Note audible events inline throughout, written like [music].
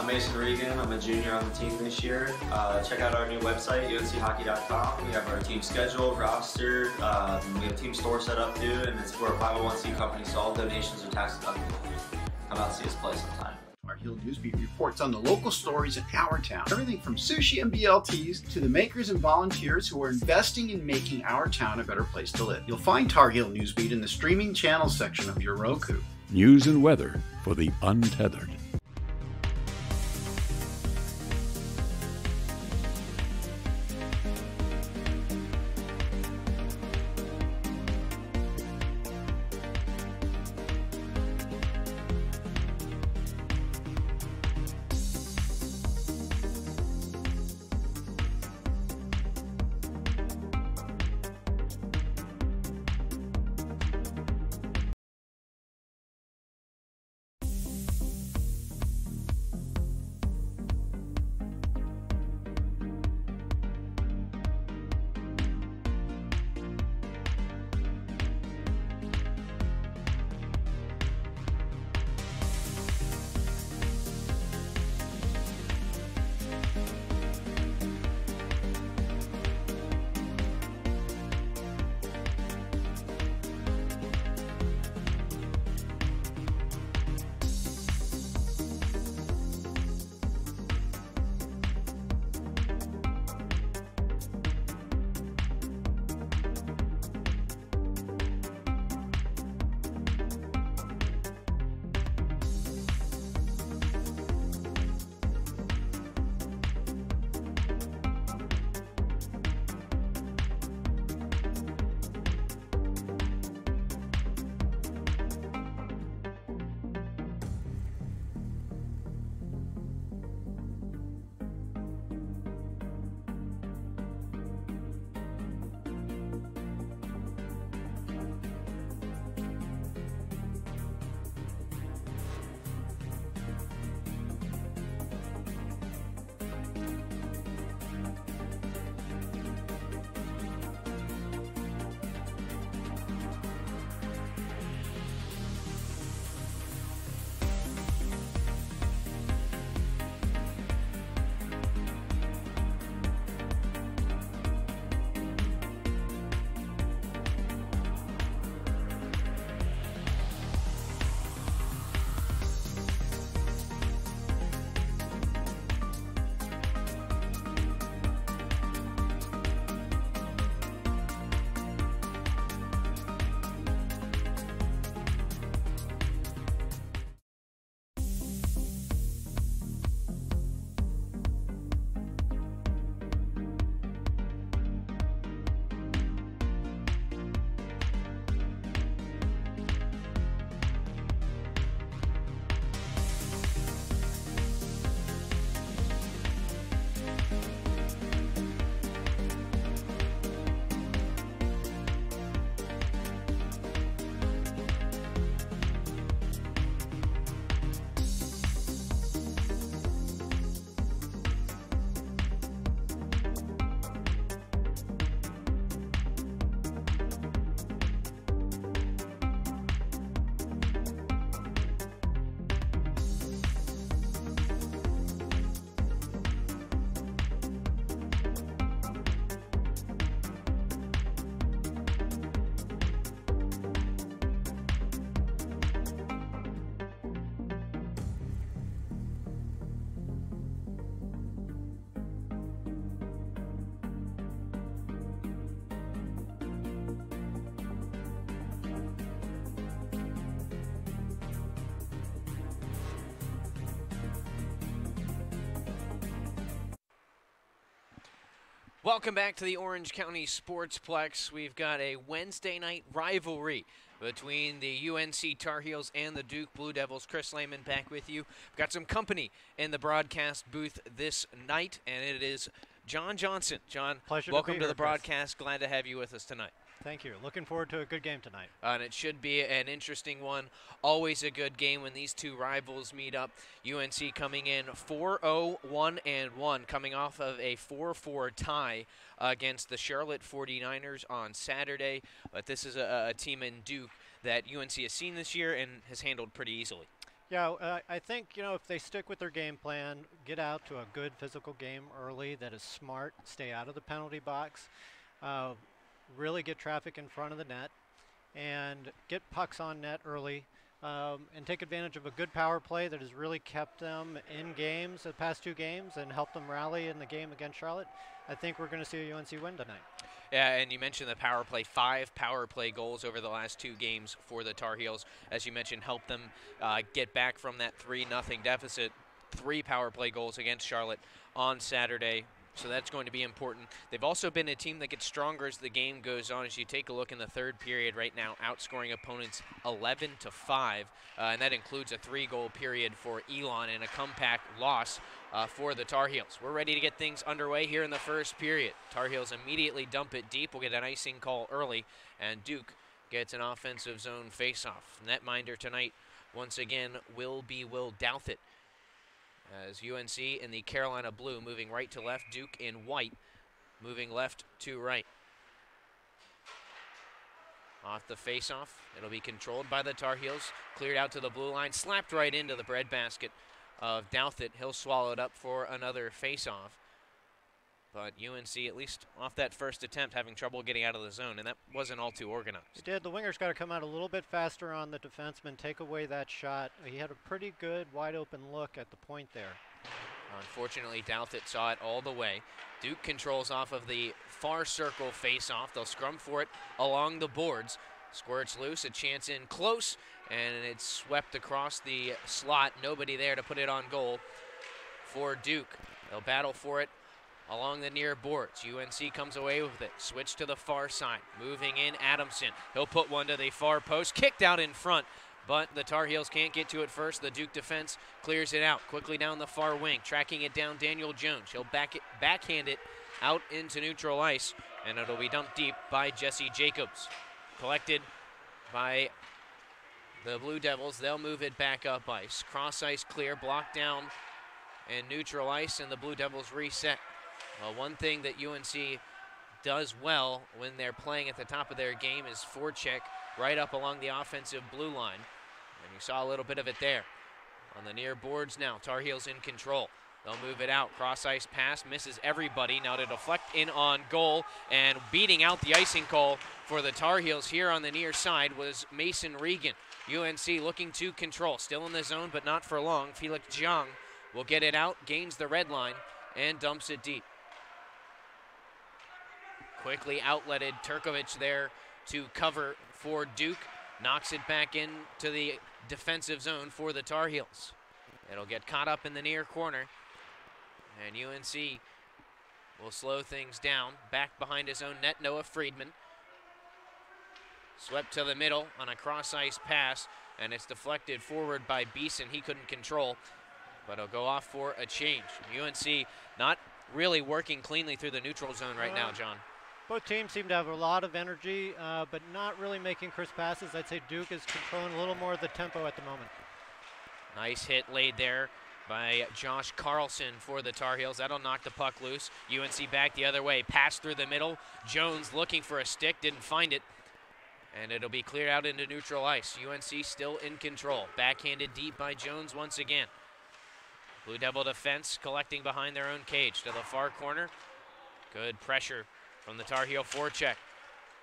I'm Mason Regan. I'm a junior on the team this year. Uh, check out our new website, unchockey.com. We have our team schedule, roster. Uh, we have team store set up too, and it's for a 501c company, so all donations are tax deductible. Come out and see us play sometime. Tar Heel Newsbeat reports on the local stories in our town. Everything from sushi and BLTs to the makers and volunteers who are investing in making our town a better place to live. You'll find Tar Heel Newsbeat in the streaming channels section of your Roku. News and weather for the untethered. Welcome back to the Orange County Sportsplex. We've got a Wednesday night rivalry between the UNC Tar Heels and the Duke Blue Devils. Chris Lehman back with you. We've got some company in the broadcast booth this night, and it is John Johnson. John, Pleasure welcome to, to, the Chris. broadcast. Glad to have you with us tonight. Thank you. Looking forward to a good game tonight. Uh, and it should be an interesting one. Always a good game when these two rivals meet up. UNC coming in 4-0, 1 and 1, coming off of a 4-4 tie against the Charlotte 49ers on Saturday. But this is a, a team in Duke that UNC has seen this year and has handled pretty easily. Yeah, uh, I think, you know, if they stick with their game plan, get out to a good physical game early that is smart, stay out of the penalty box, uh, really get traffic in front of the net, and get pucks on net early, um, and take advantage of a good power play that has really kept them in games the past two games and helped them rally in the game against Charlotte, I think we're going to see a UNC win tonight. Yeah, and you mentioned the power play. Five power play goals over the last two games for the Tar Heels. As you mentioned, helped them uh, get back from that 3 nothing deficit. Three power play goals against Charlotte on Saturday so that's going to be important. They've also been a team that gets stronger as the game goes on. As you take a look in the third period right now, outscoring opponents 11 to 5, uh, and that includes a three-goal period for Elon and a comeback loss uh, for the Tar Heels. We're ready to get things underway here in the first period. Tar Heels immediately dump it deep. We'll get an icing call early, and Duke gets an offensive zone faceoff. Netminder tonight, once again, will be Will Douthit as UNC in the Carolina blue moving right to left, Duke in white moving left to right. Off the faceoff, it'll be controlled by the Tar Heels, cleared out to the blue line, slapped right into the breadbasket of Douthit. He'll swallow it up for another faceoff. But UNC, at least off that first attempt, having trouble getting out of the zone, and that wasn't all too organized. It did. The winger's got to come out a little bit faster on the defenseman, take away that shot. He had a pretty good wide open look at the point there. Unfortunately, Douthit saw it all the way. Duke controls off of the far circle face-off. They'll scrum for it along the boards. Squirts loose, a chance in close, and it's swept across the slot. Nobody there to put it on goal for Duke. They'll battle for it along the near boards. UNC comes away with it. Switch to the far side. Moving in, Adamson. He'll put one to the far post. Kicked out in front, but the Tar Heels can't get to it first. The Duke defense clears it out. Quickly down the far wing. Tracking it down, Daniel Jones. He'll back it, backhand it out into neutral ice, and it'll be dumped deep by Jesse Jacobs. Collected by the Blue Devils. They'll move it back up ice. Cross ice clear, blocked down, and neutral ice, and the Blue Devils reset. Well, one thing that UNC does well when they're playing at the top of their game is forecheck right up along the offensive blue line. And you saw a little bit of it there. On the near boards now, Tar Heels in control. They'll move it out. Cross ice pass misses everybody. Now to deflect in on goal and beating out the icing call for the Tar Heels here on the near side was Mason Regan. UNC looking to control. Still in the zone, but not for long. Felix Jiang will get it out, gains the red line, and dumps it deep. Quickly outletted Turkovic there to cover for Duke. Knocks it back into the defensive zone for the Tar Heels. It'll get caught up in the near corner. And UNC will slow things down. Back behind his own net, Noah Friedman. Swept to the middle on a cross ice pass, and it's deflected forward by Beeson. He couldn't control, but it'll go off for a change. UNC not really working cleanly through the neutral zone right now, John. Both teams seem to have a lot of energy, uh, but not really making crisp passes. I'd say Duke is controlling a little more of the tempo at the moment. Nice hit laid there by Josh Carlson for the Tar Heels. That'll knock the puck loose. UNC back the other way. Pass through the middle. Jones looking for a stick, didn't find it. And it'll be cleared out into neutral ice. UNC still in control. Backhanded deep by Jones once again. Blue Devil defense collecting behind their own cage to the far corner. Good pressure from the Tar Heel forecheck.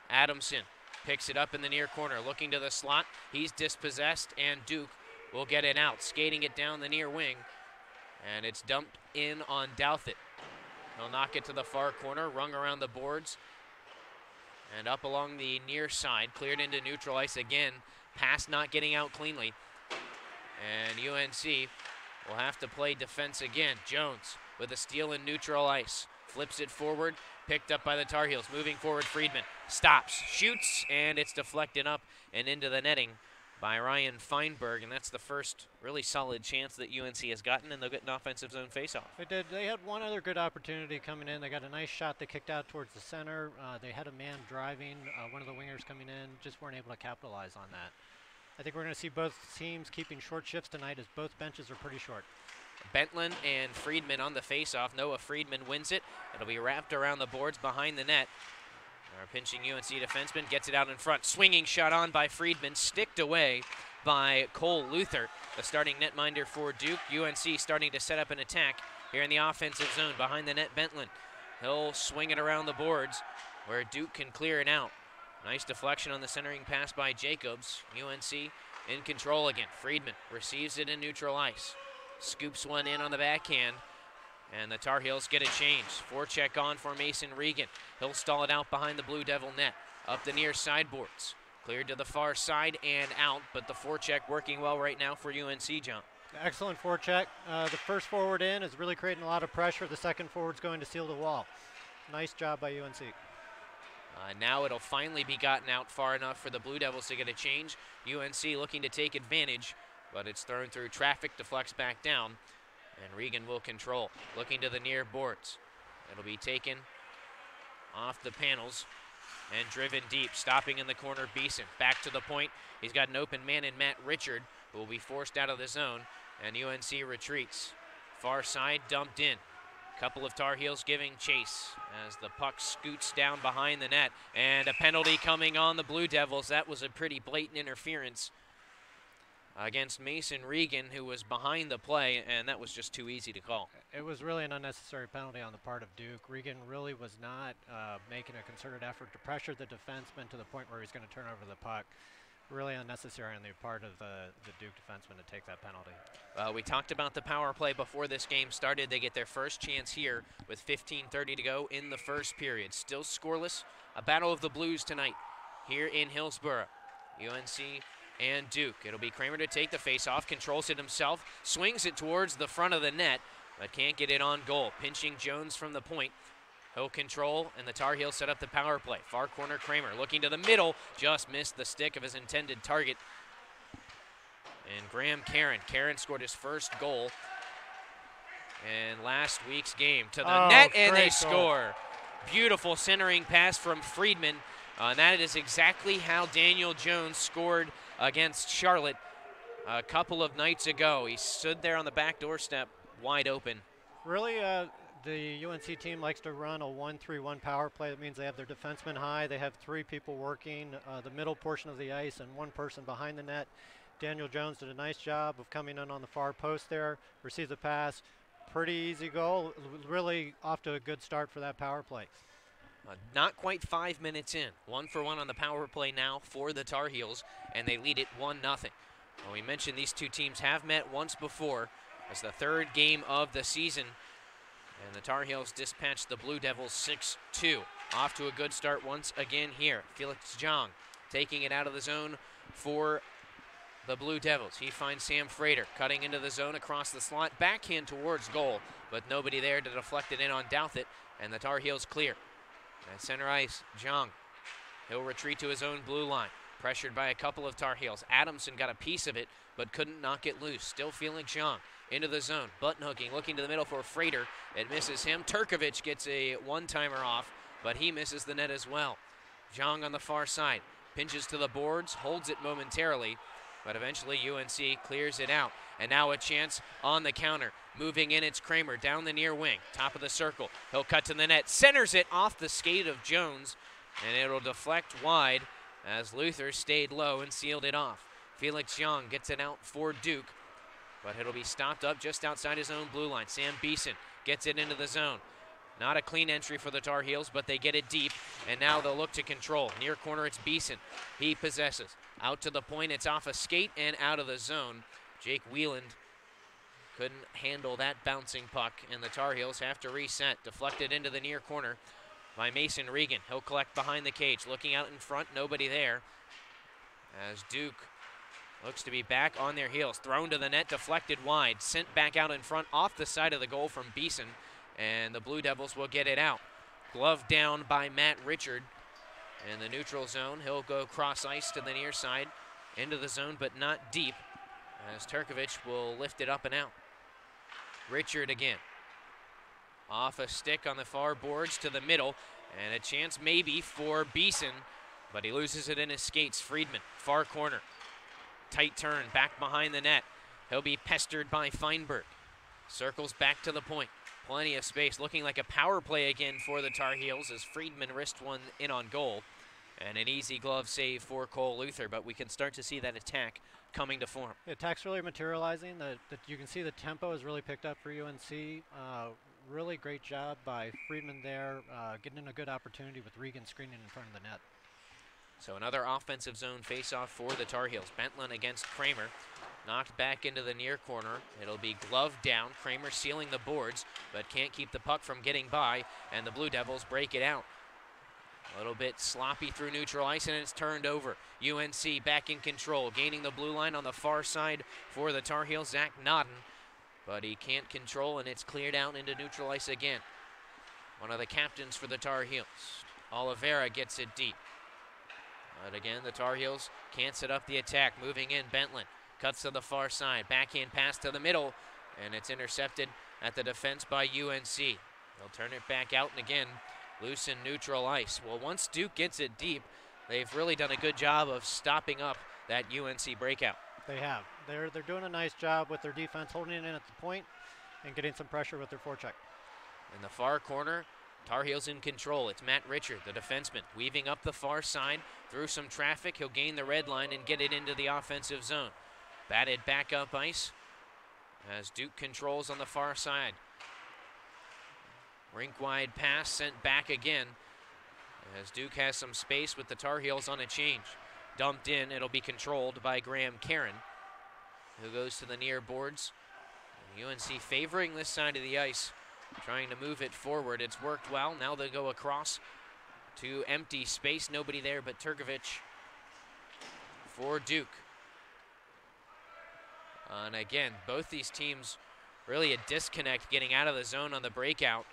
Adamson picks it up in the near corner, looking to the slot. He's dispossessed, and Duke will get it out, skating it down the near wing, and it's dumped in on Douthit. He'll knock it to the far corner, rung around the boards, and up along the near side, cleared into neutral ice again. Pass not getting out cleanly. And UNC will have to play defense again. Jones with a steal in neutral ice. Flips it forward, picked up by the Tar Heels. Moving forward, Friedman stops, shoots, and it's deflected up and into the netting by Ryan Feinberg, and that's the first really solid chance that UNC has gotten, and they'll get an offensive zone faceoff. They did. They had one other good opportunity coming in. They got a nice shot. They kicked out towards the center. Uh, they had a man driving, uh, one of the wingers coming in, just weren't able to capitalize on that. I think we're going to see both teams keeping short shifts tonight as both benches are pretty short. Bentland and Friedman on the faceoff. Noah Friedman wins it. It'll be wrapped around the boards behind the net. Our pinching UNC defenseman gets it out in front. Swinging shot on by Friedman, sticked away by Cole Luther, the starting netminder for Duke. UNC starting to set up an attack here in the offensive zone behind the net. Bentland. He'll swing it around the boards where Duke can clear it out. Nice deflection on the centering pass by Jacobs. UNC in control again. Friedman receives it in neutral ice. Scoops one in on the backhand. And the Tar Heels get a change. Forecheck on for Mason Regan. He'll stall it out behind the Blue Devil net. Up the near sideboards. Cleared to the far side and out, but the forecheck working well right now for UNC, John. Excellent forecheck. Uh, the first forward in is really creating a lot of pressure. The second forward's going to seal the wall. Nice job by UNC. Uh, now it'll finally be gotten out far enough for the Blue Devils to get a change. UNC looking to take advantage, but it's thrown through traffic, deflects back down, and Regan will control. Looking to the near boards. It'll be taken off the panels and driven deep. Stopping in the corner, Beeson. Back to the point. He's got an open man in Matt Richard, who will be forced out of the zone, and UNC retreats. Far side dumped in. Couple of Tar Heels giving chase as the puck scoots down behind the net. And a penalty coming on the Blue Devils. That was a pretty blatant interference against Mason Regan, who was behind the play, and that was just too easy to call. It was really an unnecessary penalty on the part of Duke. Regan really was not uh, making a concerted effort to pressure the defenseman to the point where he's going to turn over the puck. Really unnecessary on the part of the, the Duke defenseman to take that penalty. Well, we talked about the power play before this game started. They get their first chance here with 15.30 to go in the first period. Still scoreless. A battle of the Blues tonight here in Hillsborough. UNC and Duke. It'll be Kramer to take the face-off, controls it himself, swings it towards the front of the net, but can't get it on goal. Pinching Jones from the point. He'll control, and the Tar Heels set up the power play. Far corner Kramer looking to the middle, just missed the stick of his intended target. And Graham Karen. Karen scored his first goal in last week's game to the oh, net, and they goal. score. Beautiful centering pass from Friedman. Uh, and that is exactly how Daniel Jones scored against Charlotte a couple of nights ago. He stood there on the back doorstep, wide open. Really, uh, the UNC team likes to run a 1-3-1 power play. That means they have their defensemen high. They have three people working uh, the middle portion of the ice and one person behind the net. Daniel Jones did a nice job of coming in on the far post there, received the pass. Pretty easy goal. Really off to a good start for that power play. Uh, not quite five minutes in. One for one on the power play now for the Tar Heels, and they lead it 1 0. Well, we mentioned these two teams have met once before as the third game of the season. And the Tar Heels dispatched the Blue Devils 6 2. Off to a good start once again here. Felix Jong taking it out of the zone for the Blue Devils. He finds Sam Frater cutting into the zone across the slot, backhand towards goal, but nobody there to deflect it in on Douthit, and the Tar Heels clear. At center ice, Jung. He'll retreat to his own blue line. Pressured by a couple of Tar Heels. Adamson got a piece of it, but couldn't knock it loose. Still feeling Jung. Into the zone. Button hooking, looking to the middle for Frater. It misses him. Turkovic gets a one-timer off, but he misses the net as well. Jong on the far side. Pinches to the boards, holds it momentarily, but eventually UNC clears it out. And now a chance on the counter. Moving in, it's Kramer down the near wing, top of the circle. He'll cut to the net, centers it off the skate of Jones, and it'll deflect wide as Luther stayed low and sealed it off. Felix Young gets it out for Duke, but it'll be stopped up just outside his own blue line. Sam Beeson gets it into the zone. Not a clean entry for the Tar Heels, but they get it deep, and now they'll look to control. Near corner, it's Beeson. He possesses. Out to the point, it's off a skate and out of the zone. Jake Wieland couldn't handle that bouncing puck, and the Tar Heels have to reset. Deflected into the near corner by Mason Regan. He'll collect behind the cage. Looking out in front, nobody there. As Duke looks to be back on their heels. Thrown to the net, deflected wide. Sent back out in front off the side of the goal from Beeson, and the Blue Devils will get it out. Glove down by Matt Richard in the neutral zone. He'll go cross ice to the near side, into the zone, but not deep, as Turkovic will lift it up and out. Richard again. Off a stick on the far boards to the middle, and a chance maybe for Beeson, but he loses it in his skates. Friedman, far corner. Tight turn, back behind the net. He'll be pestered by Feinberg. Circles back to the point. Plenty of space, looking like a power play again for the Tar Heels as Friedman wrist one in on goal. And an easy glove save for Cole Luther, but we can start to see that attack coming to form. The attack's really materializing. The, the, you can see the tempo has really picked up for UNC. Uh, really great job by Friedman there, uh, getting in a good opportunity with Regan screening in front of the net. So another offensive zone faceoff for the Tar Heels. Bentland against Kramer. Knocked back into the near corner. It'll be gloved down. Kramer sealing the boards, but can't keep the puck from getting by, and the Blue Devils break it out. A little bit sloppy through neutral ice, and it's turned over. UNC back in control, gaining the blue line on the far side for the Tar Heels. Zach Nodden, but he can't control, and it's cleared out into neutral ice again. One of the captains for the Tar Heels. Oliveira gets it deep. But again, the Tar Heels can't set up the attack. Moving in, Bentland cuts to the far side. Backhand pass to the middle, and it's intercepted at the defense by UNC. They'll turn it back out, and again, loose in neutral ice. Well, once Duke gets it deep, they've really done a good job of stopping up that UNC breakout. They have. They're, they're doing a nice job with their defense, holding it in at the point and getting some pressure with their forecheck. In the far corner, Tar Heels in control. It's Matt Richard, the defenseman, weaving up the far side through some traffic. He'll gain the red line and get it into the offensive zone. Batted back up ice as Duke controls on the far side. Rink wide pass sent back again as Duke has some space with the Tar Heels on a change. Dumped in, it'll be controlled by Graham Karen, who goes to the near boards. UNC favoring this side of the ice, trying to move it forward. It's worked well. Now they go across to empty space. Nobody there but Turkovic for Duke. and again, both these teams really a disconnect getting out of the zone on the breakout.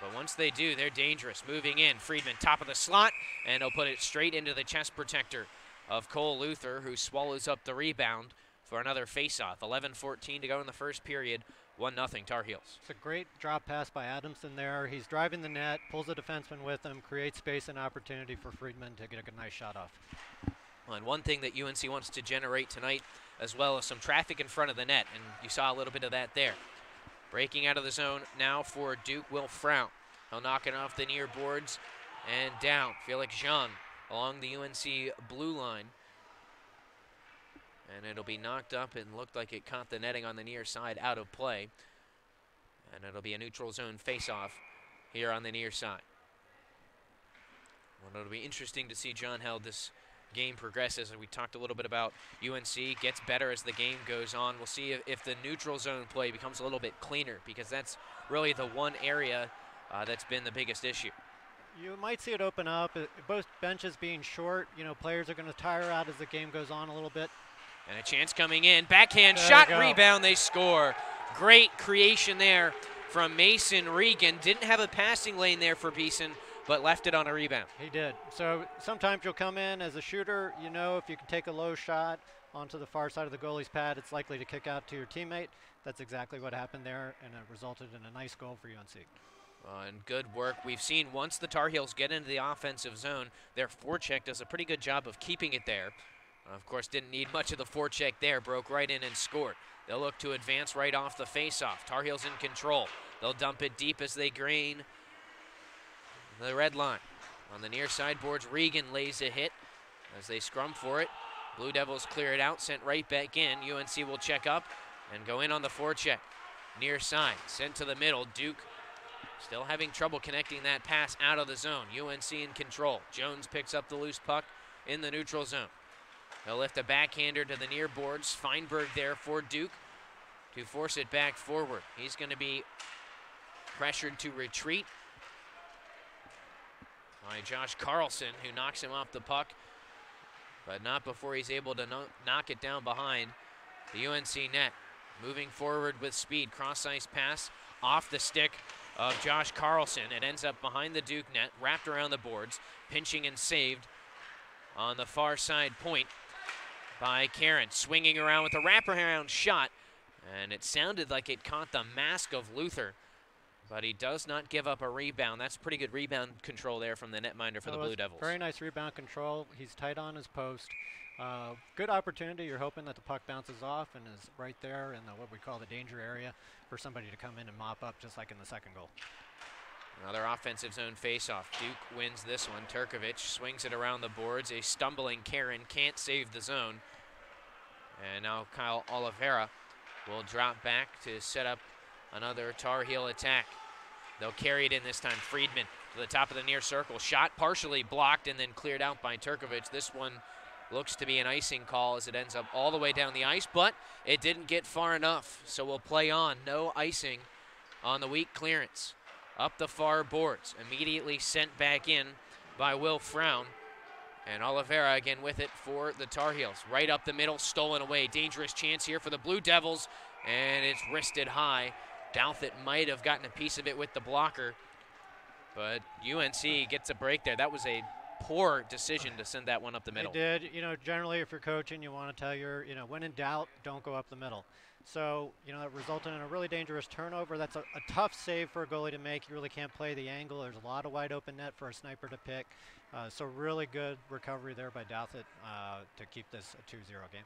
But once they do, they're dangerous. Moving in, Friedman top of the slot, and he'll put it straight into the chest protector of Cole Luther, who swallows up the rebound for another faceoff. 11-14 to go in the first period. 1 0 Tar Heels. It's a great drop pass by Adamson there. He's driving the net, pulls the defenseman with him, creates space and opportunity for Friedman to get a nice shot off. And one thing that UNC wants to generate tonight, as well as some traffic in front of the net, and you saw a little bit of that there. Breaking out of the zone now for Duke Will Frown. He'll knock it off the near boards and down. Felix Jean along the UNC blue line. And it'll be knocked up and looked like it caught the netting on the near side out of play. And it'll be a neutral zone face-off here on the near side. Well, it'll be interesting to see John how this game progresses. We talked a little bit about UNC gets better as the game goes on. We'll see if, if the neutral zone play becomes a little bit cleaner because that's really the one area uh, that's been the biggest issue. You might see it open up. Both benches being short, you know, players are going to tire out as the game goes on a little bit. And a chance coming in. Backhand there shot, rebound, they score. Great creation there from Mason Regan. Didn't have a passing lane there for Beeson, but left it on a rebound. He did. So sometimes you'll come in as a shooter, you know, if you can take a low shot onto the far side of the goalie's pad, it's likely to kick out to your teammate. That's exactly what happened there, and it resulted in a nice goal for UNC. Uh, and good work. We've seen once the Tar Heels get into the offensive zone, their forecheck does a pretty good job of keeping it there. Of course, didn't need much of the forecheck there. Broke right in and scored. They'll look to advance right off the faceoff. Tar Heels in control. They'll dump it deep as they green the red line. On the near side boards, Regan lays a hit as they scrum for it. Blue Devils clear it out, sent right back in. UNC will check up and go in on the forecheck. Near side, sent to the middle. Duke Still having trouble connecting that pass out of the zone. UNC in control. Jones picks up the loose puck in the neutral zone. He'll lift a backhander to the near boards. Feinberg there for Duke to force it back forward. He's going to be pressured to retreat by Josh Carlson, who knocks him off the puck, but not before he's able to no knock it down behind the UNC net. Moving forward with speed, cross ice pass off the stick of Josh Carlson. It ends up behind the Duke net, wrapped around the boards, pinching and saved on the far side point by Karen. Swinging around with a wraparound shot, and it sounded like it caught the mask of Luther. But he does not give up a rebound. That's pretty good rebound control there from the netminder for that the Blue Devils. Very nice rebound control. He's tight on his post. Uh, good opportunity. You're hoping that the puck bounces off and is right there in the, what we call the danger area for somebody to come in and mop up, just like in the second goal. Another offensive zone faceoff. Duke wins this one. Turkovic swings it around the boards. A stumbling Karen can't save the zone. And now Kyle Oliveira will drop back to set up another Tar Heel attack. They'll carry it in this time. Friedman to the top of the near circle. Shot partially blocked and then cleared out by Turkovic. This one looks to be an icing call as it ends up all the way down the ice, but it didn't get far enough. So we'll play on. No icing on the weak clearance. Up the far boards. Immediately sent back in by Will Frown. And Oliveira again with it for the Tar Heels. Right up the middle, stolen away. Dangerous chance here for the Blue Devils, and it's wristed high. Douthit might have gotten a piece of it with the blocker, but UNC gets a break there. That was a poor decision to send that one up the middle. They did. You know, generally, if you're coaching, you want to tell your, you know, when in doubt, don't go up the middle. So, you know, that resulted in a really dangerous turnover. That's a, a, tough save for a goalie to make. You really can't play the angle. There's a lot of wide open net for a sniper to pick. Uh, so, really good recovery there by Douthit uh, to keep this a 2 0 game.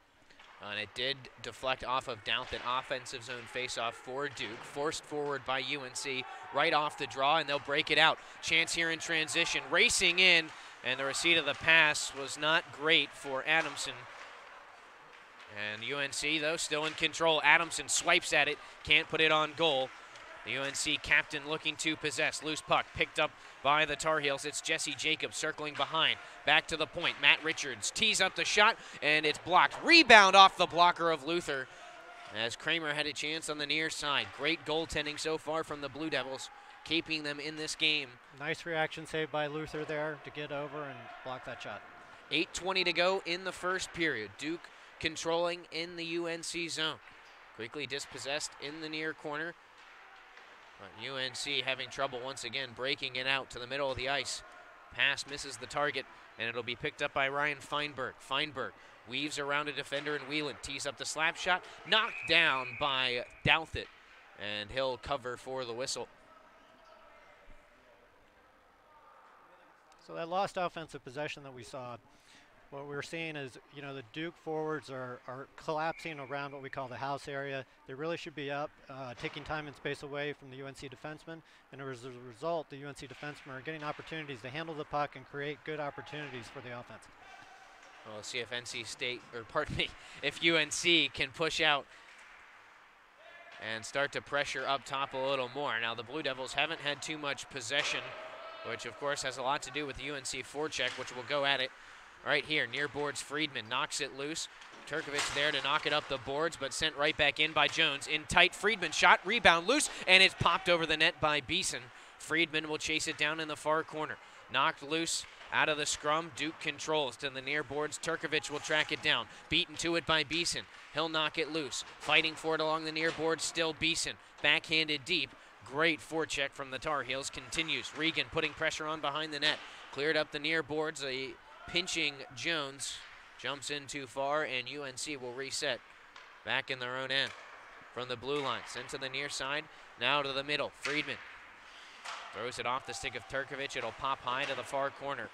And it did deflect off of Douthit. Offensive zone faceoff for Duke. Forced forward by UNC right off the draw, and they'll break it out. Chance here in transition. Racing in, and the receipt of the pass was not great for Adamson. And UNC, though, still in control. Adamson swipes at it, can't put it on goal. The UNC captain looking to possess. Loose puck picked up by the Tar Heels. It's Jesse Jacobs circling behind. Back to the point. Matt Richards tees up the shot, and it's blocked. Rebound off the blocker of Luther as Kramer had a chance on the near side. Great goaltending so far from the Blue Devils, keeping them in this game. Nice reaction save by Luther there to get over and block that shot. 8.20 to go in the first period. Duke controlling in the UNC zone. Quickly dispossessed in the near corner. But UNC having trouble once again breaking it out to the middle of the ice. Pass misses the target, and it'll be picked up by Ryan Feinberg. Feinberg weaves around a defender and Whelan tees up the slap shot, knocked down by Douthit, and he'll cover for the whistle. So that lost offensive possession that we saw what we're seeing is, you know, the Duke forwards are, are collapsing around what we call the house area. They really should be up, uh, taking time and space away from the UNC defensemen. And as a result, the UNC defensemen are getting opportunities to handle the puck and create good opportunities for the offense. Well, see if NC State, or pardon me, [laughs] if UNC can push out and start to pressure up top a little more. Now, the Blue Devils haven't had too much possession, which of course has a lot to do with the UNC forecheck, which will go at it right here near boards. Friedman knocks it loose. Turkovic there to knock it up the boards, but sent right back in by Jones. In tight, Friedman shot, rebound loose, and it's popped over the net by Beeson. Friedman will chase it down in the far corner. Knocked loose out of the scrum. Duke controls to the near boards. Turkovic will track it down. Beaten to it by Beeson. He'll knock it loose. Fighting for it along the near boards. Still Beeson. Backhanded deep. Great forecheck from the Tar Heels. Continues. Regan putting pressure on behind the net. Cleared up the near boards. A pinching Jones. Jumps in too far, and UNC will reset back in their own end from the blue line. Sent to the near side, now to the middle. Friedman throws it off the stick of Turkovic. It'll pop high to the far corner.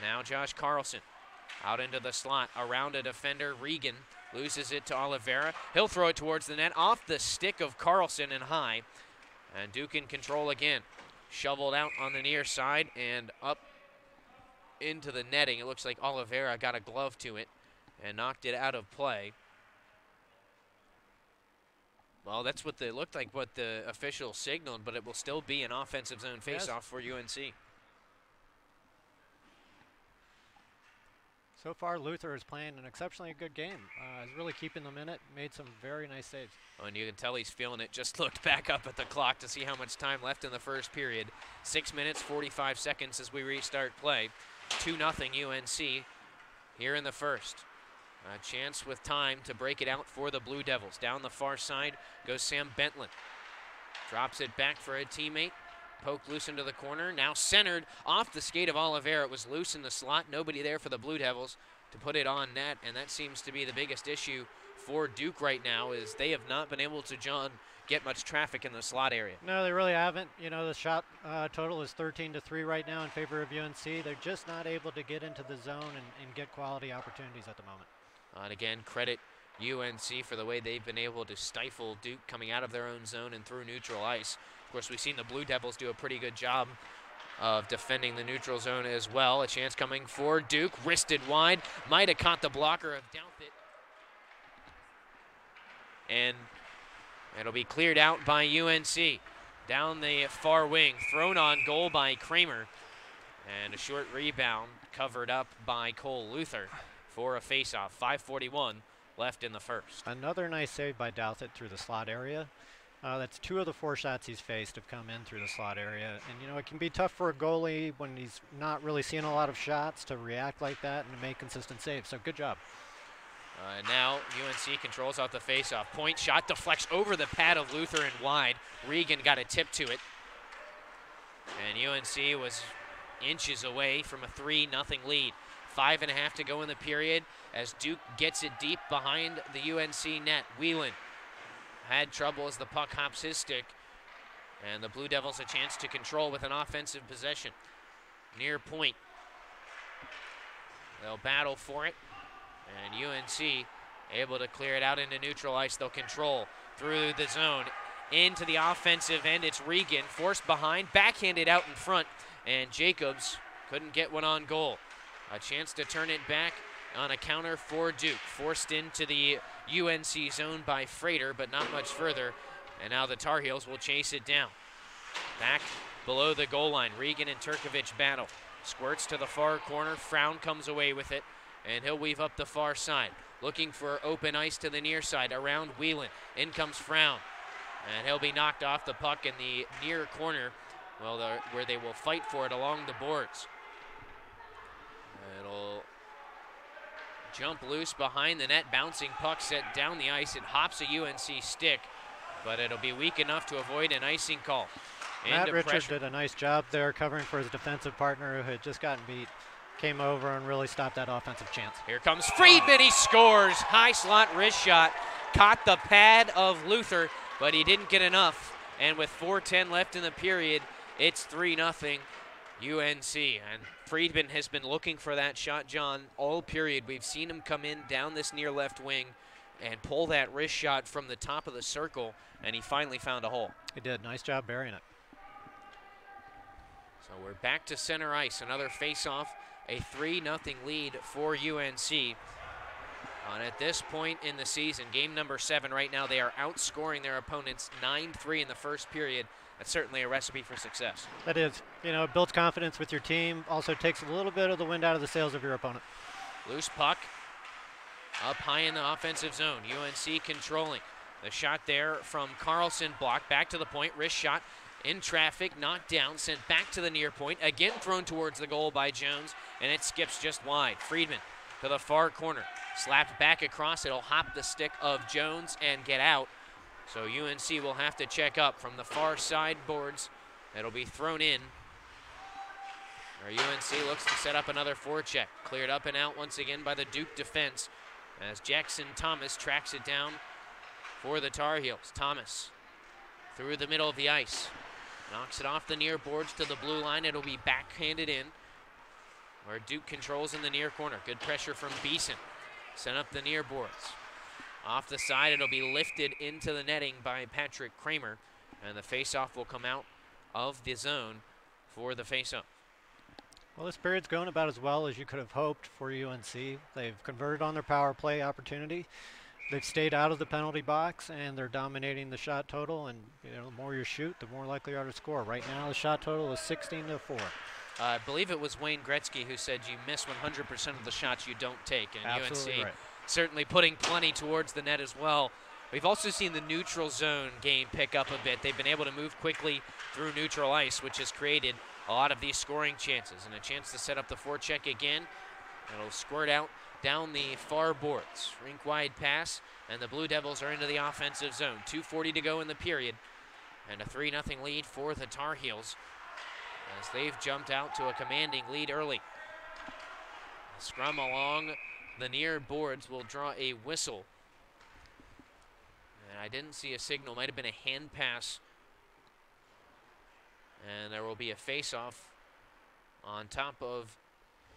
Now Josh Carlson out into the slot around a defender. Regan loses it to Oliveira. He'll throw it towards the net off the stick of Carlson and high. And Duke in control again. Shoveled out on the near side and up into the netting. It looks like Oliveira got a glove to it and knocked it out of play. Well, that's what they looked like, what the official signaled, but it will still be an offensive zone faceoff yes. for UNC. So far, Luther is playing an exceptionally good game. Uh, he's really keeping them in it, made some very nice saves. Oh, and you can tell he's feeling it. Just [laughs] looked back up at the clock to see how much time left in the first period. Six minutes, 45 seconds as we restart play. 2 0 UNC here in the first. A chance with time to break it out for the Blue Devils. Down the far side goes Sam Bentland. Drops it back for a teammate. Poke loose into the corner. Now centered off the skate of Oliveira. It was loose in the slot. Nobody there for the Blue Devils to put it on net. And that seems to be the biggest issue for Duke right now is they have not been able to John get much traffic in the slot area. No, they really haven't. You know, the shot uh, total is 13 to 3 right now in favor of UNC. They're just not able to get into the zone and, and get quality opportunities at the moment. Uh, and again, credit UNC for the way they've been able to stifle Duke coming out of their own zone and through neutral ice. Of course, we've seen the Blue Devils do a pretty good job of defending the neutral zone as well. A chance coming for Duke, wristed wide, might have caught the blocker of Douthit. And it'll be cleared out by UNC. Down the far wing, thrown on goal by Kramer. And a short rebound covered up by Cole Luther for a faceoff. 541 left in the first. Another nice save by Douthit through the slot area. Uh, that's two of the four shots he's faced have come in through the slot area. And, you know, it can be tough for a goalie when he's not really seeing a lot of shots to react like that and to make consistent saves. So good job. Uh, now UNC controls out the faceoff. Point shot deflects over the pad of Luther and wide. Regan got a tip to it. And UNC was inches away from a 3 nothing lead. Five and a half to go in the period as Duke gets it deep behind the UNC net. Whelan had trouble as the puck hops his stick. And the Blue Devils a chance to control with an offensive possession. Near point. They'll battle for it. And UNC able to clear it out into neutral ice. They'll control through the zone into the offensive end. It's Regan forced behind, backhanded out in front, and Jacobs couldn't get one on goal. A chance to turn it back on a counter for Duke. Forced into the UNC zone by Frater, but not much further. And now the Tar Heels will chase it down. Back below the goal line, Regan and Turkovic battle. Squirts to the far corner. Frown comes away with it, and he'll weave up the far side. Looking for open ice to the near side around Whelan. In comes Frown. And he'll be knocked off the puck in the near corner well, where they will fight for it along the boards. It'll jump loose behind the net, bouncing puck set down the ice. It hops a UNC stick, but it'll be weak enough to avoid an icing call. Matt Richards did a nice job there covering for his defensive partner who had just gotten beat. Came over and really stopped that offensive chance. Here comes Friedman. He scores. High slot wrist shot. Caught the pad of Luther, but he didn't get enough. And with 4.10 left in the period, it's 3 0 UNC. And Friedman has been looking for that shot, John, all period. We've seen him come in down this near left wing and pull that wrist shot from the top of the circle, and he finally found a hole. He did. Nice job burying it. So we're back to center ice. Another face-off, a 3 0 lead for UNC. And at this point in the season, game number seven right now, they are outscoring their opponents 9-3 in the first period that's certainly a recipe for success. That is. You know, it builds confidence with your team, also takes a little bit of the wind out of the sails of your opponent. Loose puck up high in the offensive zone. UNC controlling. The shot there from Carlson blocked back to the point. Wrist shot in traffic, knocked down, sent back to the near point. Again thrown towards the goal by Jones, and it skips just wide. Friedman to the far corner. Slapped back across. It'll hop the stick of Jones and get out. So UNC will have to check up from the far side boards. It'll be thrown in. Our UNC looks to set up another forecheck. Cleared up and out once again by the Duke defense as Jackson Thomas tracks it down for the Tar Heels. Thomas through the middle of the ice. Knocks it off the near boards to the blue line. It'll be backhanded in. Where Duke controls in the near corner. Good pressure from Beeson. Sent up the near boards. Off the side, it'll be lifted into the netting by Patrick Kramer. And the faceoff will come out of the zone for the faceoff. Well, this period's going about as well as you could have hoped for UNC. They've converted on their power play opportunity. They've stayed out of the penalty box, and they're dominating the shot total. And you know, the more you shoot, the more likely you are to score. Right now, the shot total is 16 to 4. Uh, I believe it was Wayne Gretzky who said you miss 100% of the shots you don't take. And Absolutely UNC right certainly putting plenty towards the net as well. We've also seen the neutral zone game pick up a bit. They've been able to move quickly through neutral ice, which has created a lot of these scoring chances. And a chance to set up the forecheck again. It'll squirt out down the far boards. Rink wide pass, and the Blue Devils are into the offensive zone. 2.40 to go in the period, and a 3 0 lead for the Tar Heels as they've jumped out to a commanding lead early. Scrum along the near boards will draw a whistle And I didn't see a signal. Might have been a hand pass. And there will be a face-off on top of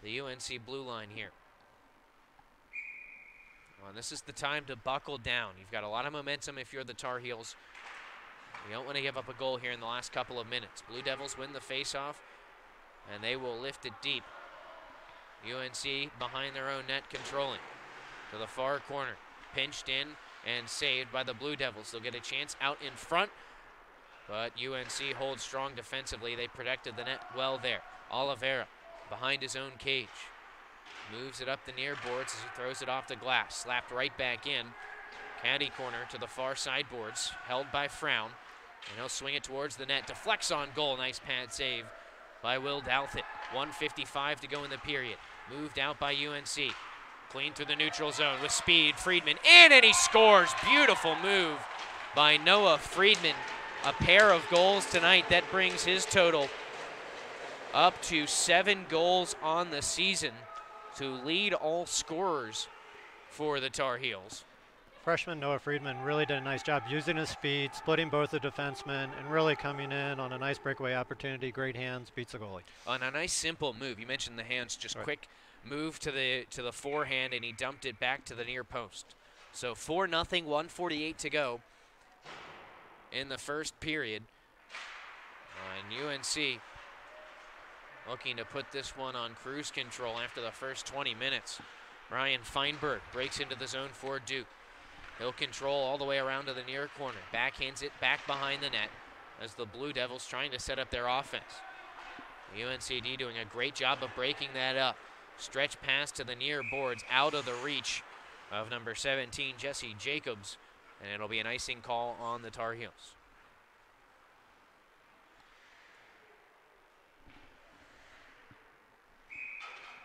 the UNC blue line here. Well, this is the time to buckle down. You've got a lot of momentum if you're the Tar Heels. You don't want to give up a goal here in the last couple of minutes. Blue Devils win the face-off, and they will lift it deep. UNC behind their own net controlling. To the far corner. Pinched in and saved by the Blue Devils. They'll get a chance out in front, but UNC holds strong defensively. They protected the net well there. Oliveira behind his own cage. Moves it up the near boards as he throws it off the glass. Slapped right back in. Caddy corner to the far side boards. Held by Frown. And he'll swing it towards the net. Deflects on goal. Nice pad save by Will Douthit. 155 to go in the period. Moved out by UNC. Clean through the neutral zone with speed. Friedman in and he scores. Beautiful move by Noah Friedman. A pair of goals tonight. That brings his total up to seven goals on the season to lead all scorers for the Tar Heels. Freshman Noah Friedman really did a nice job using his speed, splitting both the defensemen, and really coming in on a nice breakaway opportunity. Great hands, beats the goalie. On a nice simple move. You mentioned the hands, just Right. quick move to the to the forehand, and he dumped it back to the near post. So four nothing, 148 to go in the first period. And UNC looking to put this one on cruise control after the first 20 minutes. Ryan Feinberg breaks into the zone for Duke. He'll control all the way around to the near corner. Backhands it back behind the net as the Blue Devils trying to set up their offense. UNCD doing a great job of breaking that up. Stretch pass to the near boards out of the reach of number 17, Jesse Jacobs. And it'll be an icing call on the Tar Heels.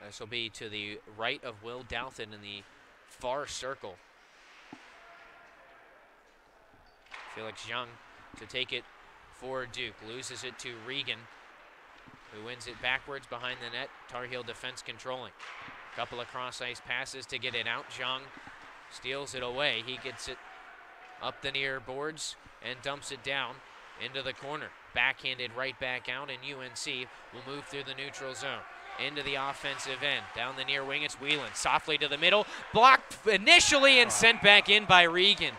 Uh, this will be to the right of Will Douthit in the far circle. Felix Young to take it for Duke. Loses it to Regan, who wins it backwards behind the net. Tar Heel defense controlling. Couple of cross ice passes to get it out. Zhang steals it away. He gets it up the near boards and dumps it down into the corner. Backhanded right back out, and UNC will move through the neutral zone. Into the offensive end. Down the near wing, it's Whelan. Softly to the middle. Blocked initially and sent back in by Regan.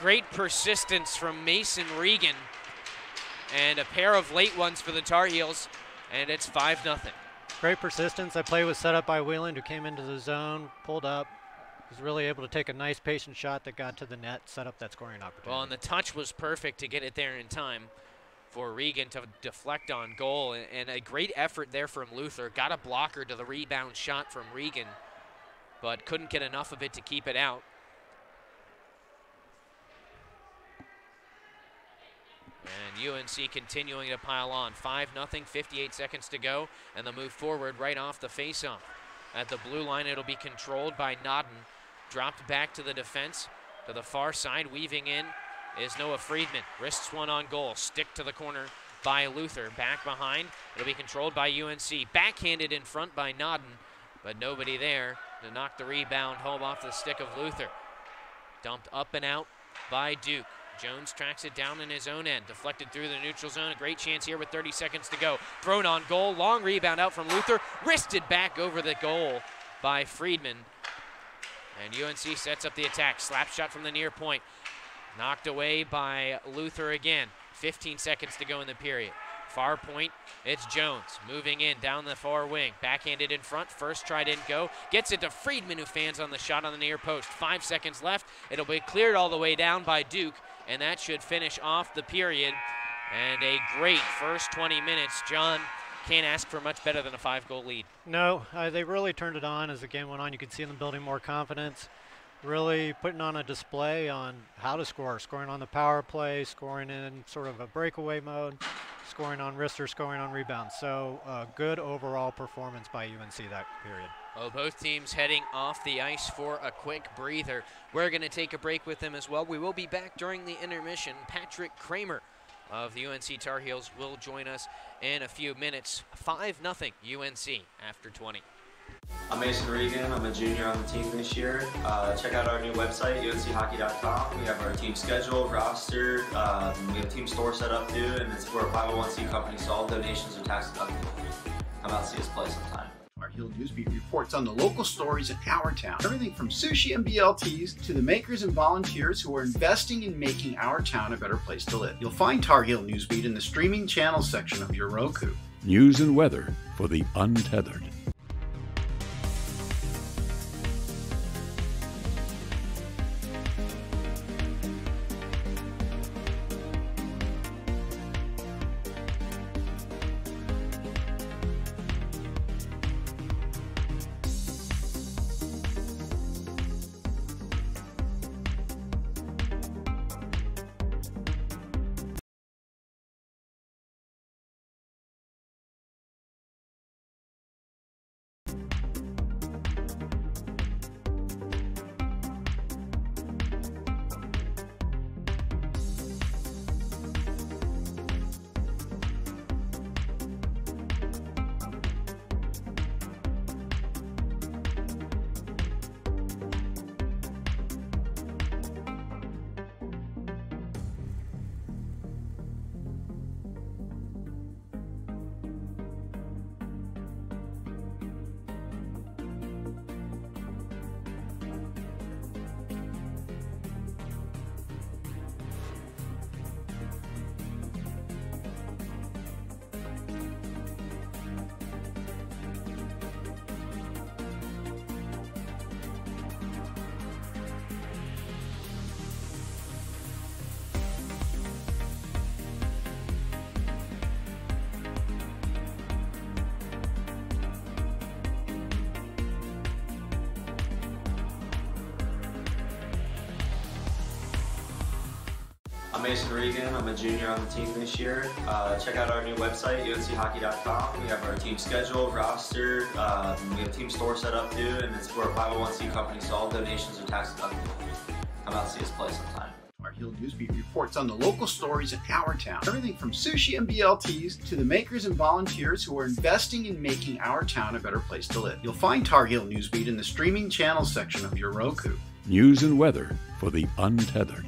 Great persistence from Mason Regan. And a pair of late ones for the Tar Heels. And it's 5 0. Great persistence. That play was set up by Whelan, who came into the zone, pulled up, was really able to take a nice patient shot that got to the net, set up that scoring opportunity. Well, and the touch was perfect to get it there in time for Regan to deflect on goal. And, and a great effort there from Luther. Got a blocker to the rebound shot from Regan, but couldn't get enough of it to keep it out. And UNC continuing to pile on. 5 0, 58 seconds to go, and the move forward right off the faceoff. At the blue line, it'll be controlled by Nodden. Dropped back to the defense to the far side, weaving in is Noah Friedman. Wrists one on goal. Stick to the corner by Luther. Back behind. It'll be controlled by UNC. Backhanded in front by Nodden, but nobody there to knock the rebound home off the stick of Luther. Dumped up and out by Duke. Jones tracks it down in his own end. Deflected through the neutral zone. A great chance here with 30 seconds to go. Thrown on goal. Long rebound out from Luther. Wristed back over the goal by Friedman. And UNC sets up the attack. Slap shot from the near point. Knocked away by Luther again. 15 seconds to go in the period. Far point, it's Jones moving in down the far wing. Backhanded in front. First try didn't go. Gets it to Friedman, who fans on the shot on the near post. Five seconds left. It'll be cleared all the way down by Duke, and that should finish off the period. And a great first 20 minutes. John can't ask for much better than a five goal lead. No, uh, they really turned it on as the game went on. You could see them building more confidence, really putting on a display on how to score, scoring on the power play, scoring in sort of a breakaway mode, scoring on wrister, scoring on rebounds. So uh, good overall performance by UNC that period. Well, both teams heading off the ice for a quick breather. We're going to take a break with them as well. We will be back during the intermission. Patrick Kramer of the UNC Tar Heels will join us in a few minutes. 5 0 UNC after 20. I'm Mason Regan. I'm a junior on the team this year. Uh, check out our new website, unchockey.com. We have our team schedule, roster. Um, we have team store set up too, and it's we're a 501c company, so all donations are tax deductible. Come out and see us play sometime. Tar Heel Newsbeat reports on the local stories in our town. Everything from sushi and BLTs to the makers and volunteers who are investing in making our town a better place to live. You'll find Tar Heel Newsbeat in the streaming channels section of your Roku. News and weather for the untethered. Website, unchockey.com. We have our team schedule, roster. Um, we have team store set up too, and it's we're a 501c company, so all donations are tax deductible. Come out and see us play sometime. Tar Heel Newsbeat reports on the local stories in our town. Everything from sushi and BLTs to the makers and volunteers who are investing in making our town a better place to live. You'll find Tar Heel Newsbeat in the streaming channels section of your Roku. News and weather for the untethered.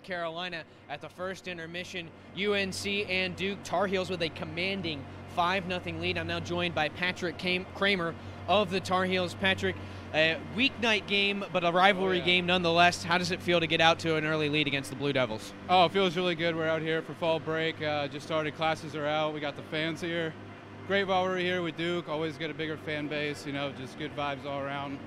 North Carolina at the first intermission. UNC and Duke Tar Heels with a commanding 5 0 lead. I'm now joined by Patrick Kramer of the Tar Heels. Patrick, a weeknight game, but a rivalry yeah. game nonetheless. How does it feel to get out to an early lead against the Blue Devils? Oh, it feels really good. We're out here for fall break. Uh, just started. Classes are out. We got the fans here. Great rivalry here with Duke. Always get a bigger fan base. You know, just good vibes all around.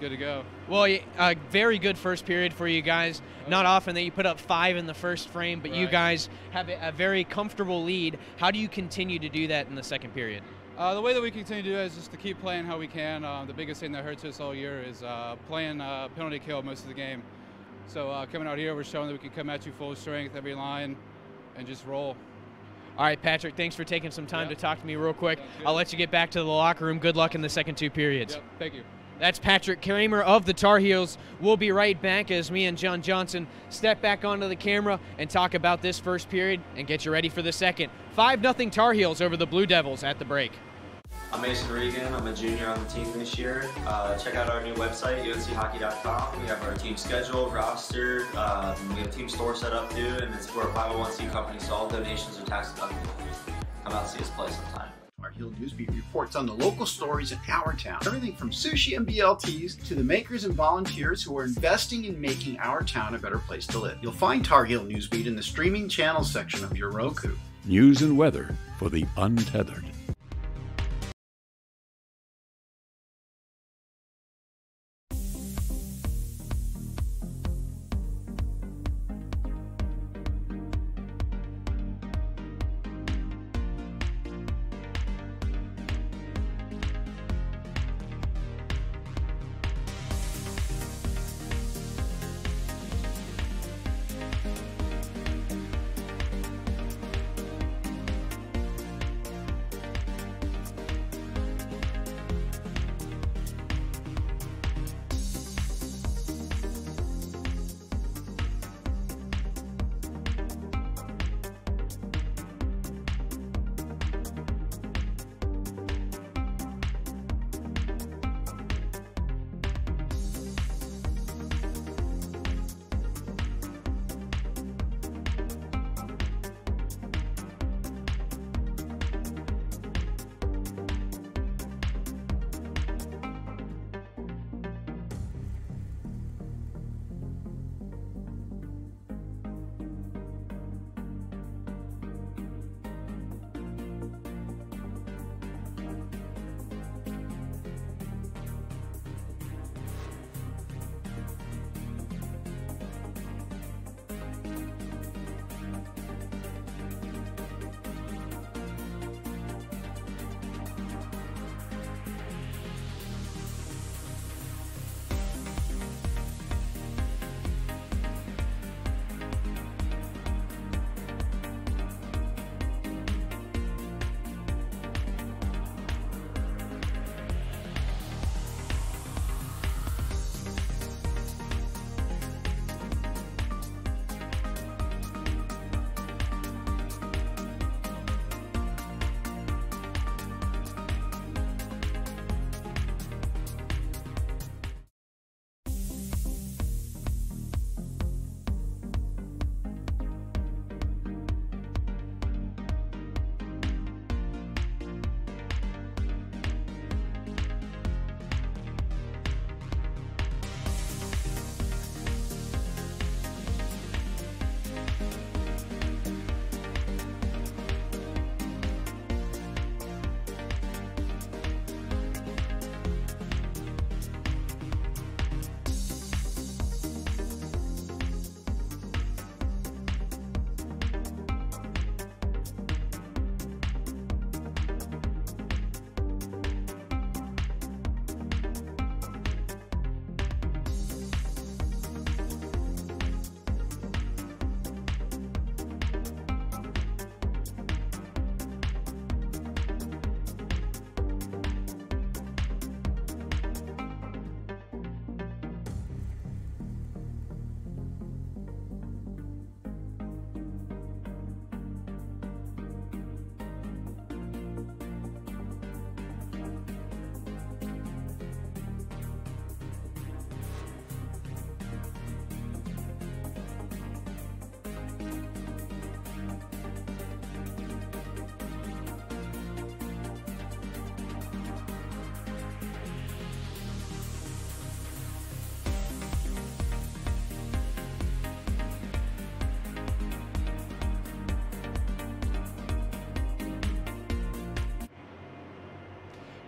Good to go. Well, a uh, very good first period for you guys. Not often that you put up five in the first frame, but you guys have a, very comfortable lead. How do you continue to do that in the second period? Uh, the way that we continue to do that is just to keep playing how we can. Uh, the biggest thing that hurts us all year is uh, playing uh, penalty kill most of the game. So uh, coming out here, we're showing that we can come at you full strength every line and just roll. All right, Patrick, thanks for taking some time Yeah. to talk to me real quick. I'll let you get back to the locker room. Good luck in the second two periods. Yep. Thank you. That's Patrick Kramer of the Tar Heels. We'll be right back as me and John Johnson step back onto the camera and talk about this first period and get you ready for the second. 5 0 Tar Heels over the Blue Devils at the break. I'm Mason Regan. I'm a junior on the team this year. Uh, check out our new website, unchockey.com. We have our team schedule, roster. Um, we have team store set up too, and it's we're a 501c company, so all donations are tax deductible. Come out and see us play sometime. Tar Heel Newsbeat reports on the local stories in our town. Everything from sushi and BLTs to the makers and volunteers who are investing in making our town a better place to live. You'll find Tar Heel Newsbeat in the streaming channels section of your Roku. News and weather for the untethered.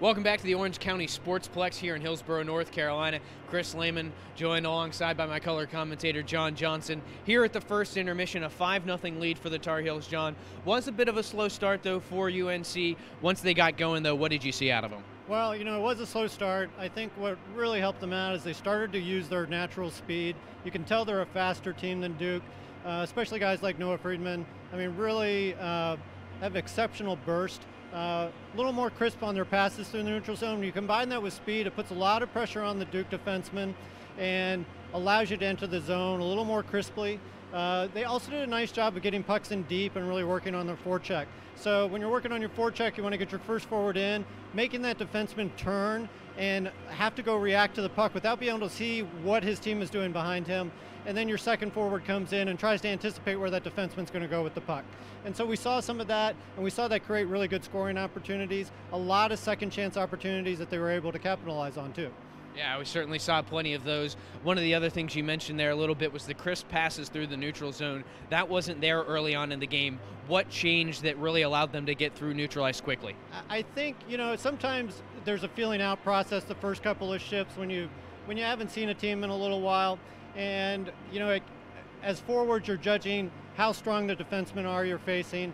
Welcome back to the Orange County Sportsplex here in Hillsborough, North Carolina. Chris Lehman joined alongside by my color commentator John Johnson. Here at the first intermission, a 5 0 lead for the Tar Heels. John, was a bit of a slow start though for UNC. Once they got going though, what did you see out of them? Well, you know, it was a slow start. I think what really helped them out is they started to use their natural speed. You can tell they're a faster team than Duke, uh, especially guys like Noah Friedman. I mean, really uh, have exceptional burst a little more crisp on their passes through the neutral zone. You combine that with speed, it puts a lot of pressure on the Duke defenseman and allows you to enter the zone a little more crisply. Uh, they also did a nice job of getting pucks in deep and really working on their forecheck. So when you're working on your forecheck, you want to get your first forward in, making that defenseman turn and have to go react to the puck without being able to see what his team is doing behind him. And then your second forward comes in and tries to anticipate where that defenseman's going to go with the puck. And so we saw some of that, and we saw that create really good scoring opportunities, a lot of second chance opportunities that they were able to capitalize on too. Yeah, we certainly saw plenty of those. One of the other things you mentioned there a little bit was the crisp passes through the neutral zone. That wasn't there early on in the game. What changed that really allowed them to get through neutral ice quickly? I think, you know, sometimes there's a feeling out process the first couple of shifts when you when you haven't seen a team in a little while and, you know, it, as forwards you're judging how strong the defensemen are you're facing.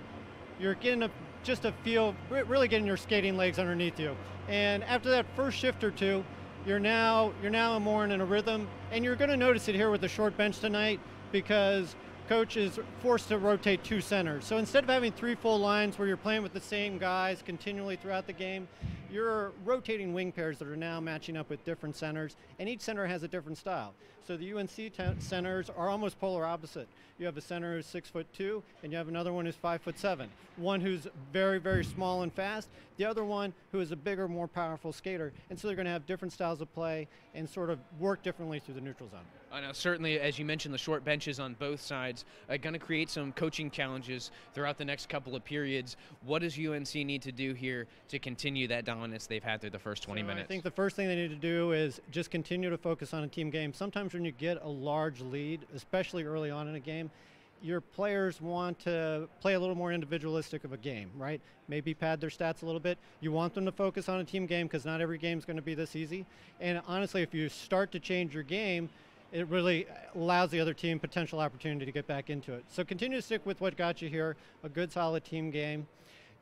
You're getting a just a feel really getting your skating legs underneath you. And after that first shift or two, you're now you're now more in a rhythm, and you're going to notice it here with the short bench tonight because coach is forced to rotate two centers. So instead of having three full lines where you're playing with the same guys continually throughout the game, you're rotating wing pairs that are now matching up with different centers, and each center has a different style. So the UNC centers are almost polar opposite. You have a center who's six foot two, and you have another one who's five foot seven. One who's very, very small and fast. The other one who is a bigger, more powerful skater. And so they're going to have different styles of play and sort of work differently through the neutral zone. I know, certainly, as you mentioned, the short benches on both sides are going to create some coaching challenges throughout the next couple of periods. What does UNC need to do here to continue that dominance they've had through the first 20 so minutes? I think the first thing they need to do is just continue to focus on a team game. Sometimes when you get a large lead, especially early on in a game, your players want to play a little more individualistic of a game, right? Maybe pad their stats a little bit. You want them to focus on a team game because not every game is going to be this easy. And honestly, if you start to change your game, it really allows the other team potential opportunity to get back into it. So continue to stick with what got you here, a good solid team game.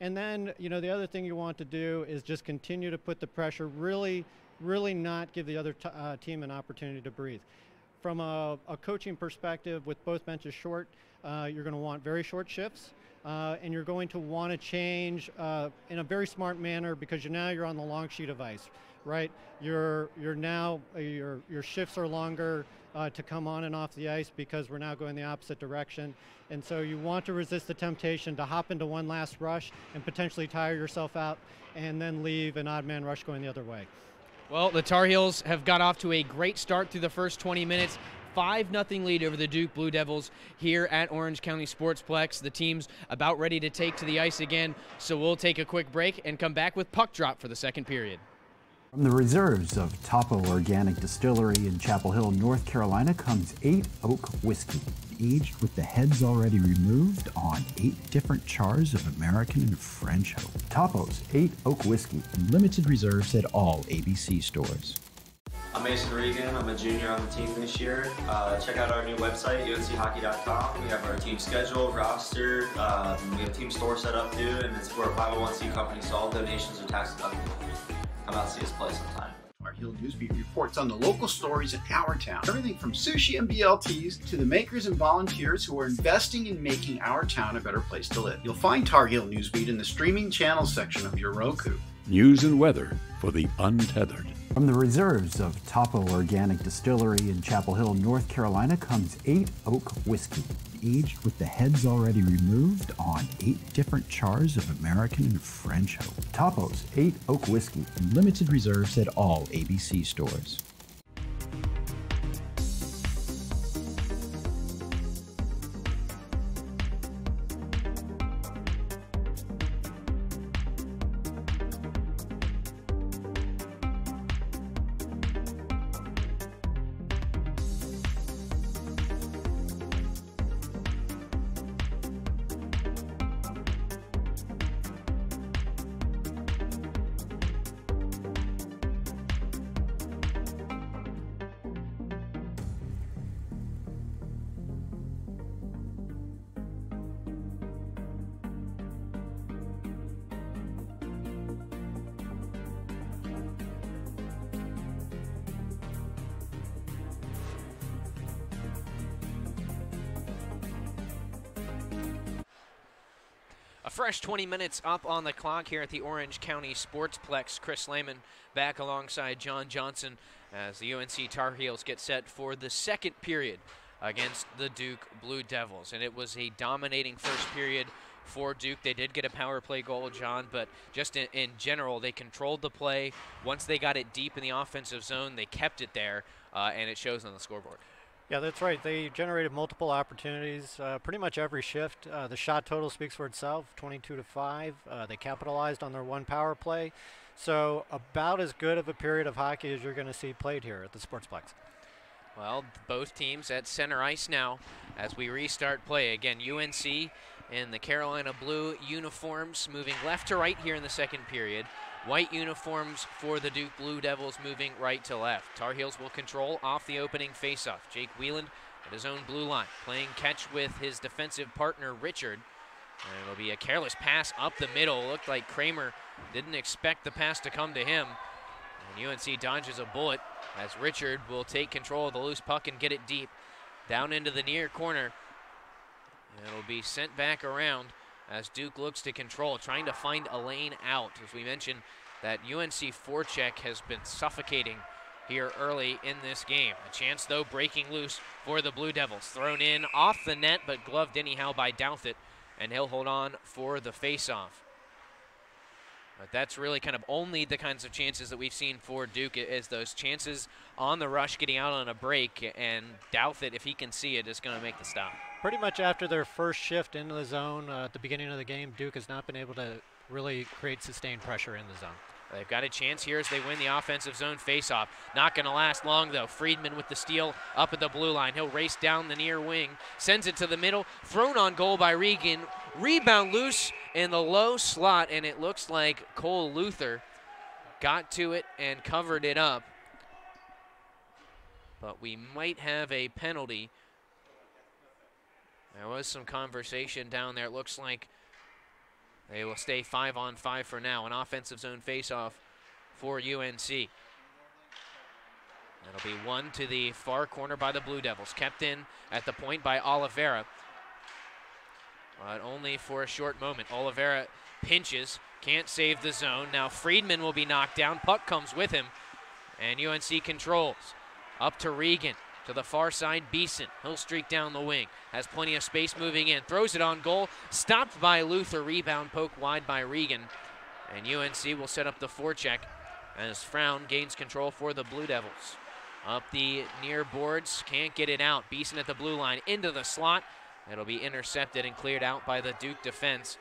And then, you know, the other thing you want to do is just continue to put the pressure, really, really not give the other uh, team an opportunity to breathe. From a, a coaching perspective, with both benches short, uh, you're going to want very short shifts. Uh, and you're going to want to change uh, in a very smart manner because you're now you're on the long sheet of ice, right? You're you're now uh, your your shifts are longer uh, to come on and off the ice because we're now going the opposite direction. And so you want to resist the temptation to hop into one last rush and potentially tire yourself out and then leave an odd man rush going the other way. Well, the Tar Heels have got off to a great start through the first 20 minutes. 5 0 lead over the Duke Blue Devils here at Orange County Sportsplex. The team's about ready to take to the ice again, so we'll take a quick break and come back with puck drop for the second period. From the reserves of Topo Organic Distillery in Chapel Hill, North Carolina, comes 8 Oak Whiskey, aged with the heads already removed on eight different chars of American and French oak. Topo's 8 Oak Whiskey, limited reserves at all ABC stores. I'm Mason Regan. I'm a junior on the team this year. Uh, check out our new website, unchockey.com. We have our team schedule, roster. Um, we have team store set up too, and it's for a 501c company, so all donations are tax deductible. Come out and see us play sometime. Tar Heel Newsbeat reports on the local stories in our town. Everything from sushi and BLTs to the makers and volunteers who are investing in making our town a better place to live. You'll find Tar Heel Newsbeat in the streaming channels section of your Roku. News and weather for the untethered. From the reserves of Topo Organic Distillery in Chapel Hill, North Carolina, comes 8 Oak Whiskey, aged with the heads already removed on eight different chars of American and French oak. Topo's 8 Oak Whiskey, limited reserves at all ABC stores. 20 minutes up on the clock here at the Orange County Sportsplex. Chris Lehman back alongside John Johnson as the UNC Tar Heels get set for the second period against the Duke Blue Devils. And it was a dominating first period for Duke. They did get a power play goal, John, but just in, in general, they controlled the play. Once they got it deep in the offensive zone, they kept it there, uh, and it shows on the scoreboard. Yeah, that's right. They generated multiple opportunities uh, pretty much every shift. Uh, the shot total speaks for itself 22 to 5. Uh, they capitalized on their one power play. So, about as good of a period of hockey as you're going to see played here at the Sportsplex. Well, both teams at center ice now as we restart play. Again, UNC in the Carolina blue uniforms moving left to right here in the second period. White uniforms for the Duke Blue Devils moving right to left. Tar Heels will control off the opening faceoff. Jake Whelan at his own blue line, playing catch with his defensive partner Richard. And it'll be a careless pass up the middle. Looked like Kramer didn't expect the pass to come to him. And UNC dodges a bullet as Richard will take control of the loose puck and get it deep down into the near corner. And it'll be sent back around as Duke looks to control, trying to find a lane out. As we mentioned, that UNC forecheck has been suffocating here early in this game. A chance, though, breaking loose for the Blue Devils. Thrown in off the net, but gloved anyhow by Douthit, and he'll hold on for the faceoff. But that's really kind of only the kinds of chances that we've seen for Duke is those chances on the rush, getting out on a break, and Douthit, if he can see it, is going to make the stop pretty much after their first shift into the zone uh, at the beginning of the game, Duke has not been able to really create sustained pressure in the zone. They've got a chance here as they win the offensive zone faceoff. Not going to last long, though. Friedman with the steal up at the blue line. He'll race down the near wing, sends it to the middle, thrown on goal by Regan. Rebound loose in the low slot, and it looks like Cole Luther got to it and covered it up. But we might have a penalty there was some conversation down there. It looks like they will stay five on five for now. An offensive zone faceoff for UNC. That'll be one to the far corner by the Blue Devils. Kept in at the point by Oliveira. But only for a short moment. Oliveira pinches, can't save the zone. Now Friedman will be knocked down. Puck comes with him. And UNC controls. Up to Regan. To the far side, Beeson. He'll streak down the wing. Has plenty of space moving in. Throws it on goal. Stopped by Luther. Rebound poke wide by Regan. And UNC will set up the forecheck as Frown gains control for the Blue Devils. Up the near boards. Can't get it out. Beeson at the blue line. Into the slot. It'll be intercepted and cleared out by the Duke defense.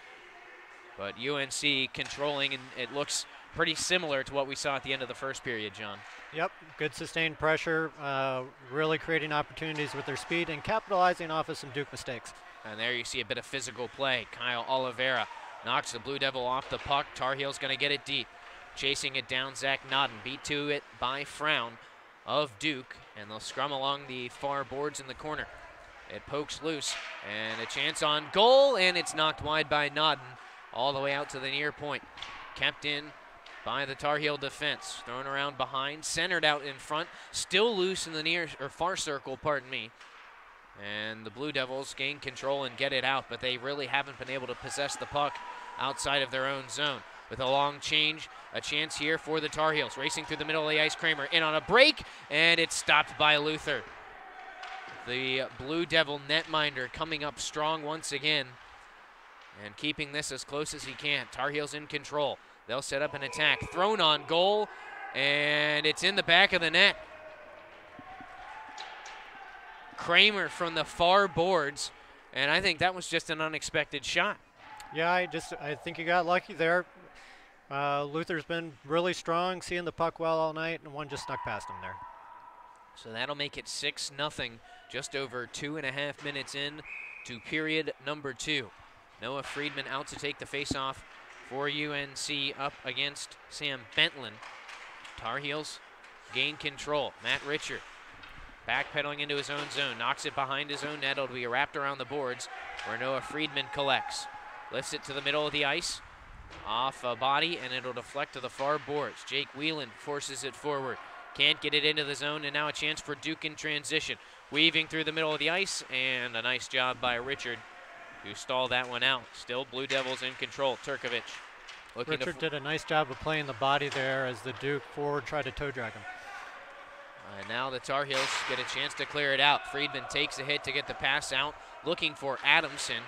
But UNC controlling, and it looks pretty similar to what we saw at the end of the first period, John. Yep, good sustained pressure, uh, really creating opportunities with their speed and capitalizing off of some Duke mistakes. And there you see a bit of physical play. Kyle Oliveira knocks the Blue Devil off the puck. Tar Heel's going to get it deep. Chasing it down, Zach Nodden. Beat to it by Frown of Duke, and they'll scrum along the far boards in the corner. It pokes loose, and a chance on goal, and it's knocked wide by Nodden all the way out to the near point. Kept in by the Tar Heel defense. Thrown around behind, centered out in front, still loose in the near or far circle, pardon me. And the Blue Devils gain control and get it out, but they really haven't been able to possess the puck outside of their own zone. With a long change, a chance here for the Tar Heels. Racing through the middle of the ice, Kramer in on a break, and it's stopped by Luther. The Blue Devil netminder coming up strong once again and keeping this as close as he can. Tar Heels in control. They'll set up an attack. Thrown on goal, and it's in the back of the net. Kramer from the far boards, and I think that was just an unexpected shot. Yeah, I just I think you got lucky there. Uh, Luther's been really strong, seeing the puck well all night, and one just snuck past him there. So that'll make it 6 nothing, just over two and a half minutes in to period number two. Noah Friedman out to take the faceoff for UNC up against Sam Bentland. Tar Heels gain control. Matt Richard backpedaling into his own zone, knocks it behind his own net. It'll be wrapped around the boards where Noah Friedman collects. Lifts it to the middle of the ice, off a body, and it'll deflect to the far boards. Jake Whelan forces it forward. Can't get it into the zone, and now a chance for Duke in transition. Weaving through the middle of the ice, and a nice job by Richard who stalled that one out. Still Blue Devils in control. Turkovic looking Richard did a nice job of playing the body there as the Duke forward tried to toe drag him. And now the Tar Heels get a chance to clear it out. Friedman takes a hit to get the pass out, looking for Adamson.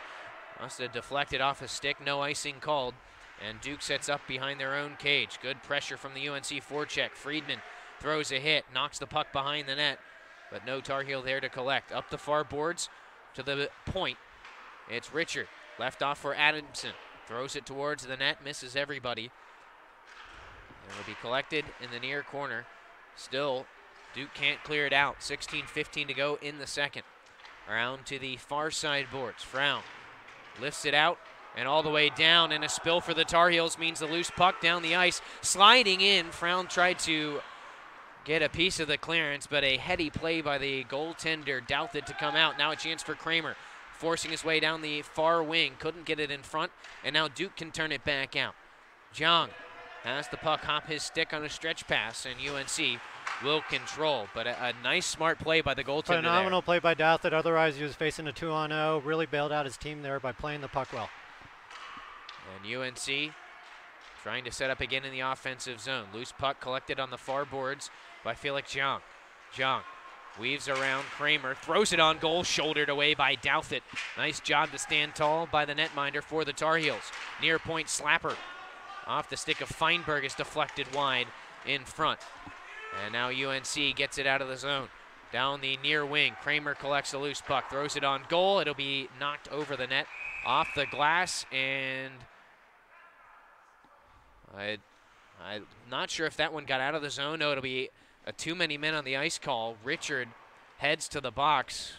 Must have deflected off a stick, no icing called. And Duke sets up behind their own cage. Good pressure from the UNC forecheck. Friedman throws a hit, knocks the puck behind the net, but no Tar Heel there to collect. Up the far boards to the point. It's Richard, left off for Adamson. Throws it towards the net, misses everybody. And will be collected in the near corner. Still, Duke can't clear it out. 16-15 to go in the second. Around to the far side boards. Frown lifts it out, and all the way down. And a spill for the Tar Heels means the loose puck down the ice. Sliding in, Frown tried to get a piece of the clearance, but a heady play by the goaltender Douthit to come out. Now a chance for Kramer, forcing his way down the far wing. Couldn't get it in front, and now Duke can turn it back out. Jong has the puck hop his stick on a stretch pass, and UNC will control. But a, a nice, smart play by the goaltender. Phenomenal there. play by Douthit. Otherwise, he was facing a two on 0. Really bailed out his team there by playing the puck well. And UNC trying to set up again in the offensive zone. Loose puck collected on the far boards by Felix Jong. Jong weaves around Kramer, throws it on goal, shouldered away by Douthit. Nice job to stand tall by the netminder for the Tar Heels. Near point slapper off the stick of Feinberg is deflected wide in front. And now UNC gets it out of the zone. Down the near wing, Kramer collects a loose puck, throws it on goal. It'll be knocked over the net, off the glass, and I, I'm not sure if that one got out of the zone. No, it'll be a too many men on the ice call. Richard heads to the box.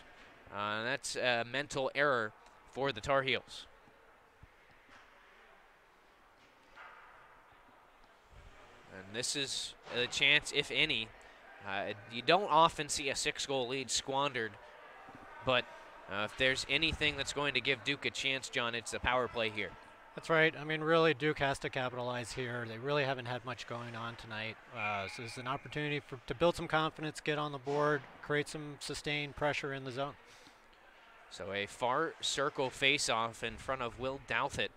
Uh, that's a mental error for the Tar Heels. And this is a chance, if any. Uh, you don't often see a six goal lead squandered, but uh, if there's anything that's going to give Duke a chance, John, it's the power play here. That's right. I mean, really, Duke has to capitalize here. They really haven't had much going on tonight. Uh, so it's an opportunity for, to build some confidence, get on the board, create some sustained pressure in the zone. So a far circle face-off in front of Will Douthit.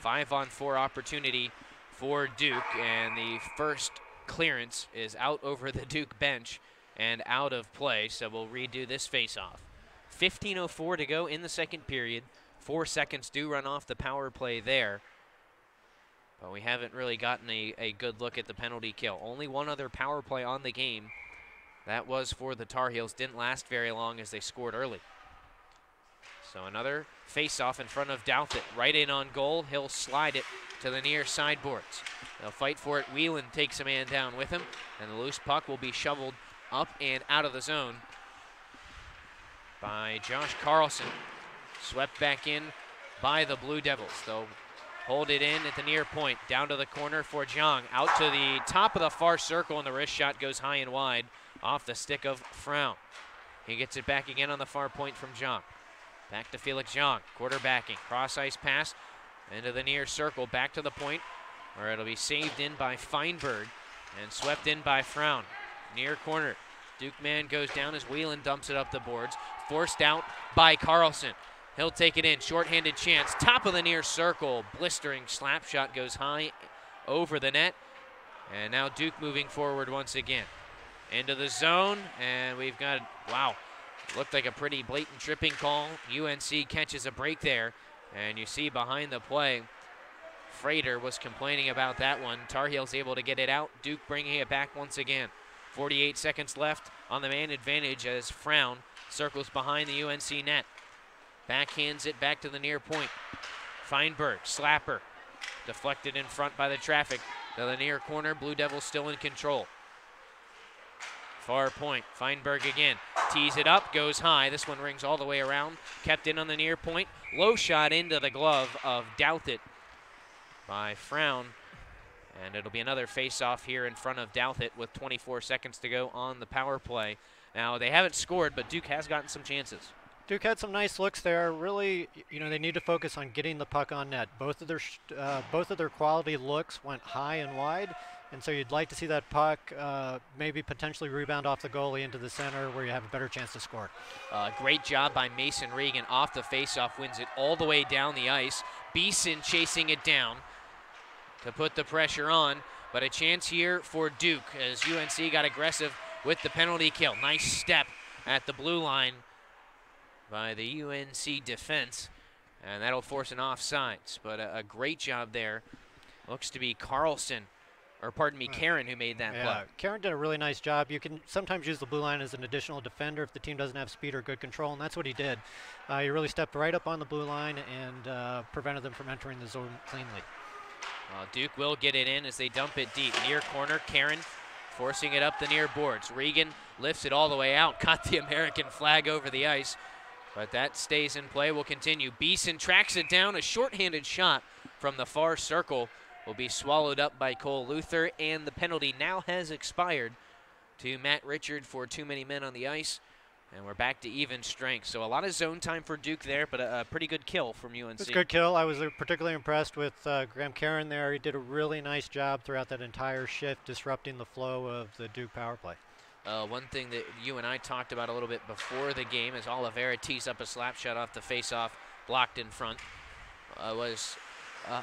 Five on four opportunity for Duke, and the first clearance is out over the Duke bench and out of play. So we'll redo this face-off. 15.04 to go in the second period. Four seconds do run off the power play there. But we haven't really gotten a, a good look at the penalty kill. Only one other power play on the game. That was for the Tar Heels. Didn't last very long as they scored early. So another face-off in front of Douthit. Right in on goal. He'll slide it to the near sideboards. They'll fight for it. Whelan takes a man down with him. And the loose puck will be shoveled up and out of the zone by Josh Carlson. Swept back in by the Blue Devils. They'll hold it in at the near point. Down to the corner for Jiang. Out to the top of the far circle, and the wrist shot goes high and wide off the stick of Frown. He gets it back again on the far point from Jiang. Back to Felix Jiang. Quarterbacking. Cross ice pass into the near circle. Back to the point where it'll be saved in by Feinberg and swept in by Frown. Near corner. Duke man goes down as Whelan dumps it up the boards. Forced out by Carlson. He'll take it in. Short-handed chance. Top of the near circle. Blistering slap shot goes high over the net. And now Duke moving forward once again. Into the zone. And we've got, wow, looked like a pretty blatant tripping call. UNC catches a break there. And you see behind the play, Frater was complaining about that one. Tar Heels able to get it out. Duke bringing it back once again. 48 seconds left on the man advantage as Frown circles behind the UNC net. Backhands it back to the near point. Feinberg, slapper. Deflected in front by the traffic. To the near corner, Blue Devils still in control. Far point, Feinberg again. Tees it up, goes high. This one rings all the way around. Kept in on the near point. Low shot into the glove of Douthit by Frown. And it'll be another face-off here in front of Douthit with 24 seconds to go on the power play. Now, they haven't scored, but Duke has gotten some chances. Duke had some nice looks there. Really, you know, they need to focus on getting the puck on net. Both of their uh, both of their quality looks went high and wide, And so you'd like to see that puck uh, maybe potentially rebound off the goalie into the center where you have a better chance to score. Uh, great job by Mason Regan off the faceoff, wins it all the way down the ice. Beeson chasing it down to put the pressure on, but a chance here for Duke as UNC got aggressive with the penalty kill. Nice step at the blue line by the UNC defense, and that'll force an offsides. But a, a great job there. Looks to be Carlson or pardon me, Karen, who made that yeah, play. Karen did a really nice job. You can sometimes use the blue line as an additional defender if the team doesn't have speed or good control, and that's what he did. Uh, he really stepped right up on the blue line and uh, prevented them from entering the zone cleanly. Well, Duke will get it in as they dump it deep. Near corner, Karen forcing it up the near boards. Regan lifts it all the way out, caught the American flag over the ice, but that stays in play. Will continue. Beeson tracks it down, a shorthanded shot from the far circle will be swallowed up by Cole Luther, and the penalty now has expired to Matt Richard for too many men on the ice. And we're back to even strength. So a lot of zone time for Duke there, but a, a pretty good kill from UNC. It's a good kill. I was uh, particularly impressed with uh, Graham Karen there. He did a really nice job throughout that entire shift, disrupting the flow of the Duke power play. Uh, one thing that you and I talked about a little bit before the game as Oliveira tees up a slap shot off the face-off, blocked in front, uh, was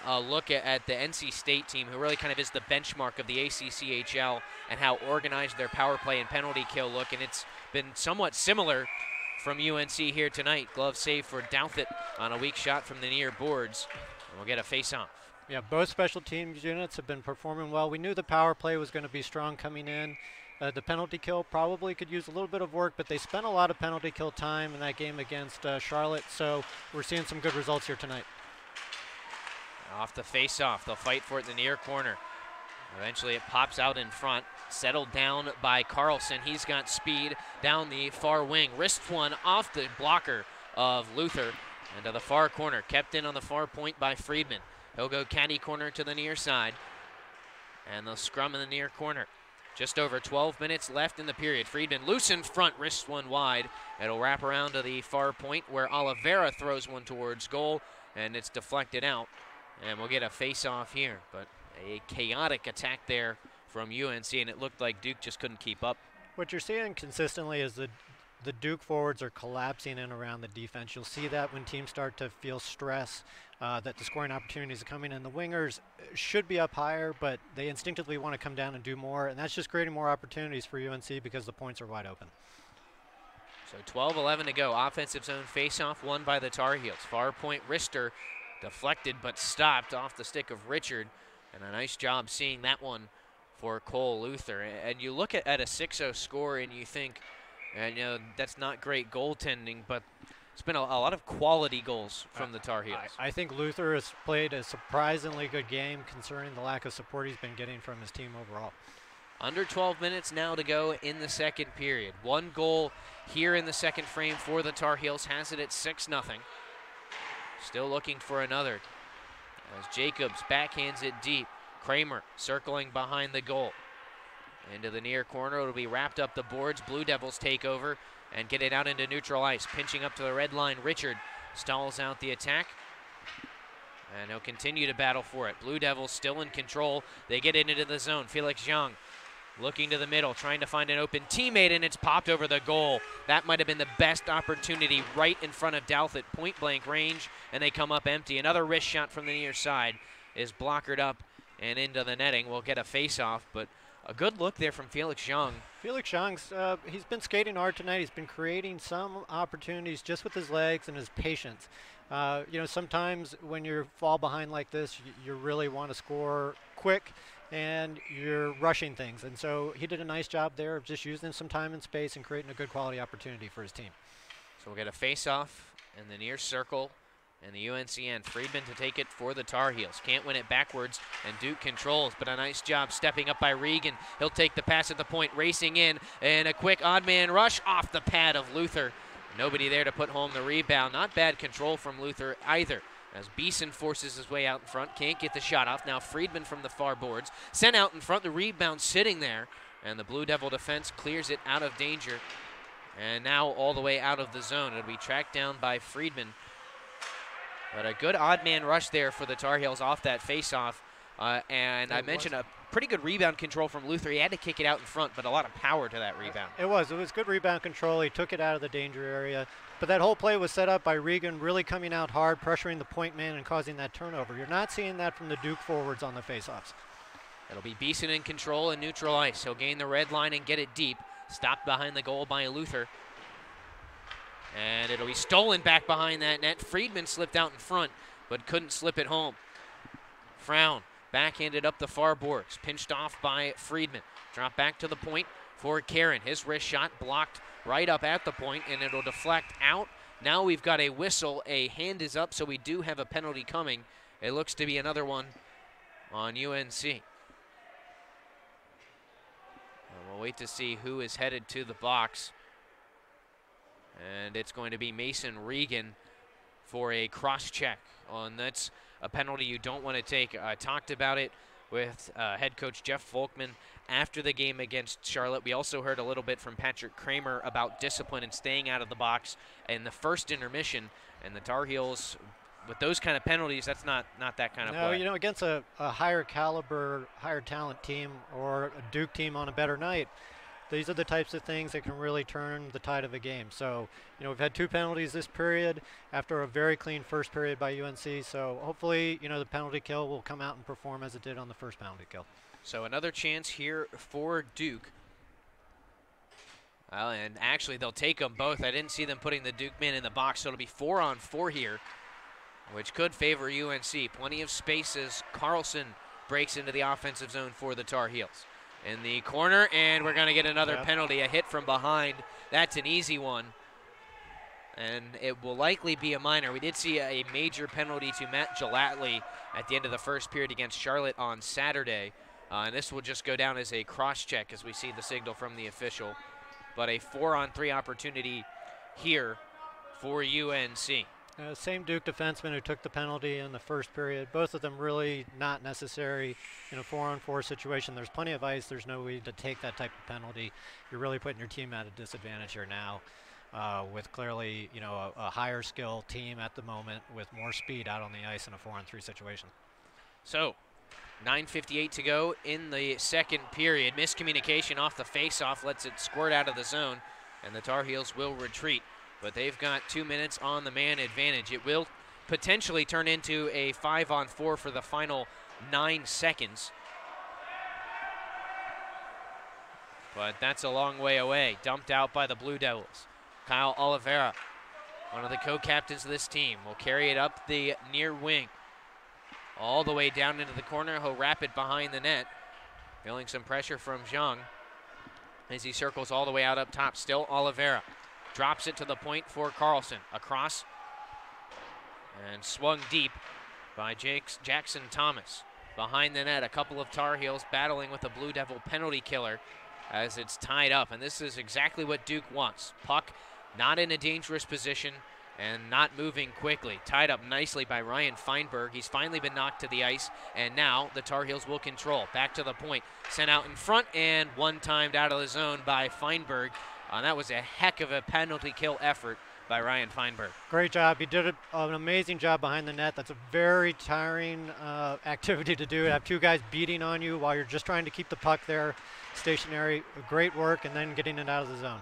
a look at, at, the NC State team, who really kind of is the benchmark of the ACCHL and how organized their power play and penalty kill look. And it's been somewhat similar from UNC here tonight. Glove save for Douthit on a weak shot from the near boards. And we'll get a face-off. Yeah, both special teams units have been performing well. We knew the power play was going to be strong coming in. Uh, the penalty kill probably could use a little bit of work, but they spent a lot of penalty kill time in that game against uh, Charlotte, so we're seeing some good results here tonight. Off the face-off, they'll fight for it in the near corner. Eventually it pops out in front, settled down by Carlson. He's got speed down the far wing. Wrist one off the blocker of Luther into the far corner. Kept in on the far point by Friedman. He'll go caddy corner to the near side. And they'll scrum in the near corner. Just over 12 minutes left in the period. Friedman loose in front, wrist one wide. It'll wrap around to the far point where Oliveira throws one towards goal, and it's deflected out. And we'll get a face-off here, but a chaotic attack there from UNC, and it looked like Duke just couldn't keep up. What you're seeing consistently is the the Duke forwards are collapsing in around the defense. You'll see that when teams start to feel stress, uh, that the scoring opportunities are coming, and the wingers should be up higher, but they instinctively want to come down and do more, and that's just creating more opportunities for UNC because the points are wide open. So 12-11 to go. Offensive zone face-off won by the Tar Heels. Far point wrister deflected but stopped off the stick of Richard. And a nice job seeing that one for Cole Luther. And you look at, at a 6-0 score and you think, and you know, that's not great goaltending, but it's been a, a lot of quality goals from uh, the Tar Heels. I, I, think Luther has played a surprisingly good game considering the lack of support he's been getting from his team overall. Under 12 minutes now to go in the second period. One goal here in the second frame for the Tar Heels has it at 6 0. Still looking for another. As Jacobs backhands it deep. Kramer circling behind the goal. Into the near corner. It'll be wrapped up the boards. Blue Devils take over and get it out into neutral ice. Pinching up to the red line. Richard stalls out the attack. And he'll continue to battle for it. Blue Devils still in control. They get it into the zone. Felix Young looking to the middle, trying to find an open teammate, and it's popped over the goal. That might have been the best opportunity right in front of Douth at point blank range, and they come up empty. Another wrist shot from the near side is blockered up and into the netting. We'll get a face-off, but a good look there from Felix Young. Felix Young's, uh, he's been skating hard tonight. He's been creating some opportunities just with his legs and his patience. Uh, you know, sometimes when you fall behind like this, you, you really want to score quick and you're rushing things. And so he did a nice job there of just using some time and space and creating a good quality opportunity for his team. So we'll get a face-off in the near circle and the UNC end. Friedman to take it for the Tar Heels. Can't win it backwards, and Duke controls, but a nice job stepping up by Regan. He'll take the pass at the point, racing in, and a quick odd man rush off the pad of Luther. Nobody there to put home the rebound. Not bad control from Luther either. As Beeson forces his way out in front, can't get the shot off. Now Friedman from the far boards, sent out in front, the rebound sitting there, and the Blue Devil defense clears it out of danger. And now all the way out of the zone. It'll be tracked down by Friedman. But a good odd man rush there for the Tar Heels off that faceoff. Uh, and I mentioned was. a pretty good rebound control from Luther. He had to kick it out in front, but a lot of power to that rebound. It was. It was good rebound control. He took it out of the danger area. But that whole play was set up by Regan really coming out hard, pressuring the point man and causing that turnover. You're not seeing that from the Duke forwards on the faceoffs. It'll be Beeson in control and neutral ice. He'll gain the red line and get it deep. Stopped behind the goal by Luther. And it'll be stolen back behind that net. Friedman slipped out in front, but couldn't slip it home. Frown backhanded up the far boards, pinched off by Friedman. Drop back to the point for Karen. His wrist shot blocked right up at the point, and it'll deflect out. Now we've got a whistle. A hand is up, so we do have a penalty coming. It looks to be another one on UNC. And we'll wait to see who is headed to the box. And it's going to be Mason Regan for a cross check. On that's a penalty you don't want to take. I talked about it with uh, head coach Jeff Volkman after the game against Charlotte. We also heard a little bit from Patrick Kramer about discipline and staying out of the box in the first intermission. And the Tar Heels, with those kind of penalties, that's not not that kind of no, play. you know, against a, a higher caliber, higher talent team or a Duke team on a better night, these are the types of things that can really turn the tide of a game. So, you know, we've had two penalties this period after a very clean first period by UNC. So hopefully, you know, the penalty kill will come out and perform as it did on the first penalty kill. So another chance here for Duke. Well, and actually they'll take them both. I didn't see them putting the Duke men in the box, so it'll be four on four here, which could favor UNC. Plenty of spaces. Carlson breaks into the offensive zone for the Tar Heels. In the corner, and we're going to get another Yep. penalty, a hit from behind. That's an easy one. And it will likely be a minor. We did see a major penalty to Matt Gelattley at the end of the first period against Charlotte on Saturday. Uh, and this will just go down as a cross check as we see the signal from the official. But a four on three opportunity here for UNC. Uh, same Duke defenseman who took the penalty in the first period. Both of them really not necessary in a four-on-four situation. There's plenty of ice. There's no way to take that type of penalty. You're really putting your team at a disadvantage here now, uh, with clearly you know a, a higher skill team at the moment with more speed out on the ice in a four-on-three situation. So, 9.58 to go in the second period. Miscommunication off the faceoff lets it squirt out of the zone, and the Tar Heels will retreat. But they've got two minutes on the man advantage. It will potentially turn into a five on four for the final nine seconds. But that's a long way away. Dumped out by the Blue Devils. Kyle Oliveira, one of the co-captains of this team, will carry it up the near wing all the way down into the corner. He'll wrap it behind the net. Feeling some pressure from Zhang as he circles all the way out up top. Still Oliveira. Drops it to the point for Carlson. Across and swung deep by Jakes, Jackson Thomas. Behind the net, a couple of Tar Heels battling with a Blue Devil penalty killer as it's tied up. And this is exactly what Duke wants. Puck not in a dangerous position and not moving quickly. Tied up nicely by Ryan Feinberg. He's finally been knocked to the ice, and now the Tar Heels will control. Back to the point. Sent out in front and one timed out of the zone by Feinberg. Uh, that was a heck of a penalty kill effort by Ryan Feinberg. Great job. You did a- an amazing job behind the net. That's a very tiring uh, activity to do. Have two guys beating on you while you're just trying to keep the puck there stationary. Great work, and then getting it out of the zone.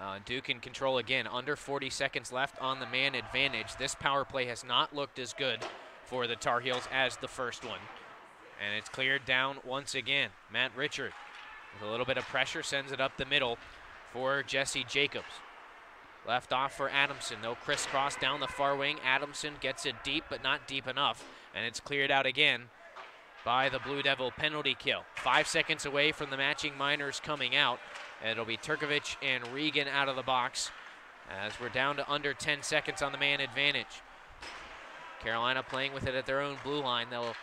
Uh, Duke in control again. Under 40 seconds left on the man advantage. This power play has not looked as good for the Tar Heels as the first one. And it's cleared down once again. Matt Richard with a little bit of pressure sends it up the middle for Jesse Jacobs. Left off for Adamson. No crisscross down the far wing. Adamson gets it deep, but not deep enough. And it's cleared out again by the Blue Devil penalty kill. Five seconds away from the matching minors coming out. It'll be Turkovic and Regan out of the box as we're down to under 10 seconds on the man advantage. Carolina playing with it at their own blue line. They'll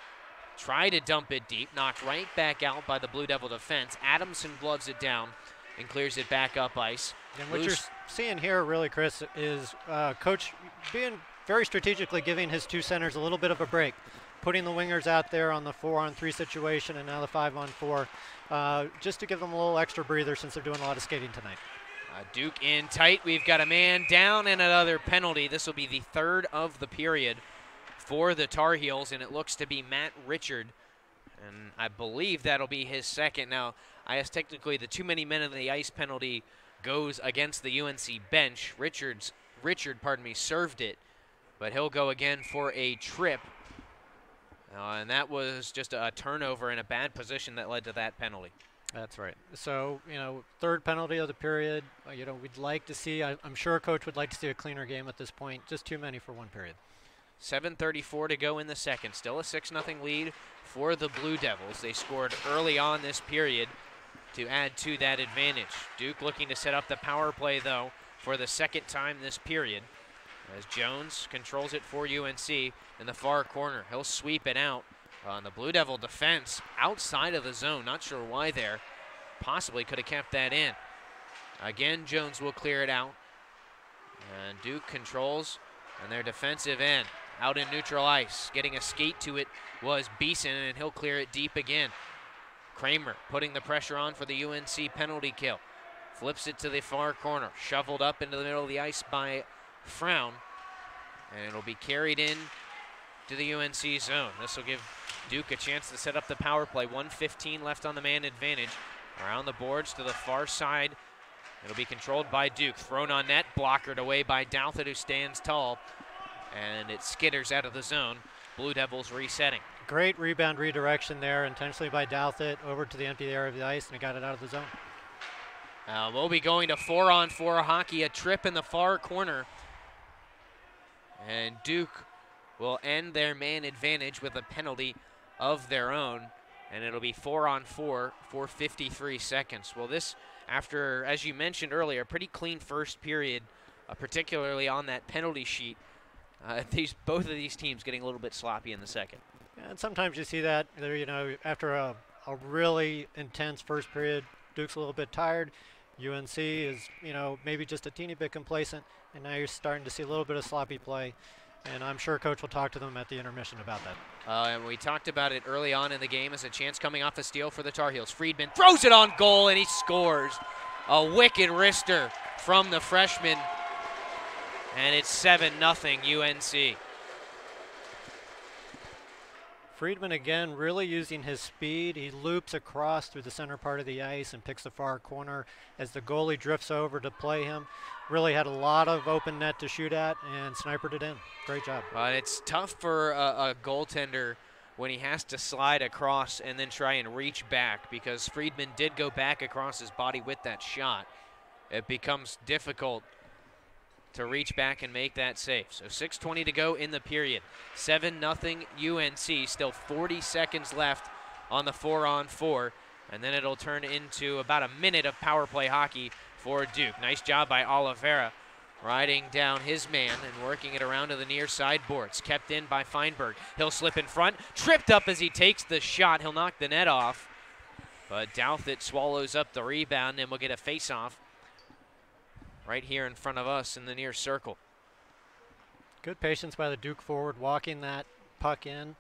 try to dump it deep, knocked right back out by the Blue Devil defense. Adamson gloves it down and clears it back up ice. And what you're seeing here, really, Chris, is uh, coach being very strategically giving his two centers a little bit of a break, putting the wingers out there on the four-on-three situation and now the five-on-four, uh, just to give them a little extra breather since they're doing a lot of skating tonight. Uh, Duke in tight. We've got a man down and another penalty. This will be the third of the period for the Tar Heels, and it looks to be Matt Richard And I believe that'll be his second. Now, I guess technically the too many men in the ice penalty goes against the UNC bench. Richards, Richard, pardon me, served it, but he'll go again for a trip. Uh, and that was just a turnover in a bad position that led to that penalty. That's right. So, you know, third penalty of the period. Uh, you know, we'd like to see, I, am sure coach would like to see a cleaner game at this point. Just too many for one period. 7.34 to go in the second. Still a 6 0 lead for the Blue Devils. They scored early on this period to add to that advantage. Duke looking to set up the power play, though, for the second time this period. As Jones controls it for UNC in the far corner. He'll sweep it out on the Blue Devil defense outside of the zone. Not sure why there. Possibly could have kept that in. Again, Jones will clear it out. And Duke controls and their defensive end out in neutral ice. Getting a skate to it was Beeson, and he'll clear it deep again. Kramer putting the pressure on for the UNC penalty kill. Flips it to the far corner. Shoveled up into the middle of the ice by Frown. And it'll be carried in to the UNC zone. This will give Duke a chance to set up the power play. 115 left on the man advantage. Around the boards to the far side. It'll be controlled by Duke. Thrown on net, blockered away by Douthit, who stands tall and it skitters out of the zone. Blue Devils resetting. Great rebound redirection there, intentionally by Douthit over to the empty area of the ice, and he got it out of the zone. We'll be going to four on four hockey, a trip in the far corner. And Duke will end their man advantage with a penalty of their own. And it'll be four on four for 53 seconds. Well, this, after, as you mentioned earlier, a pretty clean first period, uh, particularly on that penalty sheet. Uh, [laughs] these both of these teams getting a little bit sloppy in the second. And sometimes you see that you know, after a, a really intense first period, Duke's a little bit tired. UNC is, you know, maybe just a teeny bit complacent, and now you're starting to see a little bit of sloppy play. And I'm sure coach will talk to them at the intermission about that. Uh, and we talked about it early on in the game as a chance coming off the steal for the Tar Heels. Friedman throws it on goal and he scores. A wicked wrister from the freshman and it's 7 0 UNC. Friedman again really using his speed. He loops across through the center part of the ice and picks the far corner as the goalie drifts over to play him. Really had a lot of open net to shoot at and snipered it in. Great job. Uh, it's tough for a, a goaltender when he has to slide across and then try and reach back because Friedman did go back across his body with that shot. It becomes difficult to reach back and make that save. So 6.20 to go in the period. 7 0 UNC. Still 40 seconds left on the four on four. And then it'll turn into about a minute of power play hockey for Duke. Nice job by Oliveira riding down his man and working it around to the near side boards. Kept in by Feinberg. He'll slip in front. Tripped up as he takes the shot. He'll knock the net off. But Douthit swallows up the rebound and we'll get a face off right here in front of us in the near circle. Good patience by the Duke forward, walking that puck in,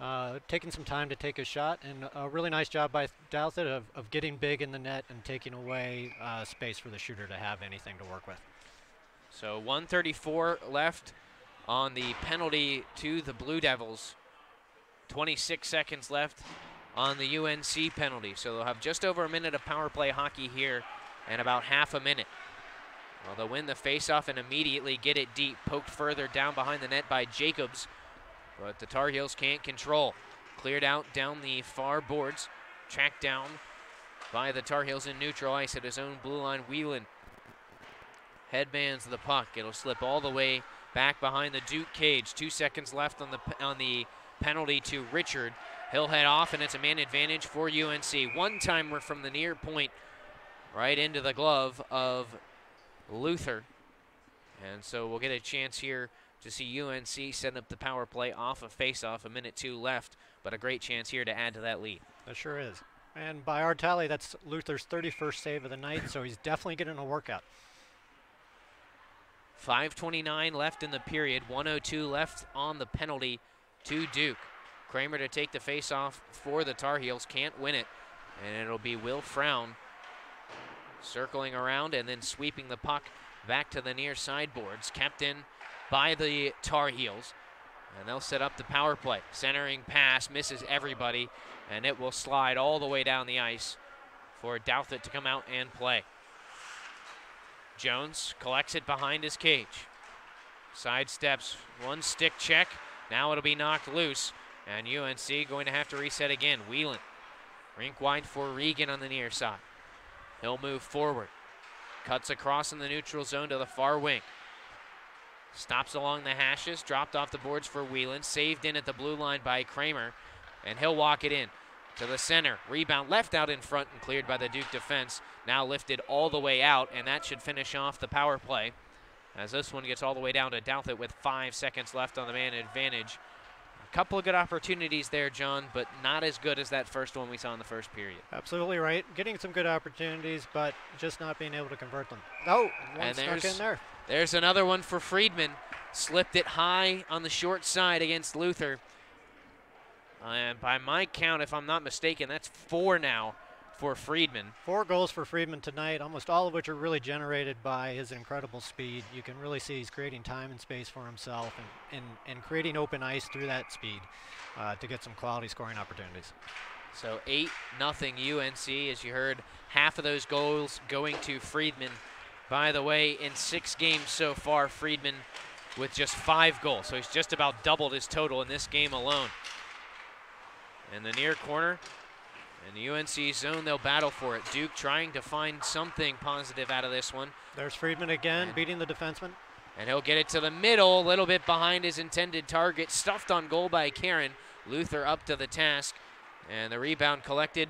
uh, taking some time to take a shot, and a really nice job by Douthit of, of getting big in the net and taking away uh, space for the shooter to have anything to work with. So 134 left on the penalty to the Blue Devils. 26 seconds left on the UNC penalty. So they'll have just over a minute of power play hockey here and about half a minute. Well, they'll win the faceoff and immediately get it deep, poked further down behind the net by Jacobs. But the Tar Heels can't control. Cleared out down the far boards, tracked down by the Tar Heels in neutral ice at his own blue line. Whelan headbands the puck. It'll slip all the way back behind the Duke cage. Two seconds left on the on the penalty to Richard. He'll head off, and it's a man advantage for UNC. One timer from the near point, right into the glove of Luther. And so we'll get a chance here to see UNC set up the power play off a of faceoff. A minute two left, but a great chance here to add to that lead. That sure is. And by our tally, that's Luther's 31st save of the night, so he's definitely getting a workout. 5.29 left in the period, 102 left on the penalty to Duke. Kramer to take the faceoff for the Tar Heels, can't win it, and it'll be Will Frown circling around and then sweeping the puck back to the near sideboards. Kept in by the Tar Heels. And they'll set up the power play. Centering pass misses everybody, and it will slide all the way down the ice for Douthit to come out and play. Jones collects it behind his cage. Sidesteps one stick check. Now it'll be knocked loose. And UNC going to have to reset again. Whelan. Rink wide for Regan on the near side. He'll move forward. Cuts across in the neutral zone to the far wing. Stops along the hashes, dropped off the boards for Whelan, saved in at the blue line by Kramer, and he'll walk it in to the center. Rebound left out in front and cleared by the Duke defense. Now lifted all the way out, and that should finish off the power play. As this one gets all the way down to Douthit with five seconds left on the man advantage. A couple of good opportunities there, John, but not as good as that first one we saw in the first period. Absolutely right. Getting some good opportunities, but just not being able to convert them. Oh, one And stuck there's- in there. There's another one for Friedman. Slipped it high on the short side against Luther. And by my count, if I'm not mistaken, that's four now for Friedman. Four goals for Friedman tonight, almost all of which are really generated by his incredible speed. You can really see he's creating time and space for himself and, and, and creating open ice through that speed uh, to get some quality scoring opportunities. So 8 nothing UNC, as you heard, half of those goals going to Friedman. By the way, in six games so far, Friedman with just five goals. So he's just about doubled his total in this game alone. In the near corner, in the UNC zone, they'll battle for it. Duke trying to find something positive out of this one. There's Friedman again, And- beating the defenseman. And he'll get it to the middle, a little bit behind his intended target. Stuffed on goal by Karen. Luther up to the task. And the rebound collected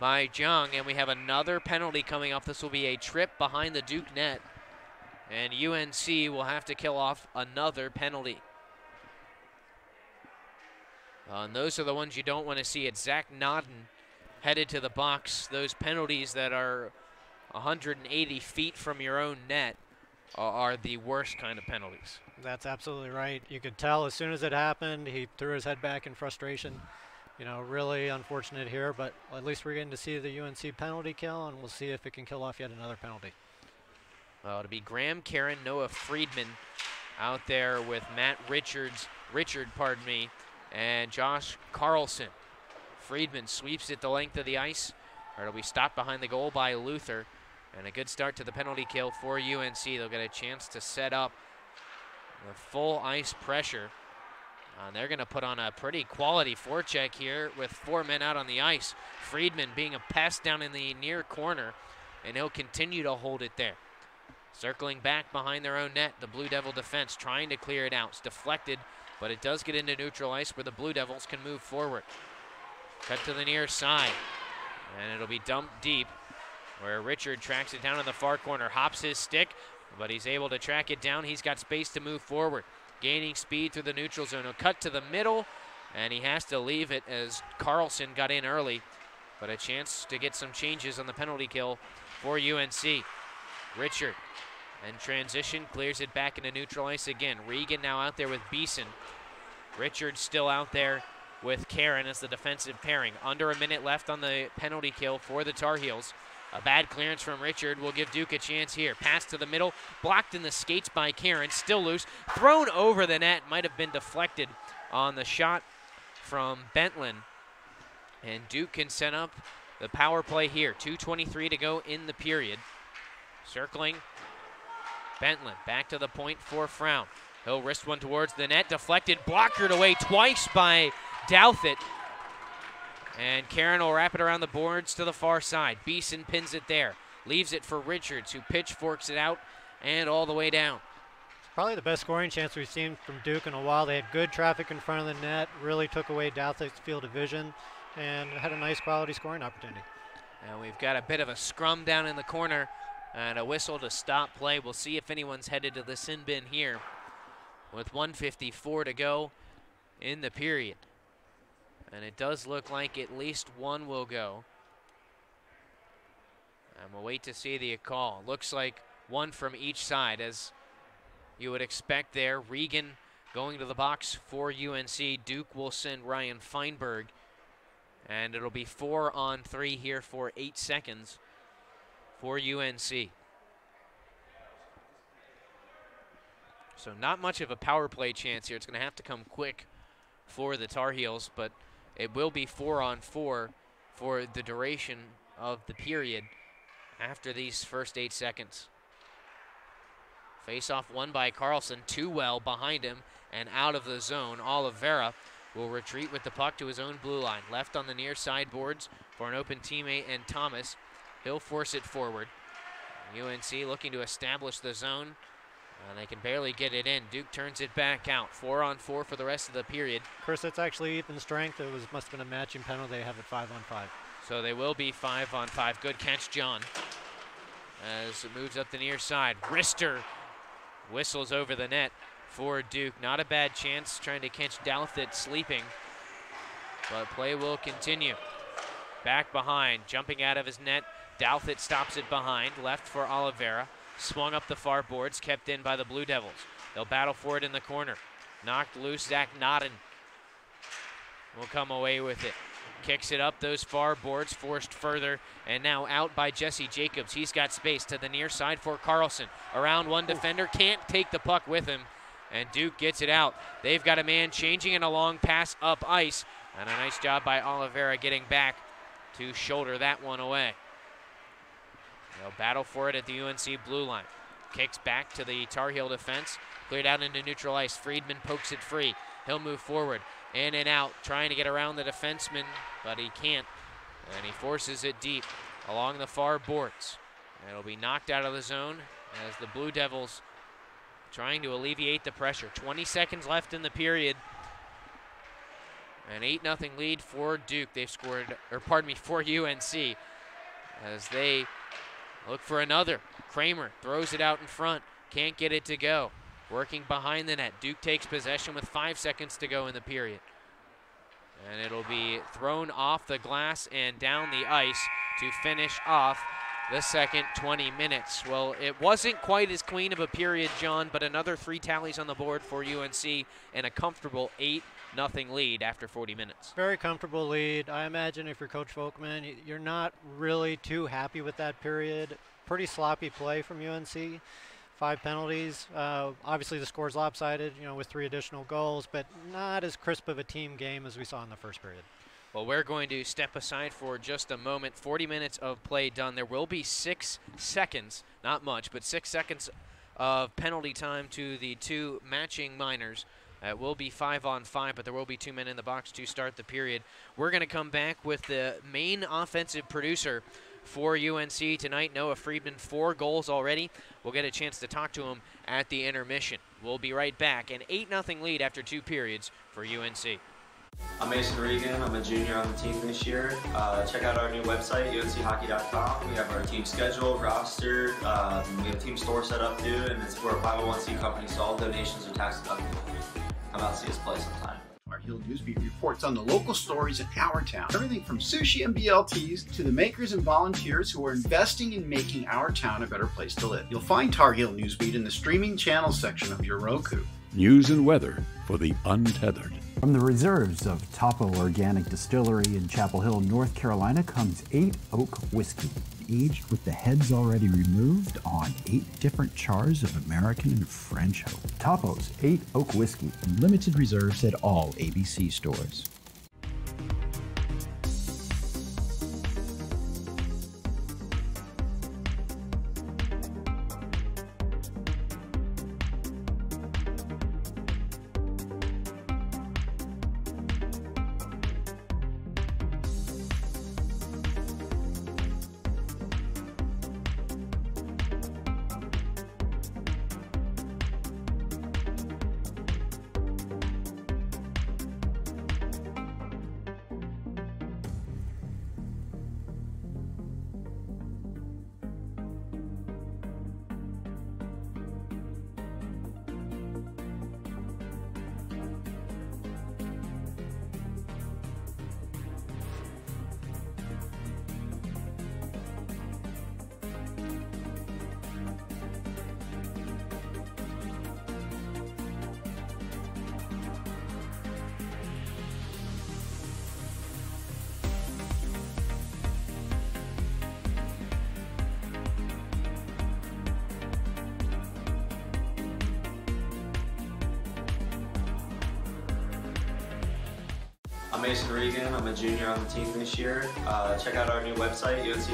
by Jung. And we have another penalty coming up. This will be a trip behind the Duke net. And UNC will have to kill off another penalty. Uh, and those are the ones you don't want to see. It's Zach Nodden headed to the box. Those penalties that are 180 feet from your own net are, the worst kind of penalties. That's absolutely right. You could tell as soon as it happened, he threw his head back in frustration. You know, really unfortunate here, but at least we're getting to see the UNC penalty kill, and we'll see if it can kill off yet another penalty. Uh, it'll be Graham Karen, Noah Friedman out there with Matt Richards, Richard, pardon me, and Josh Carlson. Friedman sweeps it the length of the ice, or it'll be stopped behind the goal by Luther. And a good start to the penalty kill for UNC. They'll get a chance to set up the full ice pressure. Uh, they're going to put on a pretty quality forecheck here with four men out on the ice. Friedman being a pest down in the near corner, and he'll continue to hold it there. Circling back behind their own net, the Blue Devil defense trying to clear it out. It's deflected, but it does get into neutral ice where the Blue Devils can move forward. Cut to the near side, and it'll be dumped deep where Richard tracks it down in the far corner, hops his stick, but he's able to track it down. He's got space to move forward, gaining speed through the neutral zone. He'll cut to the middle, and he has to leave it as Carlson got in early, but a chance to get some changes on the penalty kill for UNC. Richard and transition clears it back into neutral ice again. Regan now out there with Beeson. Richard still out there with Karen as the defensive pairing. Under a minute left on the penalty kill for the Tar Heels. A bad clearance from Richard will give Duke a chance here. Pass to the middle, blocked in the skates by Karen, still loose, thrown over the net, might have been deflected on the shot from Bentland. And Duke can set up the power play here. 2.23 to go in the period. Circling Bentland back to the point for Frown. He'll wrist one towards the net, deflected, blockered away twice by Douthit. And Karen will wrap it around the boards to the far side. Beeson pins it there. Leaves it for Richards, who pitchforks it out and all the way down. Probably the best scoring chance we've seen from Duke in a while. They had good traffic in front of the net, really took away Douthit's field of vision, and had a nice quality scoring opportunity. And we've got a bit of a scrum down in the corner and a whistle to stop play. We'll see if anyone's headed to the sin bin here with 154 to go in the period. And it does look like at least one will go. And we'll wait to see the call. Looks like one from each side, as you would expect there. Regan going to the box for UNC. Duke will send Ryan Feinberg. And it'll be four on three here for eight seconds for UNC. So not much of a power play chance here. It's going to have to come quick for the Tar Heels, but it will be four on four for the duration of the period after these first eight seconds. Face off won by Carlson, too well behind him and out of the zone. Oliveira will retreat with the puck to his own blue line. Left on the near side boards for an open teammate and Thomas. He'll force it forward. UNC looking to establish the zone. And they can barely get it in. Duke turns it back out. Four on four for the rest of the period. Chris, that's actually even strength. It was must have been a matching penalty. They have it five on five. So they will be five on five. Good catch, John. As it moves up the near side. Wrister whistles over the net for Duke. Not a bad chance trying to catch Douthit sleeping. But play will continue. Back behind, jumping out of his net. Douthit stops it behind. Left for Oliveira. Swung up the far boards, kept in by the Blue Devils. They'll battle for it in the corner. Knocked loose, Zach Nodden will come away with it. Kicks it up those far boards, forced further, and now out by Jesse Jacobs. He's got space to the near side for Carlson. Around one defender, can't take the puck with him, and Duke gets it out. They've got a man changing in a long pass up ice, and a nice job by Oliveira getting back to shoulder that one away. They'll battle for it at the UNC blue line. Kicks back to the Tar Heel defense. Cleared out into neutral ice. Friedman pokes it free. He'll move forward. In and out, trying to get around the defenseman, but he can't. And he forces it deep along the far boards. It'll be knocked out of the zone as the Blue Devils trying to alleviate the pressure. 20 seconds left in the period. An 8 0 lead for Duke. They've scored, or pardon me, for UNC as they Look for another. Kramer throws it out in front. Can't get it to go. Working behind the net. Duke takes possession with five seconds to go in the period. And it'll be thrown off the glass and down the ice to finish off the second 20 minutes. Well, it wasn't quite as clean of a period, John, but another three tallies on the board for UNC and a comfortable 8 nothing lead after 40 minutes. Very comfortable lead. I imagine if you're Coach Volkman, you're not really too happy with that period. Pretty sloppy play from UNC. Five penalties. Uh, obviously, the score's lopsided, you know, with three additional goals, but not as crisp of a team game as we saw in the first period. Well, we're going to step aside for just a moment. 40 minutes of play done. There will be six seconds, not much, but six seconds of penalty time to the two matching minors. It will be five on five, but there will be two men in the box to start the period. We're going to come back with the main offensive producer for UNC tonight, Noah Friedman, four goals already. We'll get a chance to talk to him at the intermission. We'll be right back. An 8 0 lead after two periods for UNC. I'm Mason Regan. I'm a junior on the team this year. Uh, check out our new website, unchockey.com. We have our team schedule, roster. Um, we have team store set up too, and it's for a 501c company, so all donations are tax deductible come out and see us play sometime. Tar Heel Newsbeat reports on the local stories in our town. Everything from sushi and BLTs to the makers and volunteers who are investing in making our town a better place to live. You'll find Tar Heel Newsbeat in the streaming channel section of your Roku. News and weather for the untethered. From the reserves of Topo Organic Distillery in Chapel Hill, North Carolina, comes 8 Oak Whiskey aged with the heads already removed on eight different chars of American and French oak. Topo's 8 Oak Whiskey, limited reserves at all ABC stores.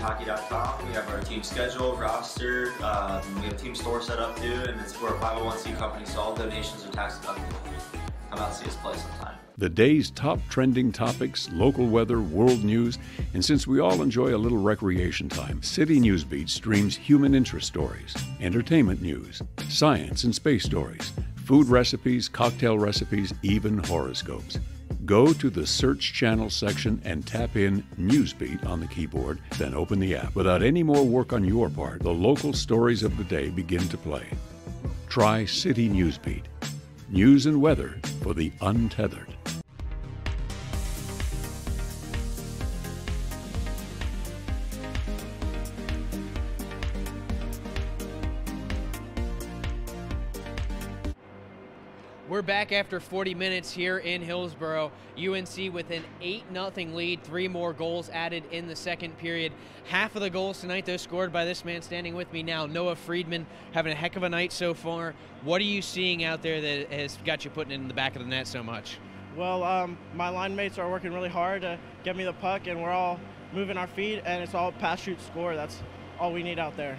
Website, We have our team schedule, roster. Um, we have a team store set up too, and it's we're a 501c company, so all donations are tax deductible. Come out see us play sometime. The day's top trending topics, local weather, world news, and since we all enjoy a little recreation time, City Newsbeat streams human interest stories, entertainment news, science and space stories, food recipes, cocktail recipes, even horoscopes. Go to the search channel section and tap in Newsbeat on the keyboard, then open the app. Without any more work on your part, the local stories of the day begin to play. Try City Newsbeat. News and weather for the untethered. Back after 40 minutes here in Hillsborough. UNC with an 8 0 lead, three more goals added in the second period. Half of the goals tonight, though, scored by this man standing with me now, Noah Friedman, having a heck of a night so far. What are you seeing out there that has got you putting it in the back of the net so much? Well, um, my line mates are working really hard to get me the puck, and we're all moving our feet, and it's all pass, shoot, score. That's all we need out there.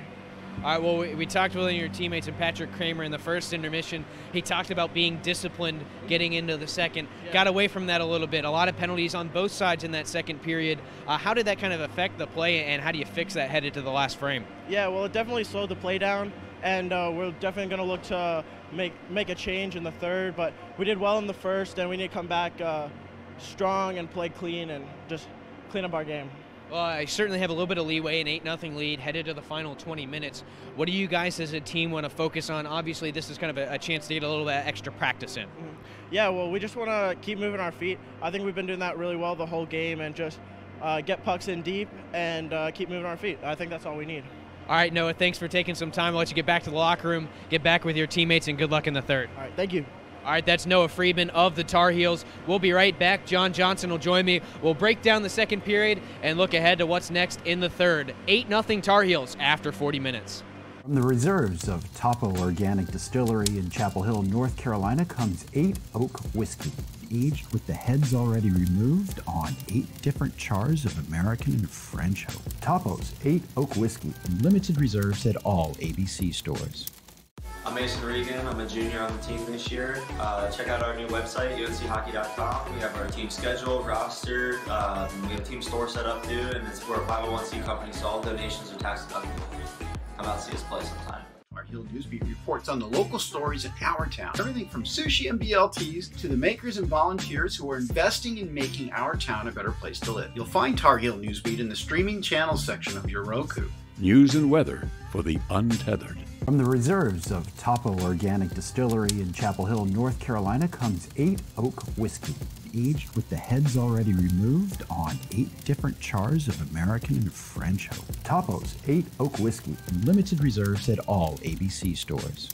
All right, well, we, we talked with one of your teammates and Patrick Kramer in the first intermission. He talked about being disciplined getting into the second. Yeah. Got away from that a little bit. A lot of penalties on both sides in that second period. Uh, how did that kind of affect the play, and how do you fix that headed to the last frame? Yeah, well, it definitely slowed the play down, and uh, we're definitely going to look to make make a change in the third. But we did well in the first, and we need to come back uh, strong and play clean and just clean up our game. Well, I certainly have a little bit of leeway, an 8 0 lead headed to the final 20 minutes. What do you guys as a team want to focus on? Obviously, this is kind of a, a chance to get a little bit of extra practice in. Yeah, well, we just want to keep moving our feet. I think we've been doing that really well the whole game, and just uh, get pucks in deep and uh, keep moving our feet. I think that's all we need. All right, Noah, thanks for taking some time. I'll let you get back to the locker room, get back with your teammates, and good luck in the third. All right, thank you. All right, that's Noah Friedman of the Tar Heels. We'll be right back. John Johnson will join me. We'll break down the second period and look ahead to what's next in the third. 8 0 Tar Heels after 40 minutes. From the reserves of Topo Organic Distillery in Chapel Hill, North Carolina, comes 8 Oak Whiskey, aged with the heads already removed on eight different chars of American and French oak. Topo's 8 Oak Whiskey, limited reserves at all ABC stores. I'm Mason Regan. I'm a junior on the team this year. Uh, check out our new website, unchockey.com. We have our team schedule, roster. Um, we have team store set up too, and it's we're a 501c company, so all donations are tax deductible. Come out and see us play sometime. Tar Heel Newsbeat reports on the local stories in our town. Everything from sushi and BLTs to the makers and volunteers who are investing in making our town a better place to live. You'll find Tar Heel Newsbeat in the streaming channels section of your Roku. News and weather for the untethered. From the reserves of Topo Organic Distillery in Chapel Hill, North Carolina, comes 8 Oak Whiskey, aged with the heads already removed on eight different chars of American and French oak. Topo's 8 Oak Whiskey, limited reserves at all ABC stores.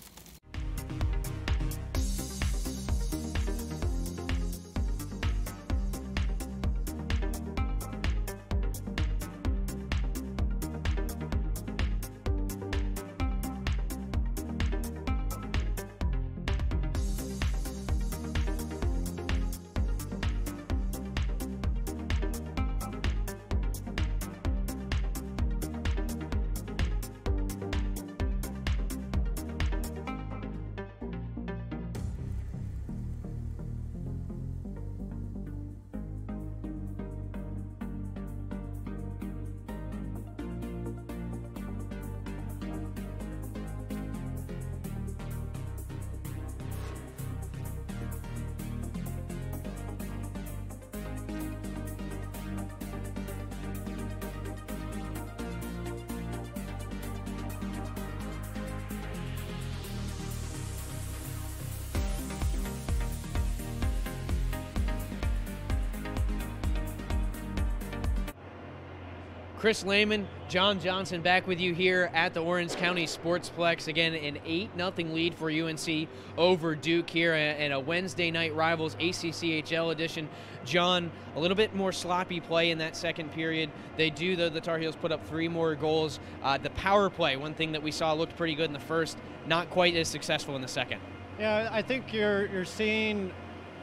Chris Lehman, John Johnson back with you here at the Orange County Sportsplex. Again, an 8 0 lead for UNC over Duke here and a Wednesday night rivals ACCHL edition. John, a little bit more sloppy play in that second period. They do, though, the Tar Heels put up three more goals. Uh, the power play, one thing that we saw looked pretty good in the first, not quite as successful in the second. Yeah, I think you're you're seeing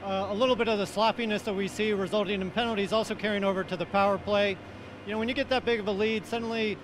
uh, a little bit of the sloppiness that we see resulting in penalties also carrying over to the power play. You know, when you get that big of a lead, suddenly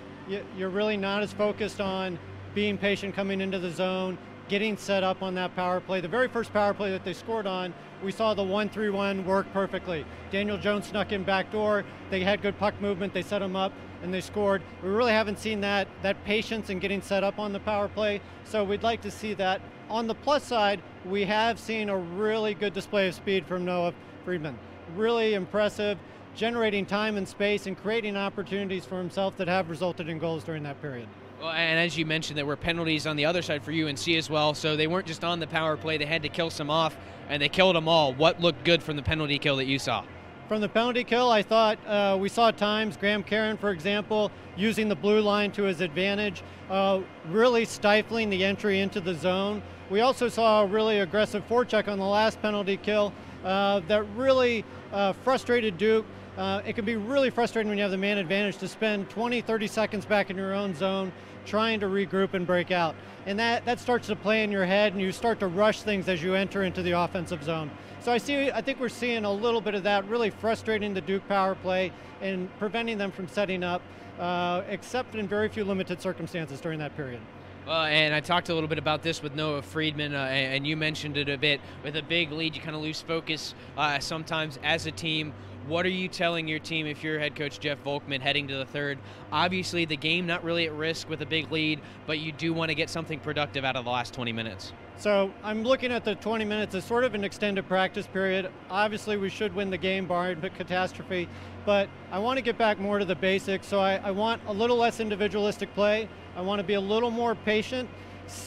you're really not as focused on being patient coming into the zone, getting set up on that power play. The very first power play that they scored on, we saw the 1-3-1 work perfectly. Daniel Jones snuck in back door. They had good puck movement. They set them up and they scored. We really haven't seen that that patience in getting set up on the power play. So we'd like to see that. On the plus side, we have seen a really good display of speed from Noah Friedman. Really impressive, generating time and space and creating opportunities for himself that have resulted in goals during that period. Well, and as you mentioned, there were penalties on the other side for UNC as well. So they weren't just on the power play; they had to kill some off, and they killed them all. What looked good from the penalty kill that you saw? From the penalty kill, I thought uh, we saw times Graham Karen, for example, using the blue line to his advantage, uh, really stifling the entry into the zone. We also saw a really aggressive forecheck on the last penalty kill uh, that really uh, frustrated Duke. Uh, it can be really frustrating when you have the man advantage to spend 20, 30 seconds back in your own zone trying to regroup and break out. And that, that starts to play in your head and you start to rush things as you enter into the offensive zone. So I see I think we're seeing a little bit of that really frustrating the Duke power play and preventing them from setting up, uh, except in very few limited circumstances during that period. Uh, and I talked a little bit about this with Noah Friedman, uh, and, you mentioned it a bit. With a big lead, you kind of lose focus uh, sometimes as a team. What are you telling your team if you're head coach Jeff Volkman heading to the third? Obviously, the game not really at risk with a big lead, but you do want to get something productive out of the last 20 minutes. So I'm looking at the 20 minutes as sort of an extended practice period. Obviously, we should win the game, barring catastrophe, but I want to get back more to the basics. So I, I want a little less individualistic play. I want to be a little more patient,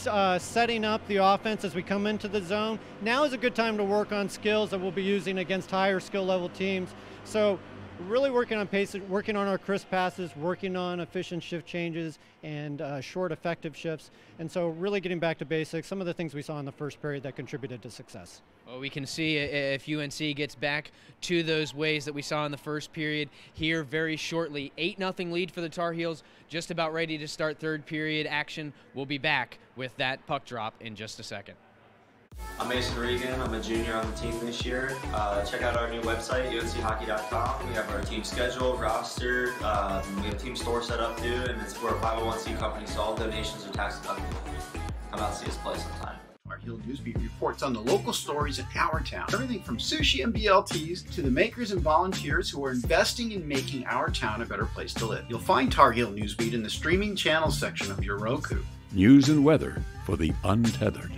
uh, setting up the offense as we come into the zone. Now is a good time to work on skills that we'll be using against higher skill level teams. So really working on pace, working on our crisp passes, working on efficient shift changes and uh, short effective shifts. And so really getting back to basics, some of the things we saw in the first period that contributed to success. Well, we can see if UNC gets back to those ways that we saw in the first period here very shortly. 8 0 lead for the Tar Heels, just about ready to start third period action. We'll be back with that puck drop in just a second. I'm Mason Regan. I'm a junior on the team this year. Uh, check out our new website, unchockey.com. We have our team schedule, roster. Um, we have team store set up too, and it's for a 501c company, so all donations are tax deductible. Come out and see us play sometime. Tar Heel Newsbeat reports on the local stories in our town. Everything from sushi and BLTs to the makers and volunteers who are investing in making our town a better place to live. You'll find Tar Heel Newsbeat in the streaming channel section of your Roku. News and weather for the untethered.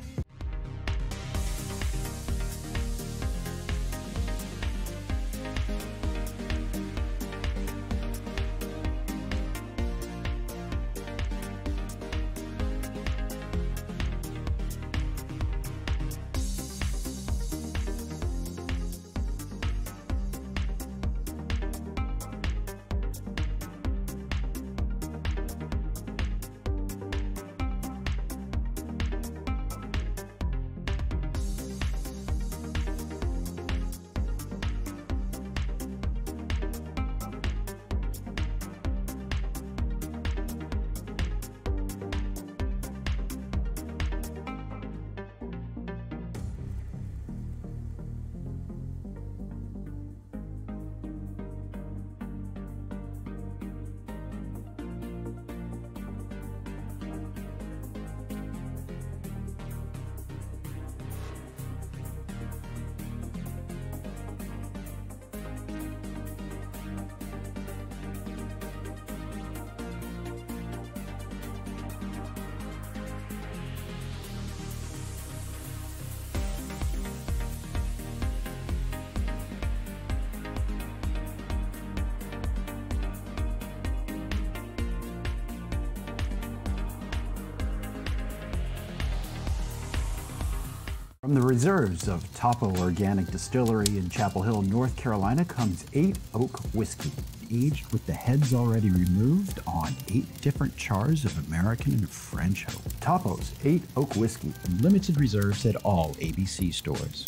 Topo Organic Distillery in Chapel Hill, North Carolina comes 8 Oak Whiskey, aged with the heads already removed on 8 different chars of American and French oak. Topo's 8 Oak Whiskey, limited reserves at all ABC stores.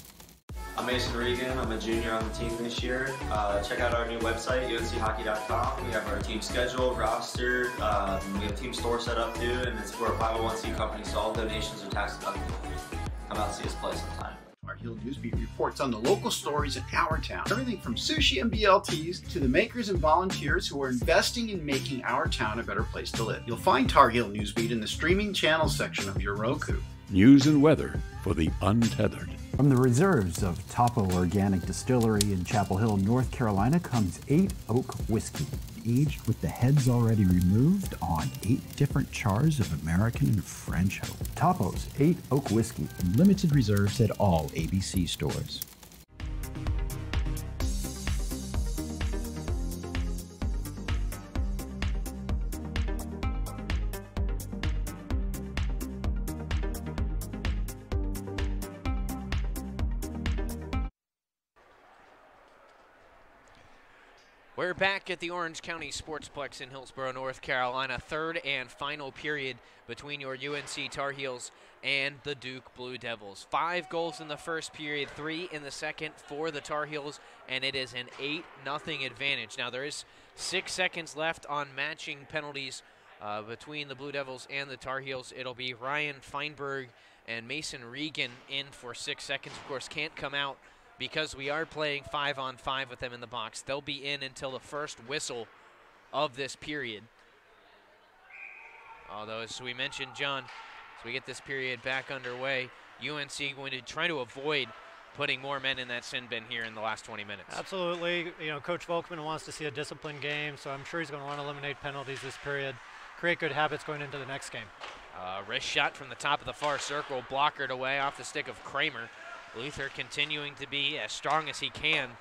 I'm Mason Regan. I'm a junior on the team this year. Uh, check out our new website, unchockey.com. We have our team schedule, roster. Um, we have team store set up too, and it's for a 501c company, so all donations are tax deductible come out and see us play sometime. Heel Newsbeat reports on the local stories in our town. Everything from sushi and BLTs to the makers and volunteers who are investing in making our town a better place to live. You'll find Tar Heel Newsbeat in the streaming channel section of your Roku. News and weather for the untethered. From the reserves of Topo Organic Distillery in Chapel Hill, North Carolina, comes 8 Oak Whiskey, aged with the heads already removed on eight different chars of American and French oak. Topo's 8 Oak Whiskey, limited reserves at all ABC stores. We're back at the Orange County Sportsplex in Hillsborough, North Carolina. Third and final period between your UNC Tar Heels and the Duke Blue Devils. Five goals in the first period, three in the second for the Tar Heels, and it is an 8 nothing advantage. Now, there is six seconds left on matching penalties uh, between the Blue Devils and the Tar Heels. It'll be Ryan Feinberg and Mason Regan in for six seconds. Of course, can't come out because we are playing five on five with them in the box. They'll be in until the first whistle of this period. Although, as we mentioned, John, as we get this period back underway, UNC going to try to avoid putting more men in that sin bin here in the last 20 minutes. Absolutely. You know, Coach Volkman wants to see a disciplined game, so I'm sure he's going to want to eliminate penalties this period, create good habits going into the next game. Uh, wrist shot from the top of the far circle, blockered away off the stick of Kramer. Luther continuing to be as strong as he can,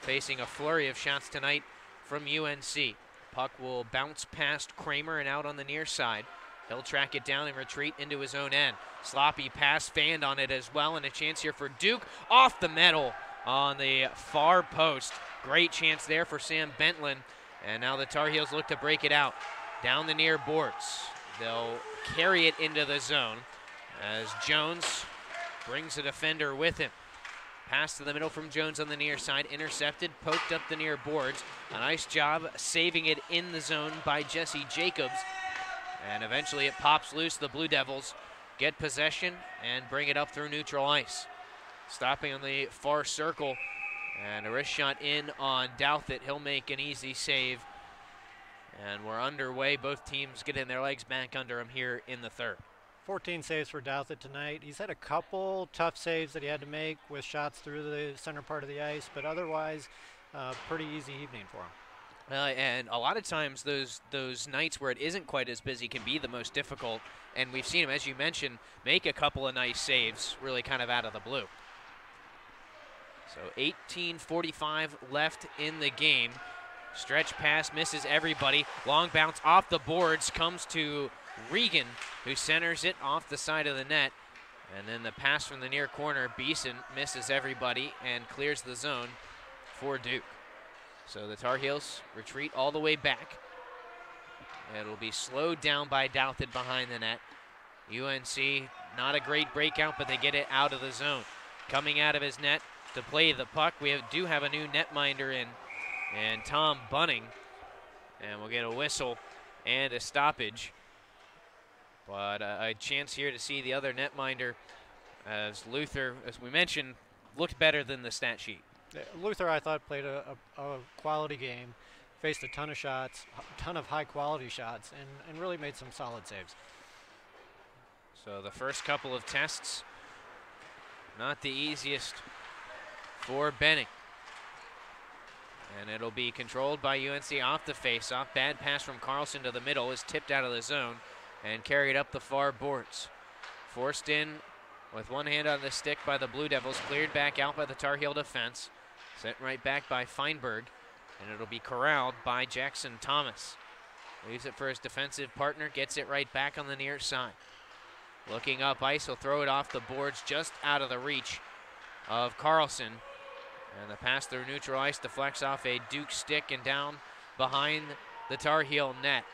facing a flurry of shots tonight from UNC. Puck will bounce past Kramer and out on the near side. He'll track it down and retreat into his own end. Sloppy pass, fanned on it as well, and a chance here for Duke off the metal on the far post. Great chance there for Sam Bentland. And now the Tar Heels look to break it out down the near boards. They'll carry it into the zone as Jones brings the defender with him. Pass to the middle from Jones on the near side, intercepted, poked up the near boards. A nice job saving it in the zone by Jesse Jacobs. And eventually it pops loose. The Blue Devils get possession and bring it up through neutral ice. Stopping on the far circle. And a wrist shot in on Douthit. He'll make an easy save. And we're underway. Both teams getting their legs back under him here in the third. 14 saves for Douthit tonight. He's had a couple tough saves that he had to make with shots through the center part of the ice, but otherwise, uh, pretty easy evening for him. Uh, and a lot of times those those nights where it isn't quite as busy can be the most difficult. And we've seen him, as you mentioned, make a couple of nice saves, really kind of out of the blue. So 18:45 left in the game. Stretch pass misses everybody. Long bounce off the boards comes to Regan, who centers it off the side of the net. And then the pass from the near corner, Beeson misses everybody and clears the zone for Duke. So the Tar Heels retreat all the way back. It'll be slowed down by Douthit behind the net. UNC, not a great breakout, but they get it out of the zone. Coming out of his net to play the puck, we have, do have a new netminder in, and Tom Bunning. And we'll get a whistle and a stoppage. But uh, a chance here to see the other netminder as Luther, as we mentioned, looked better than the stat sheet. Luther, I thought, played a, a, a, quality game, faced a ton of shots, a ton of high quality shots, and, and really made some solid saves. So the first couple of tests, not the easiest for Benning. And it'll be controlled by UNC off the face-off. Bad pass from Carlson to the middle is tipped out of the zone and carried up the far boards. Forced in with one hand on the stick by the Blue Devils, cleared back out by the Tar Heel defense. Sent right back by Feinberg, and it'll be corralled by Jackson Thomas. Leaves it for his defensive partner, gets it right back on the near side. Looking up ice, will throw it off the boards just out of the reach of Carlson. And the pass through neutral ice deflects off a Duke stick and down behind the Tar Heel net.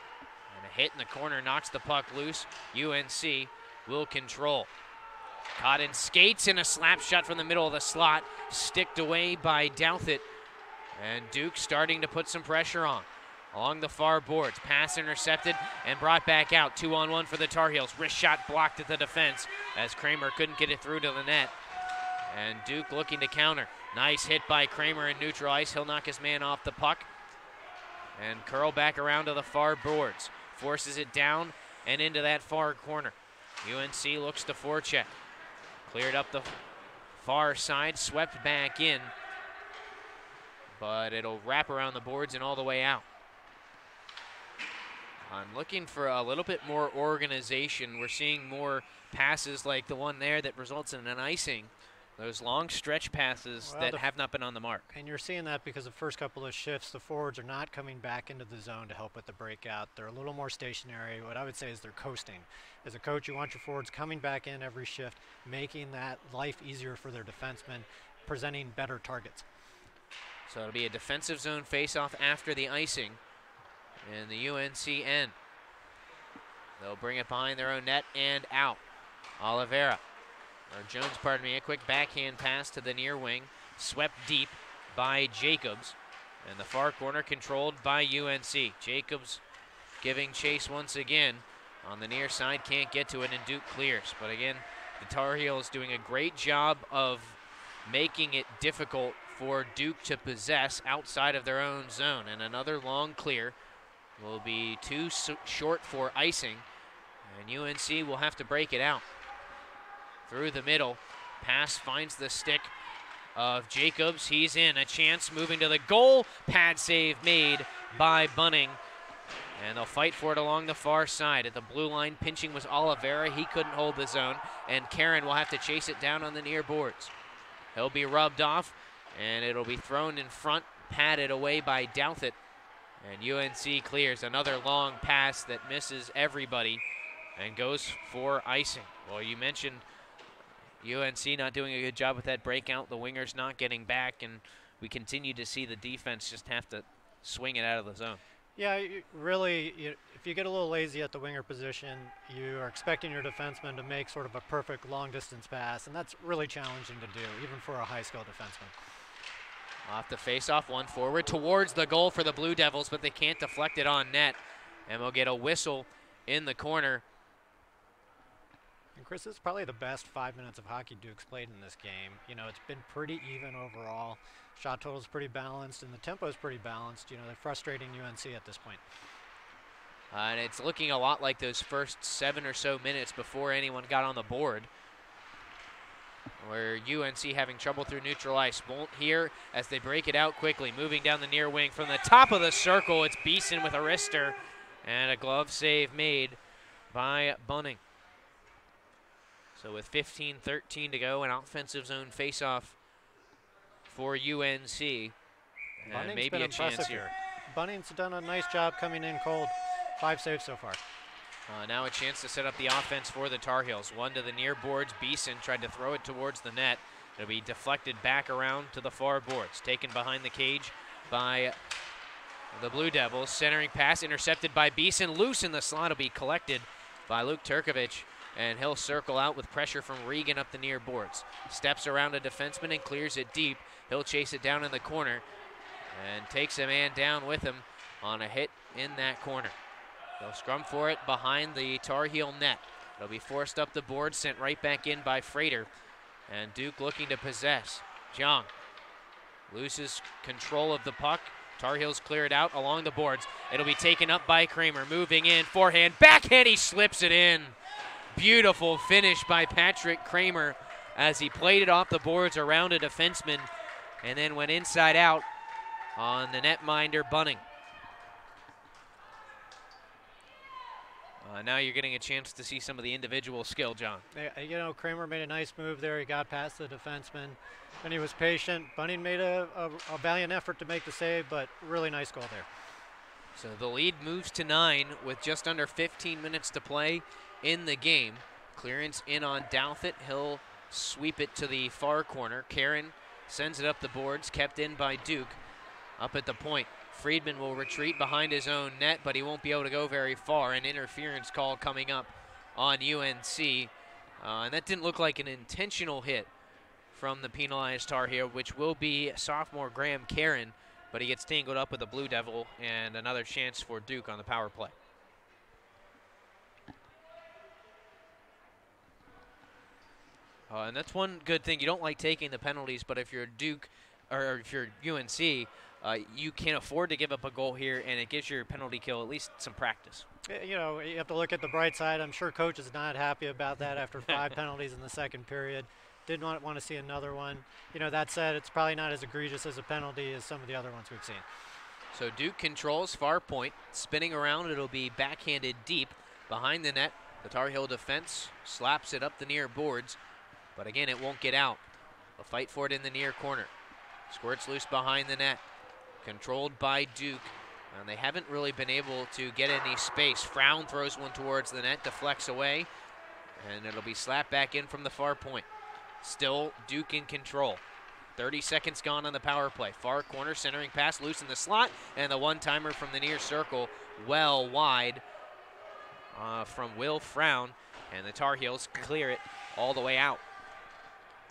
And a hit in the corner knocks the puck loose. UNC will control. In skates in a slap shot from the middle of the slot. Sticked away by Douthit. And Duke starting to put some pressure on. Along the far boards. Pass intercepted and brought back out. Two on one for the Tar Heels. Wrist shot blocked at the defense as Kramer couldn't get it through to the net. And Duke looking to counter. Nice hit by Kramer in neutral ice. He'll knock his man off the puck. And curl back around to the far boards. Forces it down and into that far corner. UNC looks to forecheck. Cleared up the far side, swept back in. But it'll wrap around the boards and all the way out. I'm looking for a little bit more organization. We're seeing more passes like the one there that results in an icing. Those long stretch passes Well, that have not been on the mark. And you're seeing that because the first couple of shifts, the forwards are not coming back into the zone to help with the breakout. They're a little more stationary. What I would say is they're coasting. As a coach, you want your forwards coming back in every shift, making that life easier for their defensemen, presenting better targets. So it'll be a defensive zone face-off after the icing in the UNCN. They'll bring it behind their own net and out. Oliveira, or Jones, pardon me, a quick backhand pass to the near wing, swept deep by Jacobs, and the far corner controlled by UNC. Jacobs giving chase once again on the near side, can't get to it, and Duke clears. But again, the Tar Heels doing a great job of making it difficult for Duke to possess outside of their own zone. And another long clear will be too short for icing, and UNC will have to break it out. Through the middle, pass finds the stick of Jacobs. He's in, a chance moving to the goal. Pad save made by Bunning. And they'll fight for it along the far side. At the blue line, pinching was Oliveira. He couldn't hold the zone. And Karen will have to chase it down on the near boards. He'll be rubbed off, and it'll be thrown in front, padded away by Douthit. And UNC clears another long pass that misses everybody and goes for icing. Well, you mentioned UNC not doing a good job with that breakout, the wingers not getting back, and we continue to see the defense just have to swing it out of the zone. Yeah, really, you, if you get a little lazy at the winger position, you are expecting your defenseman to make sort of a perfect long distance pass, and that's really challenging to do, even for a high skill defenseman. Off the face-off, one forward towards the goal for the Blue Devils, but they can't deflect it on net, and we'll get a whistle in the corner. And Chris, this is probably the best five minutes of hockey Duke's played in this game. You know, it's been pretty even overall. Shot total's pretty balanced, and the tempo is pretty balanced. You know, they're frustrating UNC at this point. Uh, and it's looking a lot like those first seven or so minutes before anyone got on the board, where UNC having trouble through neutral ice. Won't here as they break it out quickly, moving down the near wing from the top of the circle. It's Beeson with a wrister, and a glove save made by Bunning. So with 15-13 to go, an offensive zone face-off for UNC. And Bunning's maybe a impressive chance here. Bunning's done a nice job coming in cold. Five saves so far. Uh, now a chance to set up the offense for the Tar Heels. One to the near boards. Beeson tried to throw it towards the net. It'll be deflected back around to the far boards. Taken behind the cage by the Blue Devils. Centering pass intercepted by Beeson. Loose in the slot will be collected by Luke Turkovich. And he'll circle out with pressure from Regan up the near boards. Steps around a defenseman and clears it deep. He'll chase it down in the corner and takes a man down with him on a hit in that corner. They'll scrum for it behind the Tar Heel net. It'll be forced up the board, sent right back in by Frater. And Duke looking to possess. Jong loses control of the puck. Tar Heels clear it out along the boards. It'll be taken up by Kramer, moving in, forehand, backhand, he slips it in. Beautiful finish by Patrick Kramer as he played it off the boards around a defenseman and then went inside out on the netminder Bunning. Uh, now you're getting a chance to see some of the individual skill, John. Uh, You know, Kramer made a nice move there. He got past the defenseman, and he was patient. Bunning made a, a, a valiant effort to make the save, but really nice goal there. So the lead moves to nine with just under 15 minutes to play in the game. Clearance in on Douthit. He'll sweep it to the far corner. Karen sends it up the boards, kept in by Duke. Up at the point. Friedman will retreat behind his own net, but he won't be able to go very far. An interference call coming up on UNC. Uh, and that didn't look like an intentional hit from the penalized Tar Heel, which will be sophomore Graham Karen, but he gets tangled up with a Blue Devil and another chance for Duke on the power play. Uh, and that's one good thing. You don't like taking the penalties, but if you're Duke or if you're UNC, uh, you can't afford to give up a goal here, and it gives your penalty kill at least some practice. You know, you have to look at the bright side. I'm sure coach is not happy about that after [laughs] five penalties in the second period. Did not want to see another one. You know, that said, it's probably not as egregious as a penalty as some of the other ones we've seen. So Duke controls far point, spinning around. It'll be backhanded deep behind the net. The Tar Heel defense slaps it up the near boards, but again, it won't get out. A fight for it in the near corner. Squirts loose behind the net. Controlled by Duke. And they haven't really been able to get any space. Frown throws one towards the net, deflects away, and it'll be slapped back in from the far point. Still Duke in control. 30 seconds gone on the power play. Far corner, centering pass, loose in the slot, and the one-timer from the near circle, well wide uh, from Will Frown, and the Tar Heels clear it all the way out.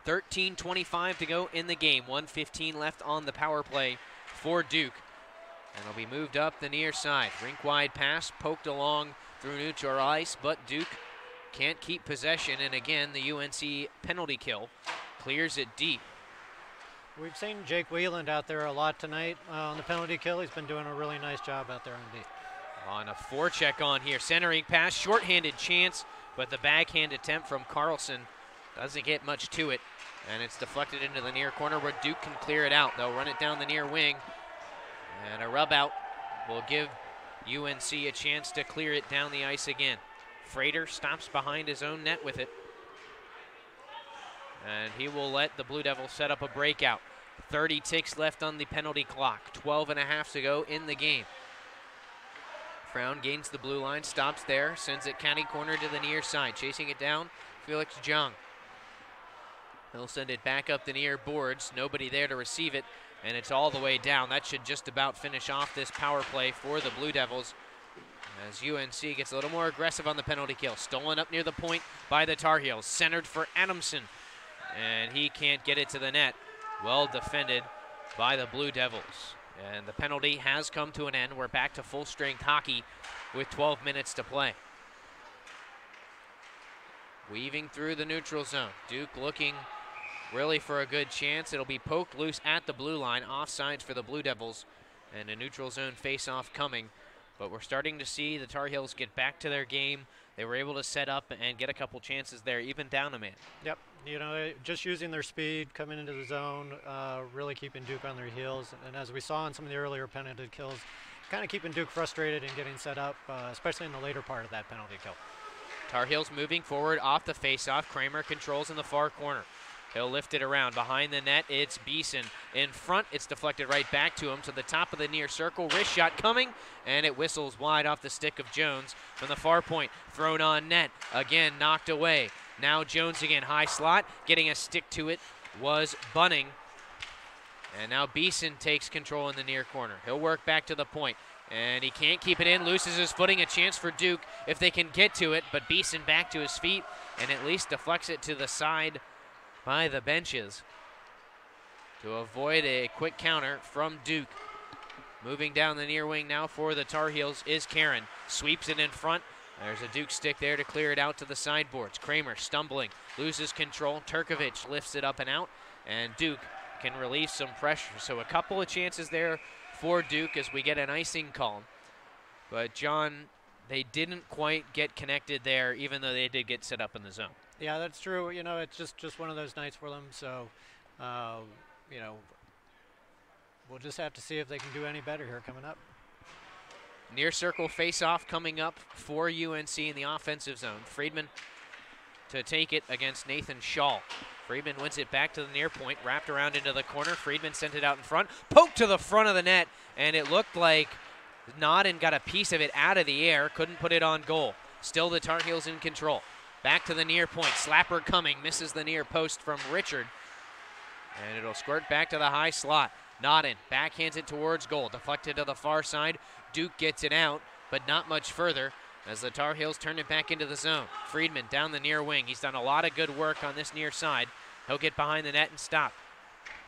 13.25 to go in the game. 115 left on the power play for Duke. And it'll be moved up the near side. Rink wide pass poked along through neutral ice, but Duke can't keep possession. And again, the UNC penalty kill clears it deep. We've seen Jake Whelan out there a lot tonight uh, on the penalty kill. He's been doing a really nice job out there on D. On a forecheck on here. Centering pass, shorthanded chance, but the backhand attempt from Carlson doesn't get much to it. And it's deflected into the near corner where Duke can clear it out. They'll run it down the near wing. And a rub out will give UNC a chance to clear it down the ice again. Frater stops behind his own net with it. And he will let the Blue Devils set up a breakout. 30 ticks left on the penalty clock. 12 and a half to go in the game. Frown gains the blue line, stops there, sends it county corner to the near side. Chasing it down, Felix Jung. He'll send it back up the near boards. Nobody there to receive it, and it's all the way down. That should just about finish off this power play for the Blue Devils as UNC gets a little more aggressive on the penalty kill. Stolen up near the point by the Tar Heels. Centered for Adamson, and he can't get it to the net. Well defended by the Blue Devils. And the penalty has come to an end. We're back to full strength hockey with 12 minutes to play. Weaving through the neutral zone. Duke looking really for a good chance. It'll be poked loose at the blue line, offsides for the Blue Devils, and a neutral zone face-off coming. But we're starting to see the Tar Heels get back to their game. They were able to set up and get a couple chances there, even down a man. Yep, you know, just using their speed, coming into the zone, uh, really keeping Duke on their heels. And as we saw in some of the earlier penalty kills, kind of keeping Duke frustrated and getting set up, uh, especially in the later part of that penalty kill. Tar Heels moving forward off the faceoff. Kramer controls in the far corner. He'll lift it around. Behind the net, it's Beeson. In front, it's deflected right back to him to the top of the near circle. Wrist shot coming, and it whistles wide off the stick of Jones from the far point. Thrown on net. Again, knocked away. Now Jones again, high slot. Getting a stick to it was Bunning. And now Beeson takes control in the near corner. He'll work back to the point. And he can't keep it in, loses his footing. A chance for Duke if they can get to it. But Beeson back to his feet and at least deflects it to the side by the benches to avoid a quick counter from Duke. Moving down the near wing now for the Tar Heels is Karen. Sweeps it in front. There's a Duke stick there to clear it out to the sideboards. Kramer stumbling, loses control. Turkovic lifts it up and out, and Duke can relieve some pressure. So a couple of chances there for Duke as we get an icing call. But John, they didn't quite get connected there, even though they did get set up in the zone. Yeah, that's true. You know, it's just just one of those nights for them. So, uh, you know, we'll just have to see if they can do any better here coming up. Near circle face-off coming up for UNC in the offensive zone. Friedman to take it against Nathan Shaw. Friedman wins it back to the near point, wrapped around into the corner. Friedman sent it out in front, poked to the front of the net, and it looked like Nodden got a piece of it out of the air, couldn't put it on goal. Still the Tar Heels in control. Back to the near point. Slapper coming, misses the near post from Richard. And it'll squirt back to the high slot. Nodden backhands it towards goal. Deflected to the far side. Duke gets it out, but not much further as the Tar Heels turn it back into the zone. Friedman down the near wing. He's done a lot of good work on this near side. He'll get behind the net and stop.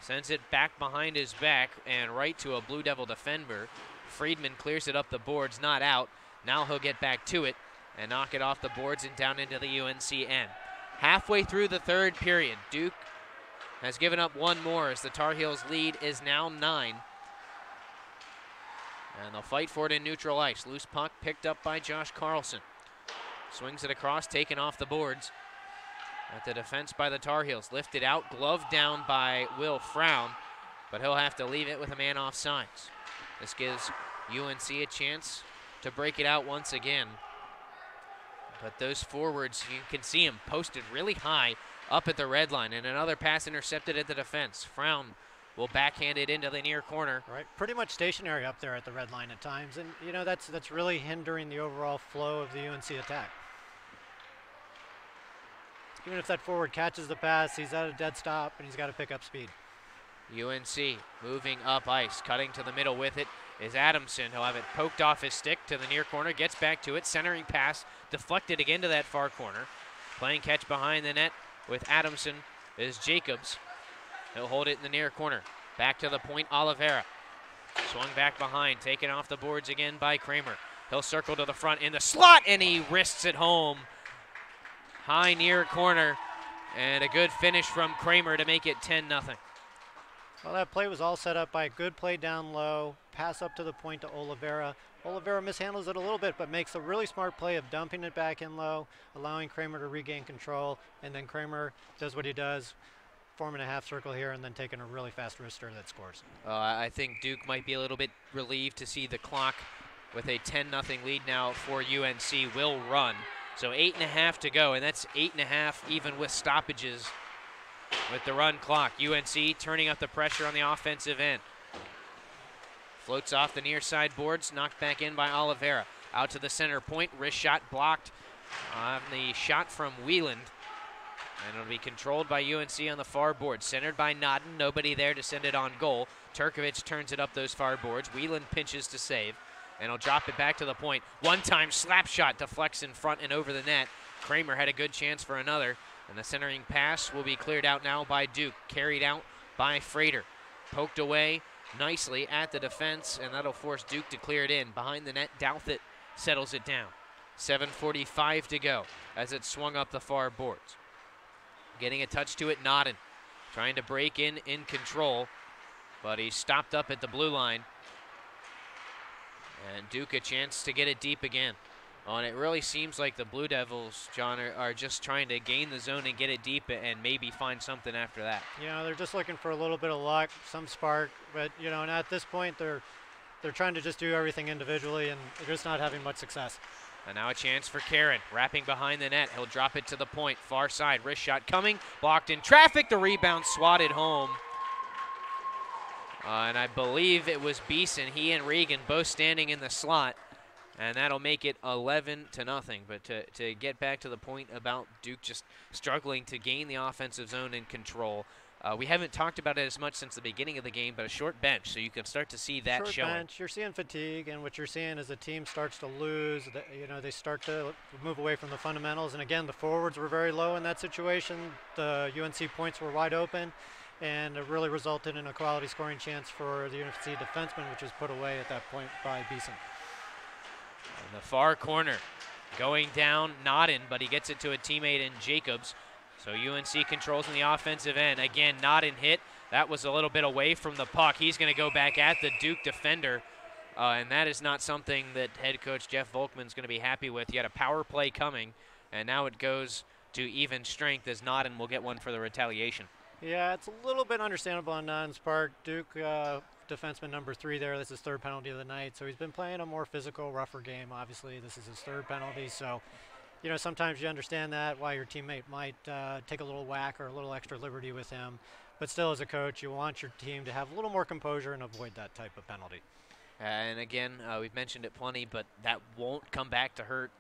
Sends it back behind his back and right to a Blue Devil defender. Friedman clears it up the boards, not out. Now he'll get back to it and knock it off the boards and down into the UNC end. halfway through the third period. Duke has given up one more as the Tar Heels lead is now nine. And they'll fight for it in neutral ice. Loose puck picked up by Josh Carlson. Swings it across, taken off the boards. At the defense by the Tar Heels. Lifted out, gloved down by Will Frown, but he'll have to leave it with a man off sides. This gives UNC a chance to break it out once again. But those forwards, you can see them posted really high up at the red line. And another pass intercepted at the defense. Frown will backhand it into the near corner. Right, pretty much stationary up there at the red line at times, and you know that's that's really hindering the overall flow of the UNC attack. Even if that forward catches the pass, he's at a dead stop and he's got to pick up speed. UNC moving up ice, cutting to the middle with it is Adamson. He'll have it poked off his stick to the near corner, gets back to it, centering pass, deflected again to that far corner. Playing catch behind the net with Adamson is Jacobs. He'll hold it in the near corner. Back to the point, Oliveira. Swung back behind, taken off the boards again by Kramer. He'll circle to the front in the slot, and he wrists it home. High near corner, and a good finish from Kramer to make it 10 0. Well, that play was all set up by a good play down low, pass up to the point to Oliveira. Oliveira mishandles it a little bit, but makes a really smart play of dumping it back in low, allowing Kramer to regain control, and then Kramer does what he does, forming a half circle here and then taking a really fast wrister that scores. Uh, I think Duke might be a little bit relieved to see the clock with a 10 0 lead now for UNC will run. So eight and a half to go, and that's eight and a half even with stoppages with the run clock. UNC turning up the pressure on the offensive end. Floats off the near side boards, knocked back in by Oliveira. Out to the center point, wrist shot blocked on the shot from Whelan. And it'll be controlled by UNC on the far board. Centered by Nodden. Nobody there to send it on goal. Turkovic turns it up those far boards. Whelan pinches to save. And he'll drop it back to the point. One time slap shot deflects in front and over the net. Kramer had a good chance for another. And the centering pass will be cleared out now by Duke. Carried out by Frater. Poked away nicely at the defense. And that'll force Duke to clear it in. Behind the net, Douthit settles it down. 7.45 to go as it swung up the far boards. Getting a touch to it, Nodden. Trying to break in in control, but he stopped up at the blue line. And Duke a chance to get it deep again. Oh, and it really seems like the Blue Devils, John, are, are, just trying to gain the zone and get it deep and maybe find something after that. You know, they're just looking for a little bit of luck, some spark, but you know, and at this point they're they're trying to just do everything individually and they're just not having much success. And now a chance for Karen, wrapping behind the net. He'll drop it to the point, far side, wrist shot coming, blocked in traffic. The rebound swatted home. Uh, and I believe it was Beeson, he and Regan both standing in the slot. And that'll make it 11 to nothing. But to, to get back to the point about Duke just struggling to gain the offensive zone and control, uh, we haven't talked about it as much since the beginning of the game, but a short bench, so you can start to see that short showing. bench, you're seeing fatigue, and what you're seeing is the team starts to lose. The, you know, they start to move away from the fundamentals, and again, the forwards were very low in that situation. The UNC points were wide open, and it really resulted in a quality scoring chance for the UNC defenseman, which was put away at that point by Beeson. In the far corner, going down, not in, but he gets it to a teammate in Jacobs. So UNC controls in the offensive end. Again, Nodden hit. That was a little bit away from the puck. He's going to go back at the Duke defender. Uh, and that is not something that head coach Jeff Volkman is going to be happy with. He had a power play coming, and now it goes to even strength as Nodden will get one for the retaliation. Yeah, it's a little bit understandable on Nodden's part. Duke, uh, defenseman number three there, this is his third penalty of the night. So he's been playing a more physical, rougher game. Obviously, this is his third penalty. So you know, sometimes you understand that why your teammate might uh, take a little whack or a little extra liberty with him. But still, as a coach, you want your team to have a little more composure and avoid that type of penalty. And again, uh, we've mentioned it plenty, but that won't come back to hurt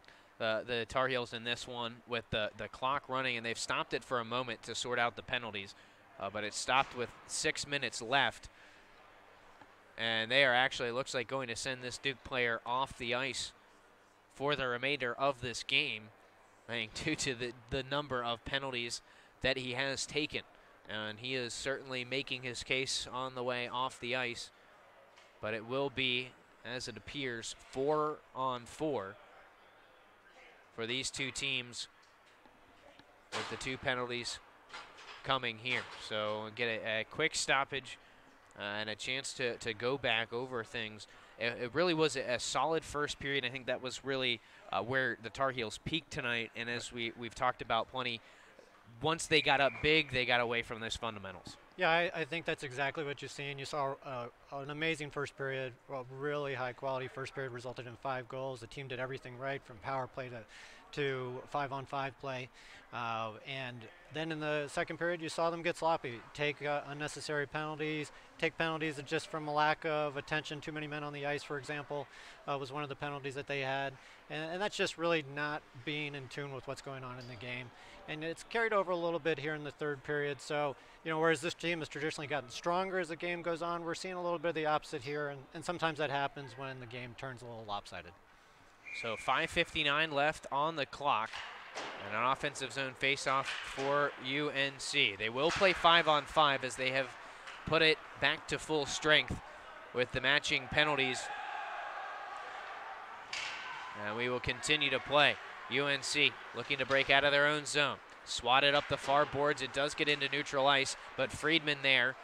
uh, the Tar Heels in this one with the, the clock running, and they've stopped it for a moment to sort out the penalties. Uh, but it stopped with six minutes left. And they are actually, looks like, going to send this Duke player off the ice for the remainder of this game, I think [laughs] due to the, the number of penalties that he has taken. And he is certainly making his case on the way off the ice. But it will be, as it appears, four on four for these two teams with the two penalties coming here. So get a, a quick stoppage uh, and a chance to, to go back over things. It, it really was a, a, solid first period. I think that was really uh, where the Tar Heels peaked tonight. And as we, we've talked about plenty, once they got up big, they got away from those fundamentals. Yeah, I, I think that's exactly what you've seen. You saw uh, an amazing first period, well, really high quality first period resulted in five goals. The team did everything right from power play to to five on five play. Uh, and then in the second period, you saw them get sloppy, take uh, unnecessary penalties, take penalties just from a lack of attention. Too many men on the ice, for example, uh, was one of the penalties that they had. And, and, that's just really not being in tune with what's going on in the game. And it's carried over a little bit here in the third period. So, you know, whereas this team has traditionally gotten stronger as the game goes on, we're seeing a little bit of the opposite here. And, and sometimes that happens when the game turns a little lopsided. So 5.59 left on the clock. And an offensive zone faceoff for UNC. They will play five on five as they have put it back to full strength with the matching penalties. And we will continue to play. UNC looking to break out of their own zone. Swatted up the far boards. It does get into neutral ice, but Friedman there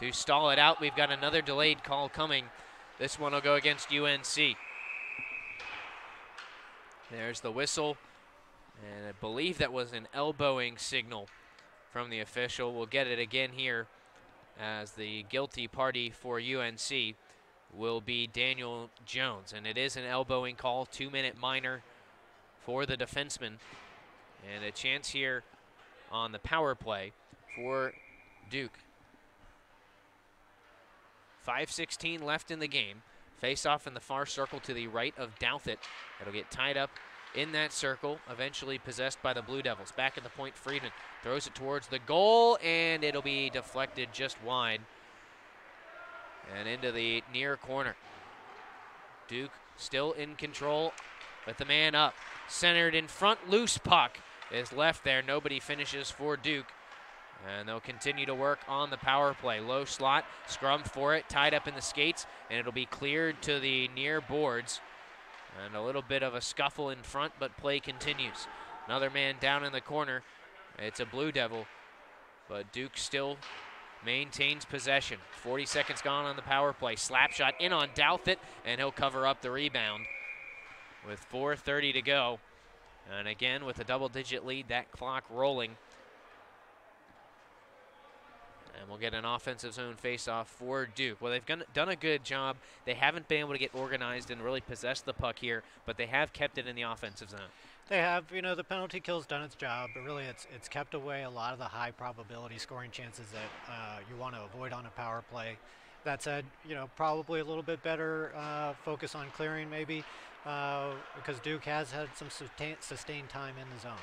to stall it out. We've got another delayed call coming. This one will go against UNC. There's the whistle. And I believe that was an elbowing signal from the official. We'll get it again here as the guilty party for UNC will be Daniel Jones. And it is an elbowing call, two-minute minor for the defenseman. And a chance here on the power play for Duke. 5.16 left in the game. Face off in the far circle to the right of Douthit. It'll get tied up in that circle, eventually possessed by the Blue Devils. Back at the point, Friedman throws it towards the goal, and it'll be deflected just wide and into the near corner. Duke still in control but the man up. Centered in front, loose puck is left there. Nobody finishes for Duke. And they'll continue to work on the power play. Low slot, scrum for it, tied up in the skates, and it'll be cleared to the near boards. And a little bit of a scuffle in front, but play continues. Another man down in the corner. It's a Blue Devil, but Duke still maintains possession. 40 seconds gone on the power play. Slap shot in on Douthit, and he'll cover up the rebound with 4.30 to go. And again, with a double-digit lead, that clock rolling. And we'll get an offensive zone faceoff for Duke. Well, they've done a good job. They haven't been able to get organized and really possess the puck here, but they have kept it in the offensive zone. They have, you know, the penalty kill's done its job, but really it's it's kept away a lot of the high probability scoring chances that uh, you want to avoid on a power play. That said, you know, probably a little bit better uh, focus on clearing maybe uh, because Duke has had some sustain, sustained time in the zone.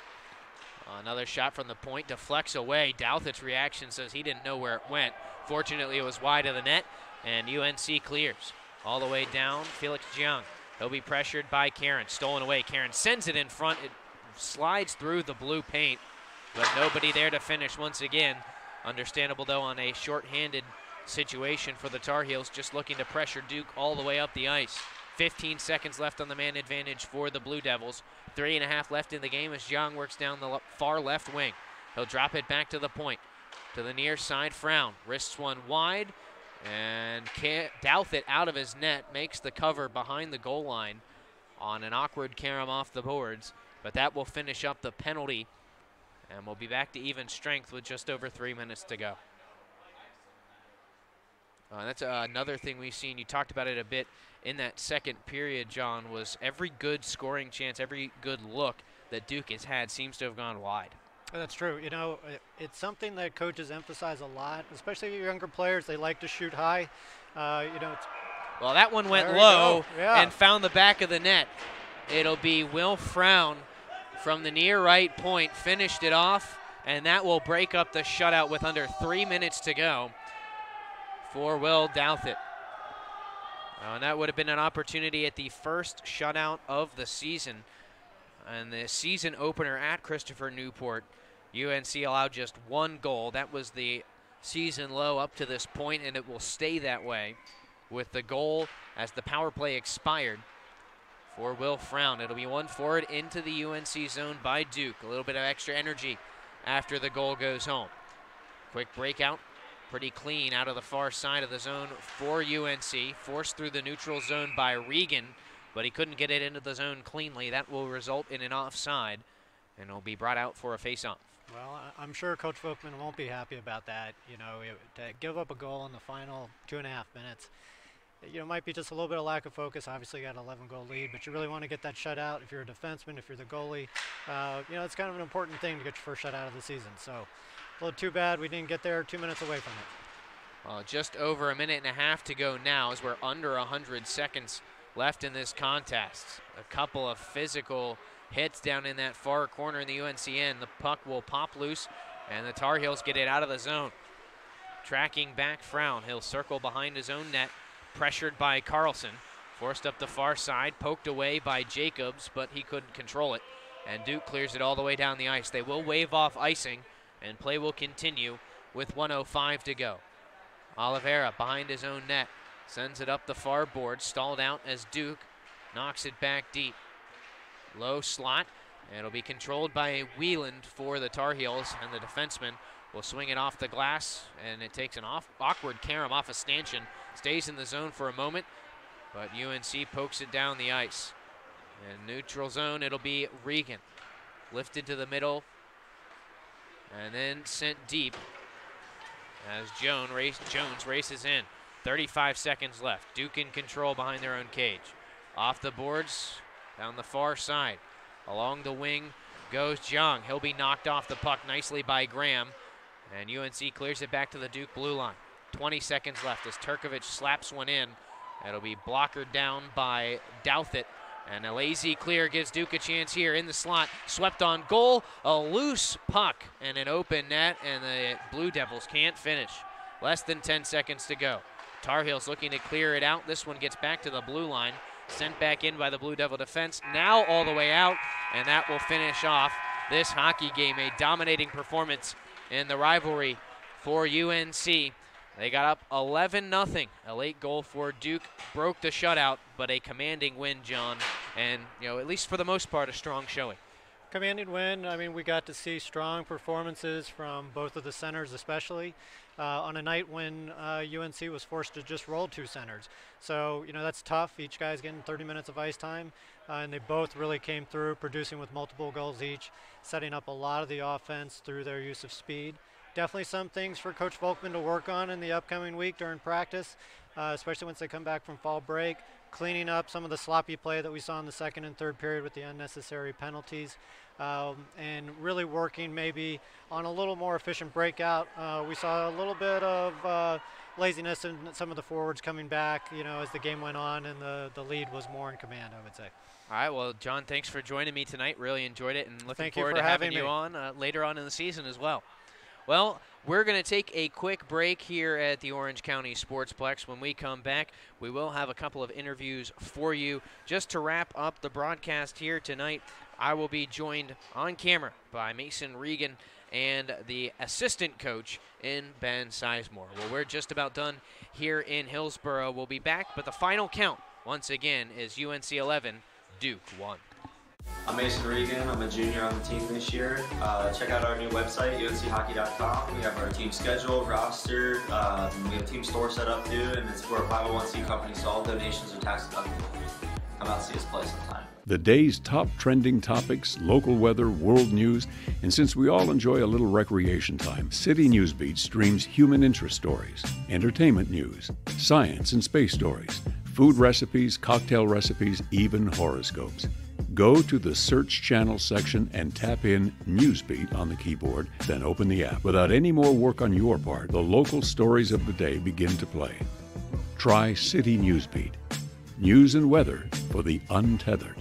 Another shot from the point deflects away. Douthit's reaction says he didn't know where it went. Fortunately, it was wide of the net, and UNC clears. All the way down, Felix Jiang. He'll be pressured by Karen. Stolen away. Karen sends it in front. It slides through the blue paint, but nobody there to finish once again. Understandable, though, on a short-handed situation for the Tar Heels, just looking to pressure Duke all the way up the ice. 15 seconds left on the man advantage for the Blue Devils. Three and a half left in the game as Zhang works down the far left wing. He'll drop it back to the point. To the near side, Frown. Wrists one wide and can't Douthit out of his net. Makes the cover behind the goal line on an awkward carom off the boards. But that will finish up the penalty. And we'll be back to even strength with just over three minutes to go. Uh, that's uh, another thing we've seen. You talked about it a bit in that second period, John, was every good scoring chance, every good look that Duke has had seems to have gone wide. That's true. You know, it's something that coaches emphasize a lot, especially younger players. They like to shoot high. Uh, you know. well, that one went low yeah. and found the back of the net. It'll be Will Frown from the near right point, finished it off, and that will break up the shutout with under three minutes to go for Will Douthit. Uh, and that would have been an opportunity at the first shutout of the season. And the season opener at Christopher Newport, UNC allowed just one goal. That was the season low up to this point, and it will stay that way with the goal as the power play expired for Will Frown. It'll be one forward into the UNC zone by Duke. A little bit of extra energy after the goal goes home. Quick breakout, pretty clean out of the far side of the zone for UNC. Forced through the neutral zone by Regan, but he couldn't get it into the zone cleanly. That will result in an offside, and it'll be brought out for a face-off. Well, I'm sure Coach Volkman won't be happy about that. You know, to give up a goal in the final two and a half minutes, you know, might be just a little bit of lack of focus. Obviously, you got an 11 goal lead, but you really want to get that shutout if you're a defenseman, if you're the goalie. Uh, you know, it's kind of an important thing to get your first shutout of the season. So, a little too bad we didn't get there two minutes away from it. Well, just over a minute and a half to go now as we're under 100 seconds left in this contest. A couple of physical hits down in that far corner in the UNC end. The puck will pop loose, and the Tar Heels get it out of the zone. Tracking back Frown. He'll circle behind his own net, pressured by Carlson. Forced up the far side, poked away by Jacobs, but he couldn't control it. And Duke clears it all the way down the ice. They will wave off icing, and play will continue with 105 to go. Oliveira behind his own net. Sends it up the far board, stalled out as Duke knocks it back deep. Low slot. It'll be controlled by Whelan for the Tar Heels, and the defenseman will swing it off the glass, and it takes an off, awkward carom off a stanchion. Stays in the zone for a moment, but UNC pokes it down the ice. In neutral zone, it'll be Regan. Lifted to the middle, and then sent deep as Jones, race, Jones races in. 35 seconds left. Duke in control behind their own cage. Off the boards, down the far side. Along the wing goes Jung. He'll be knocked off the puck nicely by Graham. And UNC clears it back to the Duke blue line. 20 seconds left as Turkovic slaps one in. It'll be blockered down by Douthit. And a lazy clear gives Duke a chance here in the slot. Swept on goal. A loose puck and an open net, and the Blue Devils can't finish. Less than 10 seconds to go. Tar Heels looking to clear it out. This one gets back to the blue line. Sent back in by the Blue Devil defense. Now all the way out, and that will finish off this hockey game. A dominating performance in the rivalry for UNC. They got up 11 0. A late goal for Duke broke the shutout, but a commanding win, John. And, you know, at least for the most part, a strong showing. Commanding win. I mean, we got to see strong performances from both of the centers, especially uh, on a night when uh, UNC was forced to just roll two centers. So, you know, that's tough. Each guy's getting 30 minutes of ice time, uh, and they both really came through, producing with multiple goals each, setting up a lot of the offense through their use of speed. Definitely some things for Coach Volkman to work on in the upcoming week during practice, uh, especially once they come back from fall break cleaning up some of the sloppy play that we saw in the second and third period with the unnecessary penalties um, and really working maybe on a little more efficient breakout. Uh, we saw a little bit of uh, laziness in some of the forwards coming back, you know, as the game went on and the, the lead was more in command, I would say. All right, well, John, thanks for joining me tonight. Really enjoyed it and looking Thank forward you to having, having you on uh, later on in the season as well. Well, we're going to take a quick break here at the Orange County Sportsplex. When we come back, we will have a couple of interviews for you. Just to wrap up the broadcast here tonight, I will be joined on camera by Mason Regan and the assistant coach in Ben Sizemore. Well, we're just about done here in Hillsborough. We'll be back, but the final count, once again, is UNC 11, Duke 1. I'm Mason Regan. I'm a junior on the team this year. Uh, check out our new website, unchockey.com. We have our team schedule, roster. Um, we have team store set up too, and it's for a 501c company, so all donations are tax deductible. Come out see us play sometime. The day's top trending topics, local weather, world news, and since we all enjoy a little recreation time, City Newsbeat streams human interest stories, entertainment news, science and space stories, food recipes, cocktail recipes, even horoscopes. Go to the search channel section and tap in Newsbeat on the keyboard, then open the app. Without any more work on your part, the local stories of the day begin to play. Try City Newsbeat. News and weather for the untethered.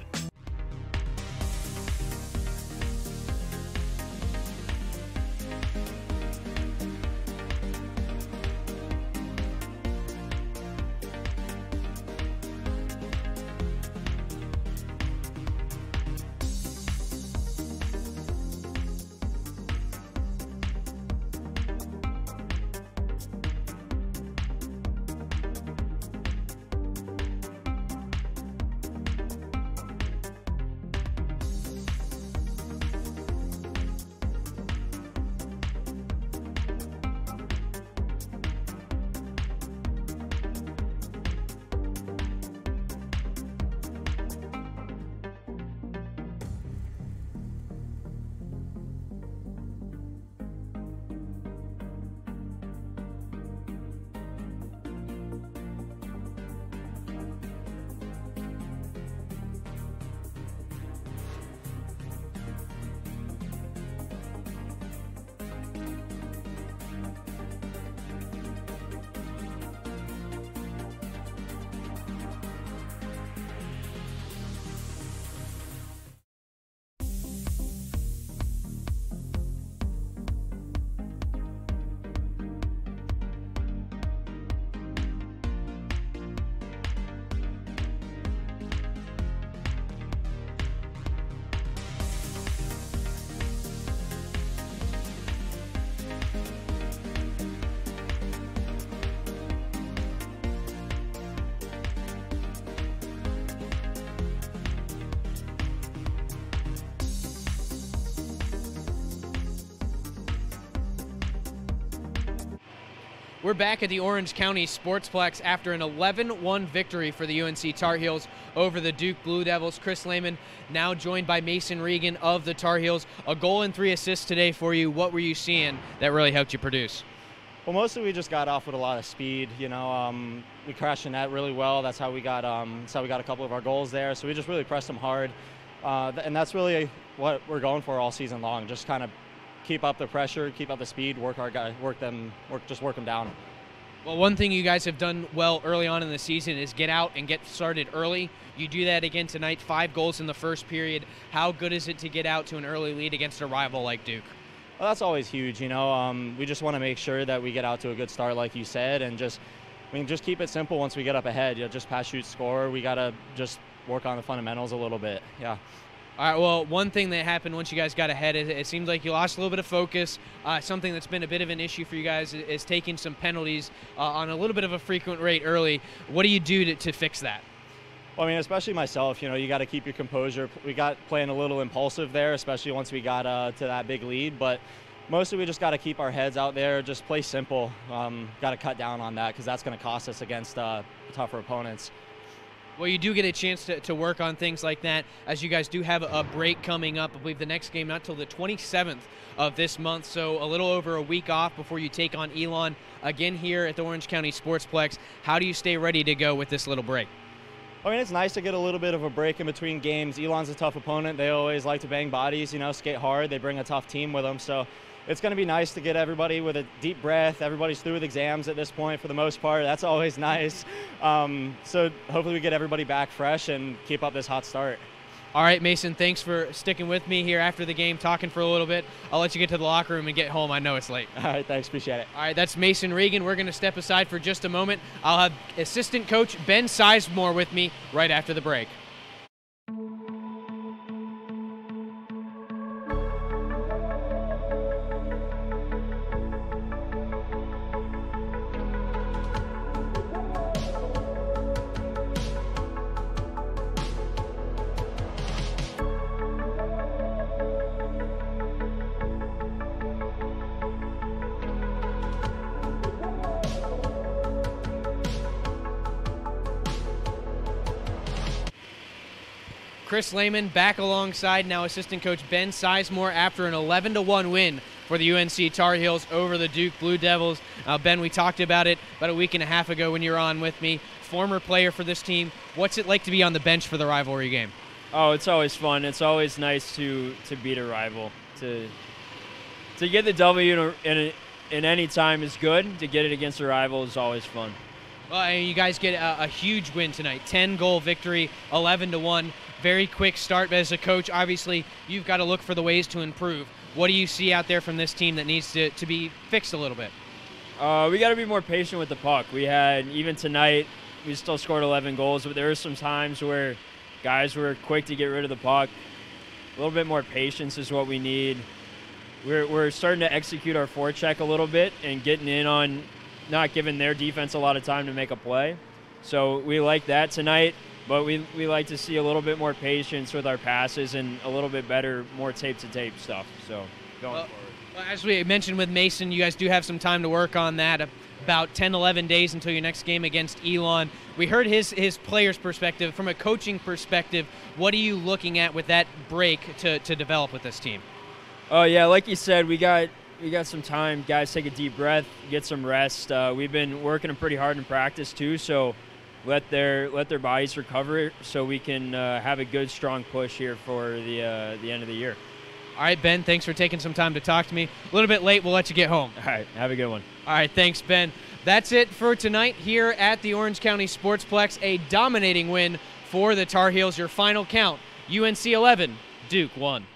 At the Orange County Sportsplex after an 11 1 victory for the UNC Tar Heels over the Duke Blue Devils. Chris Lehman now joined by Mason Regan of the Tar Heels. A goal and three assists today for you. What were you seeing that really helped you produce? Well, mostly we just got off with a lot of speed. You know, um, we crashed the net really well. That's how we got. Um, that's how we got a couple of our goals there. So we just really pressed them hard, uh, and that's really what we're going for all season long. Just kind of keep up the pressure, keep up the speed, work our guys, work them, work just work them down. Well, one thing you guys have done well early on in the season is get out and get started early. You do that again tonight, five goals in the first period. How good is it to get out to an early lead against a rival like Duke? Well, that's always huge. You know, um, we just want to make sure that we get out to a good start, like you said, and just I mean, just keep it simple. Once we get up ahead, you know, just pass, shoot, score. We gotta just work on the fundamentals a little bit. Yeah. All right. Well, one thing that happened once you guys got ahead, it, it seems like you lost a little bit of focus. Uh, something that's been a bit of an issue for you guys is, is taking some penalties uh, on a little bit of a frequent rate early. What do you do to, to fix that? Well, I mean, especially myself, you know, you got to keep your composure. We got playing a little impulsive there, especially once we got uh, to that big lead. But mostly we just got to keep our heads out there, just play simple. Um, got to cut down on that because that's going to cost us against uh, tougher opponents. Well, you do get a chance to, to work on things like that as you guys do have a break coming up. I believe the next game not till the 27th of this month, so a little over a week off before you take on Elon again here at the Orange County Sportsplex. How do you stay ready to go with this little break? I mean, it's nice to get a little bit of a break in between games. Elon's a tough opponent. They always like to bang bodies, you know, skate hard. They bring a tough team with them, so it's going to be nice to get everybody with a deep breath. Everybody's through with exams at this point for the most part. That's always [laughs] nice. Um, so hopefully we get everybody back fresh and keep up this hot start. All right, Mason, thanks for sticking with me here after the game, talking for a little bit. I'll let you get to the locker room and get home. I know it's late. All right, thanks. Appreciate it. All right, that's Mason Regan. We're going to step aside for just a moment. I'll have assistant coach Ben Sizemore with me right after the break. Chris Lehman back alongside now assistant coach Ben Sizemore after an 11 1 win for the UNC Tar Heels over the Duke Blue Devils. Uh, ben, we talked about it about a week and a half ago when you were on with me. Former player for this team. What's it like to be on the bench for the rivalry game? Oh, it's always fun. It's always nice to to beat a rival. To to get the W in, a, in, any time is good. To get it against a rival is always fun. Well, you guys get a, a, huge win tonight 10 goal victory, 11 to 1. Very quick start. But as a coach, obviously, you've got to look for the ways to improve. What do you see out there from this team that needs to, to be fixed a little bit? Uh, we got to be more patient with the puck. We had, even tonight, we still scored 11 goals, but there were some times where guys were quick to get rid of the puck. A little bit more patience is what we need. We're, we're starting to execute our forecheck a little bit and getting in on not giving their defense a lot of time to make a play. So we like that tonight, but we, we like to see a little bit more patience with our passes and a little bit better, more tape to tape stuff. So going well, forward. Well, as we mentioned with Mason, you guys do have some time to work on that. About 10, 11 days until your next game against Elon. We heard his his player's perspective. From a coaching perspective, what are you looking at with that break to, to develop with this team? Oh yeah, like you said, we got we got some time. Guys, take a deep breath, get some rest. Uh, we've been working them pretty hard in practice too, so let their let their bodies recover so we can uh, have a good, strong push here for the uh, the end of the year. All right, Ben. Thanks for taking some time to talk to me. A little bit late. We'll let you get home. All right. Have a good one. All right. Thanks, Ben. That's it for tonight here at the Orange County Sportsplex. A dominating win for the Tar Heels. Your final count: UNC 11, Duke 1.